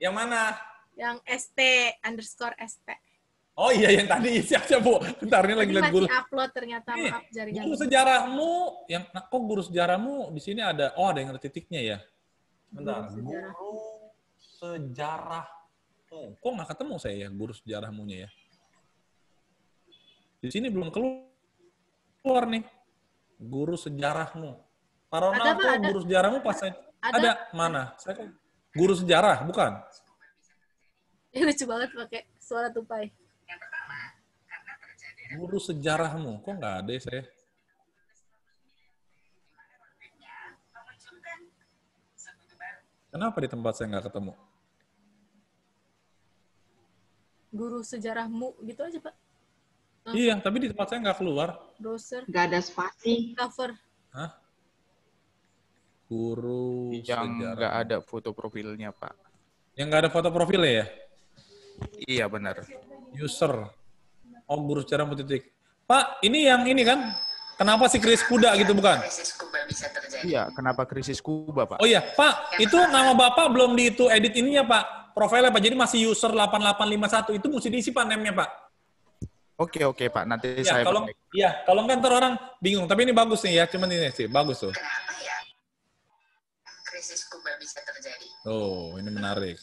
Yang mana? yang ST underscore ST. Oh iya, yang tadi siap-siap Bu. Bentar, ini lagi lihat guru. masih upload ternyata Nih, maaf jaringan. Guru sejarahmu, yang nah, kok guru sejarahmu di sini ada? Oh, ada yang ada titiknya ya. Bentar, Guru sejarah. guru sejarah. Oh, kok nggak ketemu saya ya guru sejarahmunya ya? Di sini belum keluar nih. Guru sejarahmu. Pak Ronald tuh ada. guru sejarahmu pas saya... Ada. Ada. Mana? Saya kok guru sejarah, bukan? Ini lucu banget pakai suara tupai. Guru sejarahmu. Kok nggak ada ya saya? Kenapa di tempat saya nggak ketemu? Guru sejarahmu gitu aja, Pak. Iya, tapi di tempat saya nggak keluar. Browser. Gak ada spasi. Cover. Hah? Guru Yang sejarah. nggak ada foto profilnya, Pak. Yang nggak ada foto profilnya ya? Iya, benar. User. Oh, guru sejarah multi titik. Pak, ini yang ini kan? Kenapa si Chris Kuda gitu bukan? Iya, kenapa krisis Kuba, Pak? Oh iya, Pak, itu nama Bapak belum di itu edit ininya, Pak. Profilnya, Pak. Jadi masih user 8851. Itu mesti diisi, Pak, name-nya, Pak. Oke, oke, Pak. Nanti Iya, saya kalau iya, kalau nggak ntar orang bingung. Tapi ini bagus nih ya, cuman ini sih, bagus tuh. krisis Kuba bisa terjadi? Oh, ini menarik.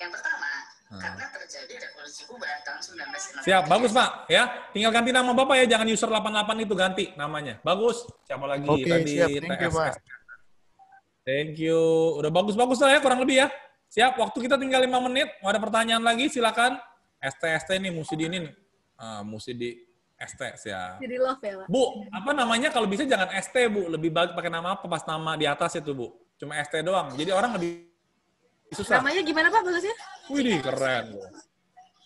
Yang pertama, Hmm. karena terjadi revolusi Kuba tahun 1960. Siap, bagus Pak. Ya, tinggal ganti nama Bapak ya, jangan user 88 itu ganti namanya. Bagus. Siapa lagi Oke, tadi? siap. Thank you. Pak. Thank you. Udah bagus-bagus lah ya, kurang lebih ya. Siap, waktu kita tinggal 5 menit. Mau ada pertanyaan lagi, silakan. ST, ST nih, mesti di ini nih. Ah, mesti di ST, siap. Jadi love ya, Pak. Bu, apa namanya kalau bisa jangan ST, Bu. Lebih baik pakai nama apa pas nama di atas itu, Bu. Cuma ST doang. Jadi orang lebih susah. Namanya gimana, Pak, bagusnya? Wih, keren. Bu.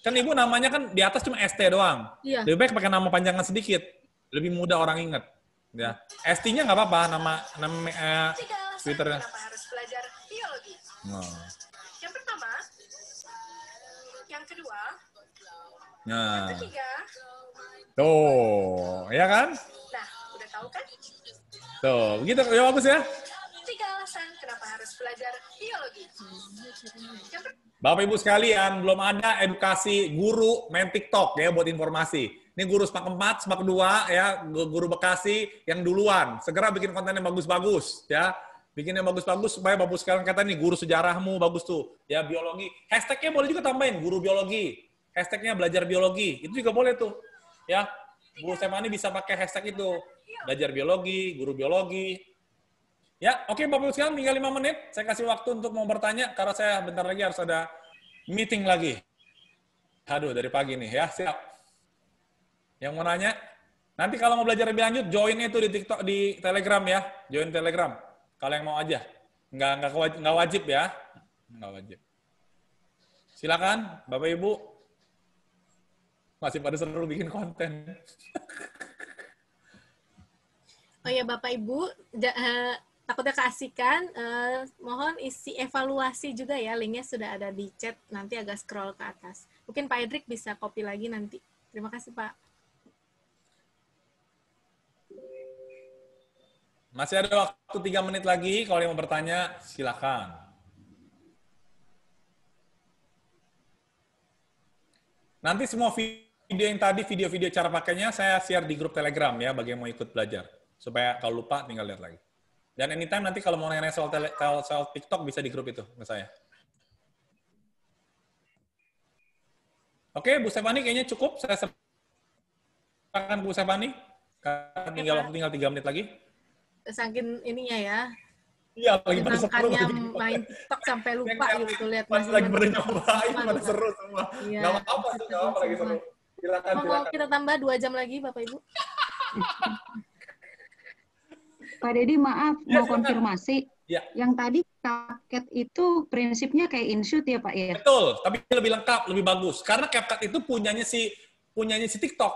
Kan ibu namanya kan di atas cuma ST doang. Iya. Lebih baik pakai nama panjangan sedikit. Lebih mudah orang ingat. Ya. ST-nya nggak apa-apa, nama nama eh, Twitternya. Harus belajar biologi? Nah. Yang pertama, yang kedua, Nah. ketiga. Tuh, ya kan? Nah, udah tahu kan? Tuh, begitu. Ya bagus ya. Tiga alasan kenapa harus belajar biologi. Bapak Ibu sekalian, belum ada edukasi guru main TikTok ya buat informasi. Ini guru sepak 4, sepak 2 ya, gu- guru Bekasi yang duluan. Segera bikin konten yang bagus-bagus ya. Bikin yang bagus-bagus supaya Bapak Ibu sekalian kata nih guru sejarahmu bagus tuh. Ya biologi. Hashtagnya boleh juga tambahin guru biologi. Hashtagnya belajar biologi. Itu juga boleh tuh. Ya. Bu Semani bisa pakai hashtag itu. Belajar biologi, guru biologi, Ya, oke Bapak Ibu sekalian tinggal 5 menit. Saya kasih waktu untuk mau bertanya karena saya bentar lagi harus ada meeting lagi. Aduh, dari pagi nih ya, siap. Yang mau nanya? Nanti kalau mau belajar lebih lanjut, join itu di TikTok di Telegram ya. Join Telegram. Kalau yang mau aja. Nggak nggak wajib, nggak wajib ya. Nggak wajib. Silakan, Bapak Ibu. Masih pada seru bikin konten. Oh ya Bapak Ibu, ja- eh, takutnya keasikan, eh, mohon isi evaluasi juga ya, linknya sudah ada di chat, nanti agak scroll ke atas. Mungkin Pak Edrik bisa copy lagi nanti. Terima kasih Pak. Masih ada waktu 3 menit lagi. Kalau yang mau bertanya, silakan. Nanti semua video yang tadi, video-video cara pakainya, saya share di grup Telegram ya, bagi yang mau ikut belajar. Supaya kalau lupa, tinggal lihat lagi. Dan anytime nanti kalau mau nanya soal, tele, soal, soal TikTok, bisa di grup itu ke saya. Oke, Bu Stefani kayaknya cukup. Saya serahkan Bu Stefani. Karena tinggal waktu tinggal 3 menit lagi. Saking ininya ya, Iya, lagi pada seru. main TikTok sampai lupa gitu lihat Pas lagi pada nyobain, pada seru semua. Iya. Apa-apa nggak apa-apa lagi seru. Silakan, Mau silakan. kita tambah dua jam lagi Bapak Ibu? Pak Dedi maaf Ya, mau silakan. konfirmasi. Ya. Yang tadi paket itu prinsipnya kayak inshoot ya Pak ya? Betul, tapi lebih lengkap, lebih bagus. Karena CapCut itu punyanya si punyanya si TikTok.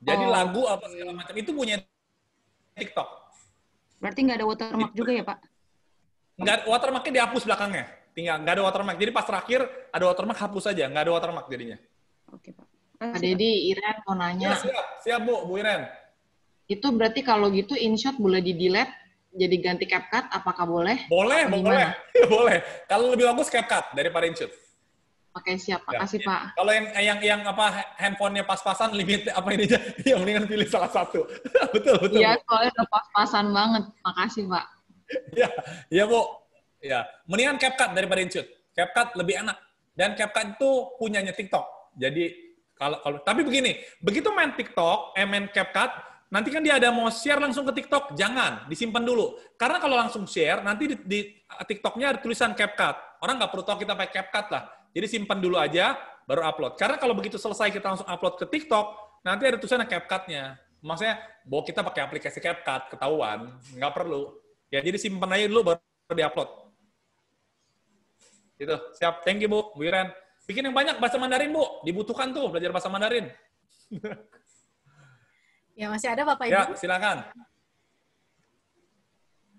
Jadi Oh. lagu apa segala macam itu punya TikTok. Berarti nggak ada watermark juga ya Pak? Nggak watermarknya dihapus belakangnya. Tinggal nggak ada watermark. Jadi pas terakhir ada watermark hapus aja, nggak ada watermark jadinya. Pak Dedi, Iren mau Ya, nanya. siap, siap Bu, Bu Iren. Itu berarti kalau gitu InShot boleh di delete jadi ganti CapCut apakah boleh? Boleh, Atau boleh. gimana? boleh. Kalau lebih bagus CapCut daripada InShoot. Oke, siap. Ya, Makasih, ya. Pak. Kalau yang yang yang apa handphonenya pas-pasan limit apa ini aja, ya mendingan pilih salah satu. betul betul. Iya, soalnya pas-pasan banget. Makasih, Pak. Ya, ya Bu. Ya, mendingan CapCut daripada InShoot. CapCut lebih enak. Dan CapCut itu punyanya TikTok. Jadi kalau kalau tapi begini, begitu main TikTok, eh main CapCut, nanti kan dia ada mau share langsung ke TikTok, jangan disimpan dulu. Karena kalau langsung share, nanti di, di TikToknya ada tulisan CapCut. Orang nggak perlu tahu kita pakai CapCut lah. Jadi simpan dulu aja, baru upload. Karena kalau begitu selesai kita langsung upload ke TikTok, nanti ada tulisan CapCut-nya. Maksudnya, bahwa kita pakai aplikasi CapCut, ketahuan, nggak perlu. Ya, jadi simpan aja dulu, baru di-upload. Gitu. Siap. Thank you, Bu. Bu. Bikin yang banyak bahasa Mandarin, Bu. Dibutuhkan tuh belajar bahasa Mandarin. Ya, masih ada Bapak Ibu? Ya, silakan.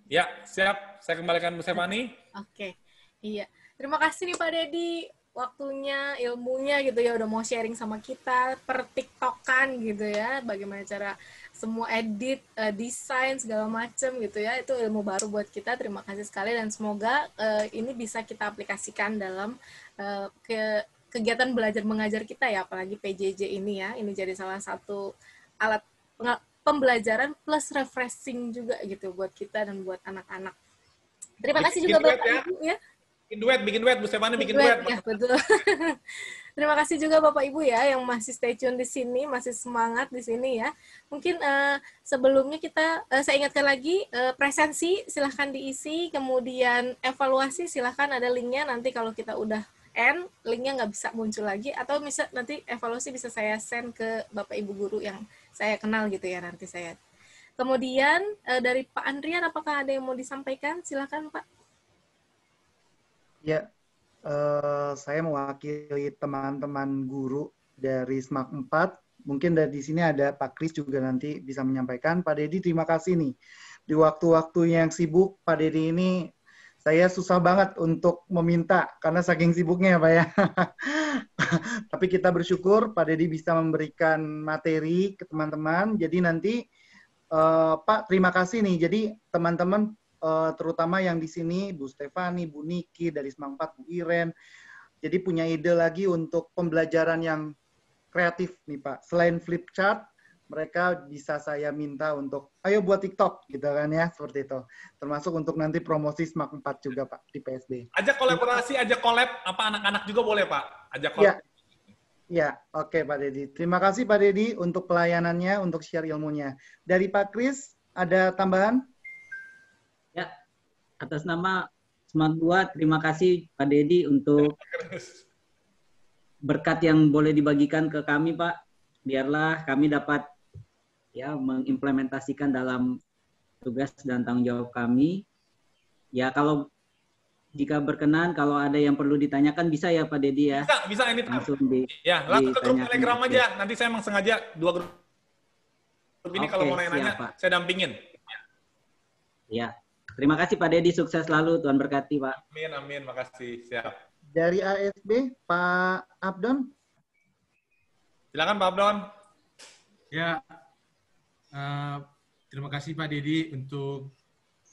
Ya, siap. Saya kembalikan Bu Stefani. Oke. Iya. Terima kasih nih Pak Dedi waktunya, ilmunya gitu ya udah mau sharing sama kita per TikTokan gitu ya. Bagaimana cara semua edit, uh, desain segala macam gitu ya. Itu ilmu baru buat kita. Terima kasih sekali dan semoga uh, ini bisa kita aplikasikan dalam uh, ke kegiatan belajar mengajar kita ya, apalagi PJJ ini ya. Ini jadi salah satu alat pembelajaran plus refreshing juga gitu buat kita dan buat anak-anak. Terima kasih juga Bapak ya. Ibu ya. Bikin duet, bikin duet. Bu Stefani bikin duet. Ya, betul. Terima kasih juga Bapak Ibu ya yang masih stay tune di sini, masih semangat di sini ya. Mungkin eh, sebelumnya kita, eh, saya ingatkan lagi, eh, presensi silahkan diisi, kemudian evaluasi silahkan ada linknya nanti kalau kita udah end, linknya nggak bisa muncul lagi, atau bisa nanti evaluasi bisa saya send ke Bapak Ibu Guru yang saya kenal gitu ya nanti saya. Kemudian eh, dari Pak Andrian, apakah ada yang mau disampaikan? Silahkan Pak. Ya, eh, saya mewakili teman-teman guru dari SMAK 4. Mungkin dari sini ada Pak Kris juga nanti bisa menyampaikan. Pak Dedi, terima kasih nih. Di waktu-waktu yang sibuk, Pak Dedi ini saya susah banget untuk meminta karena saking sibuknya ya Pak ya. Tapi kita bersyukur Pak Dedi bisa memberikan materi ke teman-teman. Jadi nanti eh, Pak terima kasih nih. Jadi teman-teman eh, terutama yang di sini Bu Stefani, Bu Niki dari Semang 4, Bu Iren. Jadi punya ide lagi untuk pembelajaran yang kreatif nih Pak. Selain flip chart, mereka bisa saya minta untuk ayo buat TikTok gitu kan ya seperti itu. Termasuk untuk nanti promosi Smak 4 juga Pak di PSB. Ajak kolaborasi, ajak collab, apa anak-anak juga boleh Pak? Ajak Ya, collab. ya, oke Pak Dedi. Terima kasih Pak Dedi untuk pelayanannya, untuk share ilmunya. Dari Pak Kris, ada tambahan? Ya, atas nama Smart 2, terima kasih Pak Dedi untuk berkat yang boleh dibagikan ke kami Pak. Biarlah kami dapat ya mengimplementasikan dalam tugas dan tanggung jawab kami. Ya kalau jika berkenan, kalau ada yang perlu ditanyakan bisa ya Pak Dedi ya. Bisa, bisa ini Langsung di, Ya, langsung ke grup. Telegram aja. Nanti saya emang sengaja dua grup grup ini Oke, kalau mau nanya-nanya, saya dampingin. Ya, terima kasih Pak Dedi, sukses selalu, Tuhan berkati Pak. Amin, amin. Makasih. Siap. Dari ASB, Pak Abdon? Silakan Pak Abdon. Ya, eh, terima kasih Pak Dedi untuk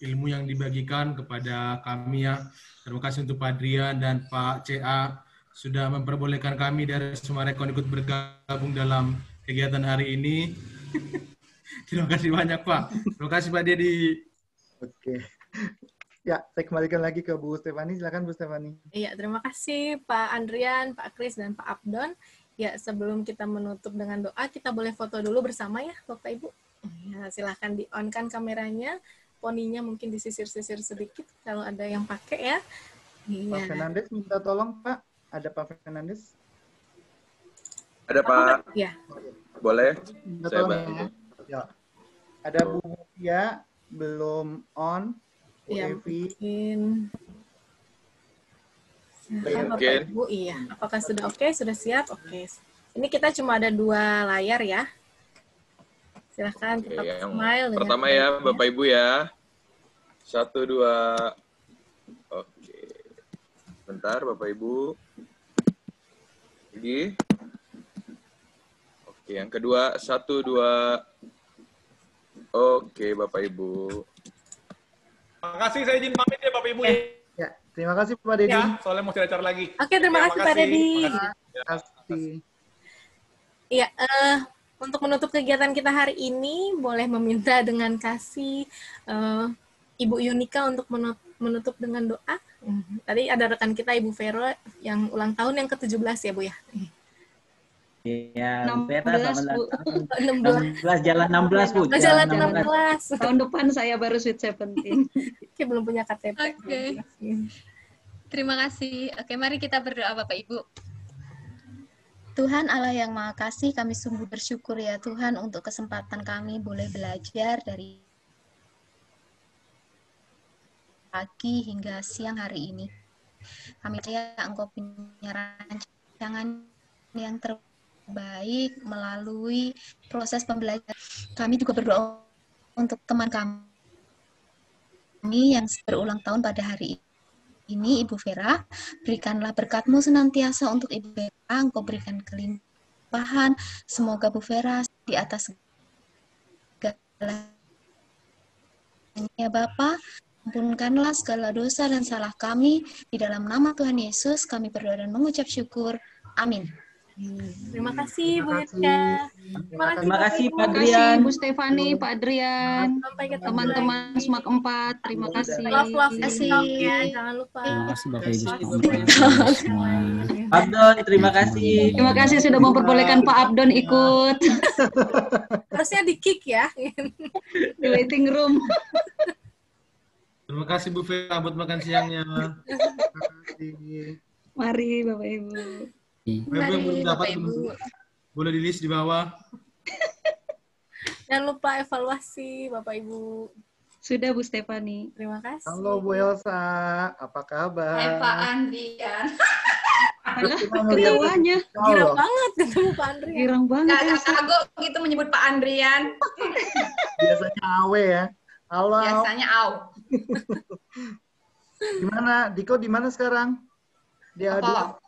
ilmu yang dibagikan kepada kami ya. Terima kasih untuk Pak Adrian dan Pak CA sudah memperbolehkan kami dari Sumarekon ikut bergabung dalam kegiatan hari ini. terima kasih banyak Pak. Terima kasih Pak Dedi. Oke. Ya, saya kembalikan lagi ke Bu Stefani. Silakan Bu Stefani. Iya, terima kasih Pak Andrian, Pak Kris, dan Pak Abdon. Ya, sebelum kita menutup dengan doa, kita boleh foto dulu bersama ya, Bapak Ibu. Ya, silahkan di-on-kan kameranya. Poninya mungkin disisir-sisir sedikit kalau ada yang pakai ya. Pak Iya. Fernandes minta tolong, Pak. Ada Pak Fernandes? Ada Pak. Ya. Boleh? Minta Saya tolong bantu. ya. Ya. Ada Bu Mutia, belum on. Bu Ya, Evi. mungkin. Silahkan Bapak. Ibu, iya. Apakah sudah oke? Sudah siap? Oke. Ini kita cuma ada dua layar ya. Silahkan Oke, tetap yang smile. pertama baik ya, Bapak Ibu ya. Satu, dua. Oke. Bentar, Bapak Ibu. Lagi. Oke, yang kedua. Satu, dua. Oke, Bapak Ibu. Makasih, saya izin pamit ya Bapak Ibu ya. Ya, terima kasih Pak Dedi. Ya, soalnya mau acara lagi. Oke, terima Ya, kasih Pak. Makasih. Terima kasih. Iya, eh, untuk menutup kegiatan kita hari ini, boleh meminta dengan kasih eh, Ibu Yunika untuk menut- menutup dengan doa. Mhm. Tadi ada rekan kita Ibu Vero yang ulang tahun yang ke-17 ya Bu ya. Iya, 16, Vera selamat Bu. datang. 16 jalan 16 Bu. Oh, jalan 16. Tahun depan saya baru Sweet Seventeen. Oke, belum punya KTP. Oke. Terima kasih. Oke, mari kita berdoa Bapak Ibu. Tuhan Allah yang Maha Kasih, kami sungguh bersyukur ya Tuhan untuk kesempatan kami boleh belajar dari pagi hingga siang hari ini. Kami percaya Engkau punya rancangan yang terbaik melalui proses pembelajaran. Kami juga berdoa untuk teman kami yang berulang tahun pada hari ini, Ibu Vera. Berikanlah berkatmu senantiasa untuk Ibu Vera. Engkau berikan kelimpahan. Semoga Bu Vera di atas segala Ya Bapa, ampunkanlah segala dosa dan salah kami. Di dalam nama Tuhan Yesus, kami berdoa dan mengucap syukur. Amin. Terima kasih Bu Eka. Terima kasih Terima Pak kasih Adrian. Bu Stefani, Pak Adrian, teman-teman. Semak 4, terima kasih. Love love Terima kasih. TikTok ya, jangan lupa. Terima kasih Bapak Ibu semua. Abdon, terima kasih. Terima kasih sudah memperbolehkan Pak Abdon ikut Harusnya di kick ya. di waiting room. Terima kasih Bu Vera buat makan siangnya. Mari Bapak Ibu. Bapak Ibu yang belum dapat Ibu. boleh di list di bawah. Jangan lupa evaluasi Bapak Ibu. Sudah Bu Stefani. Terima kasih. Halo Bu Elsa, apa kabar? Hai Pak Andrian. Ketawanya. Girang banget ketemu Pak Andri. Girang banget. Kakak Elsa. kagok gitu menyebut Pak Andrian. Biasanya awe ya. Halo. Biasanya au. Gimana? Diko di mana sekarang? Di A2? Apa?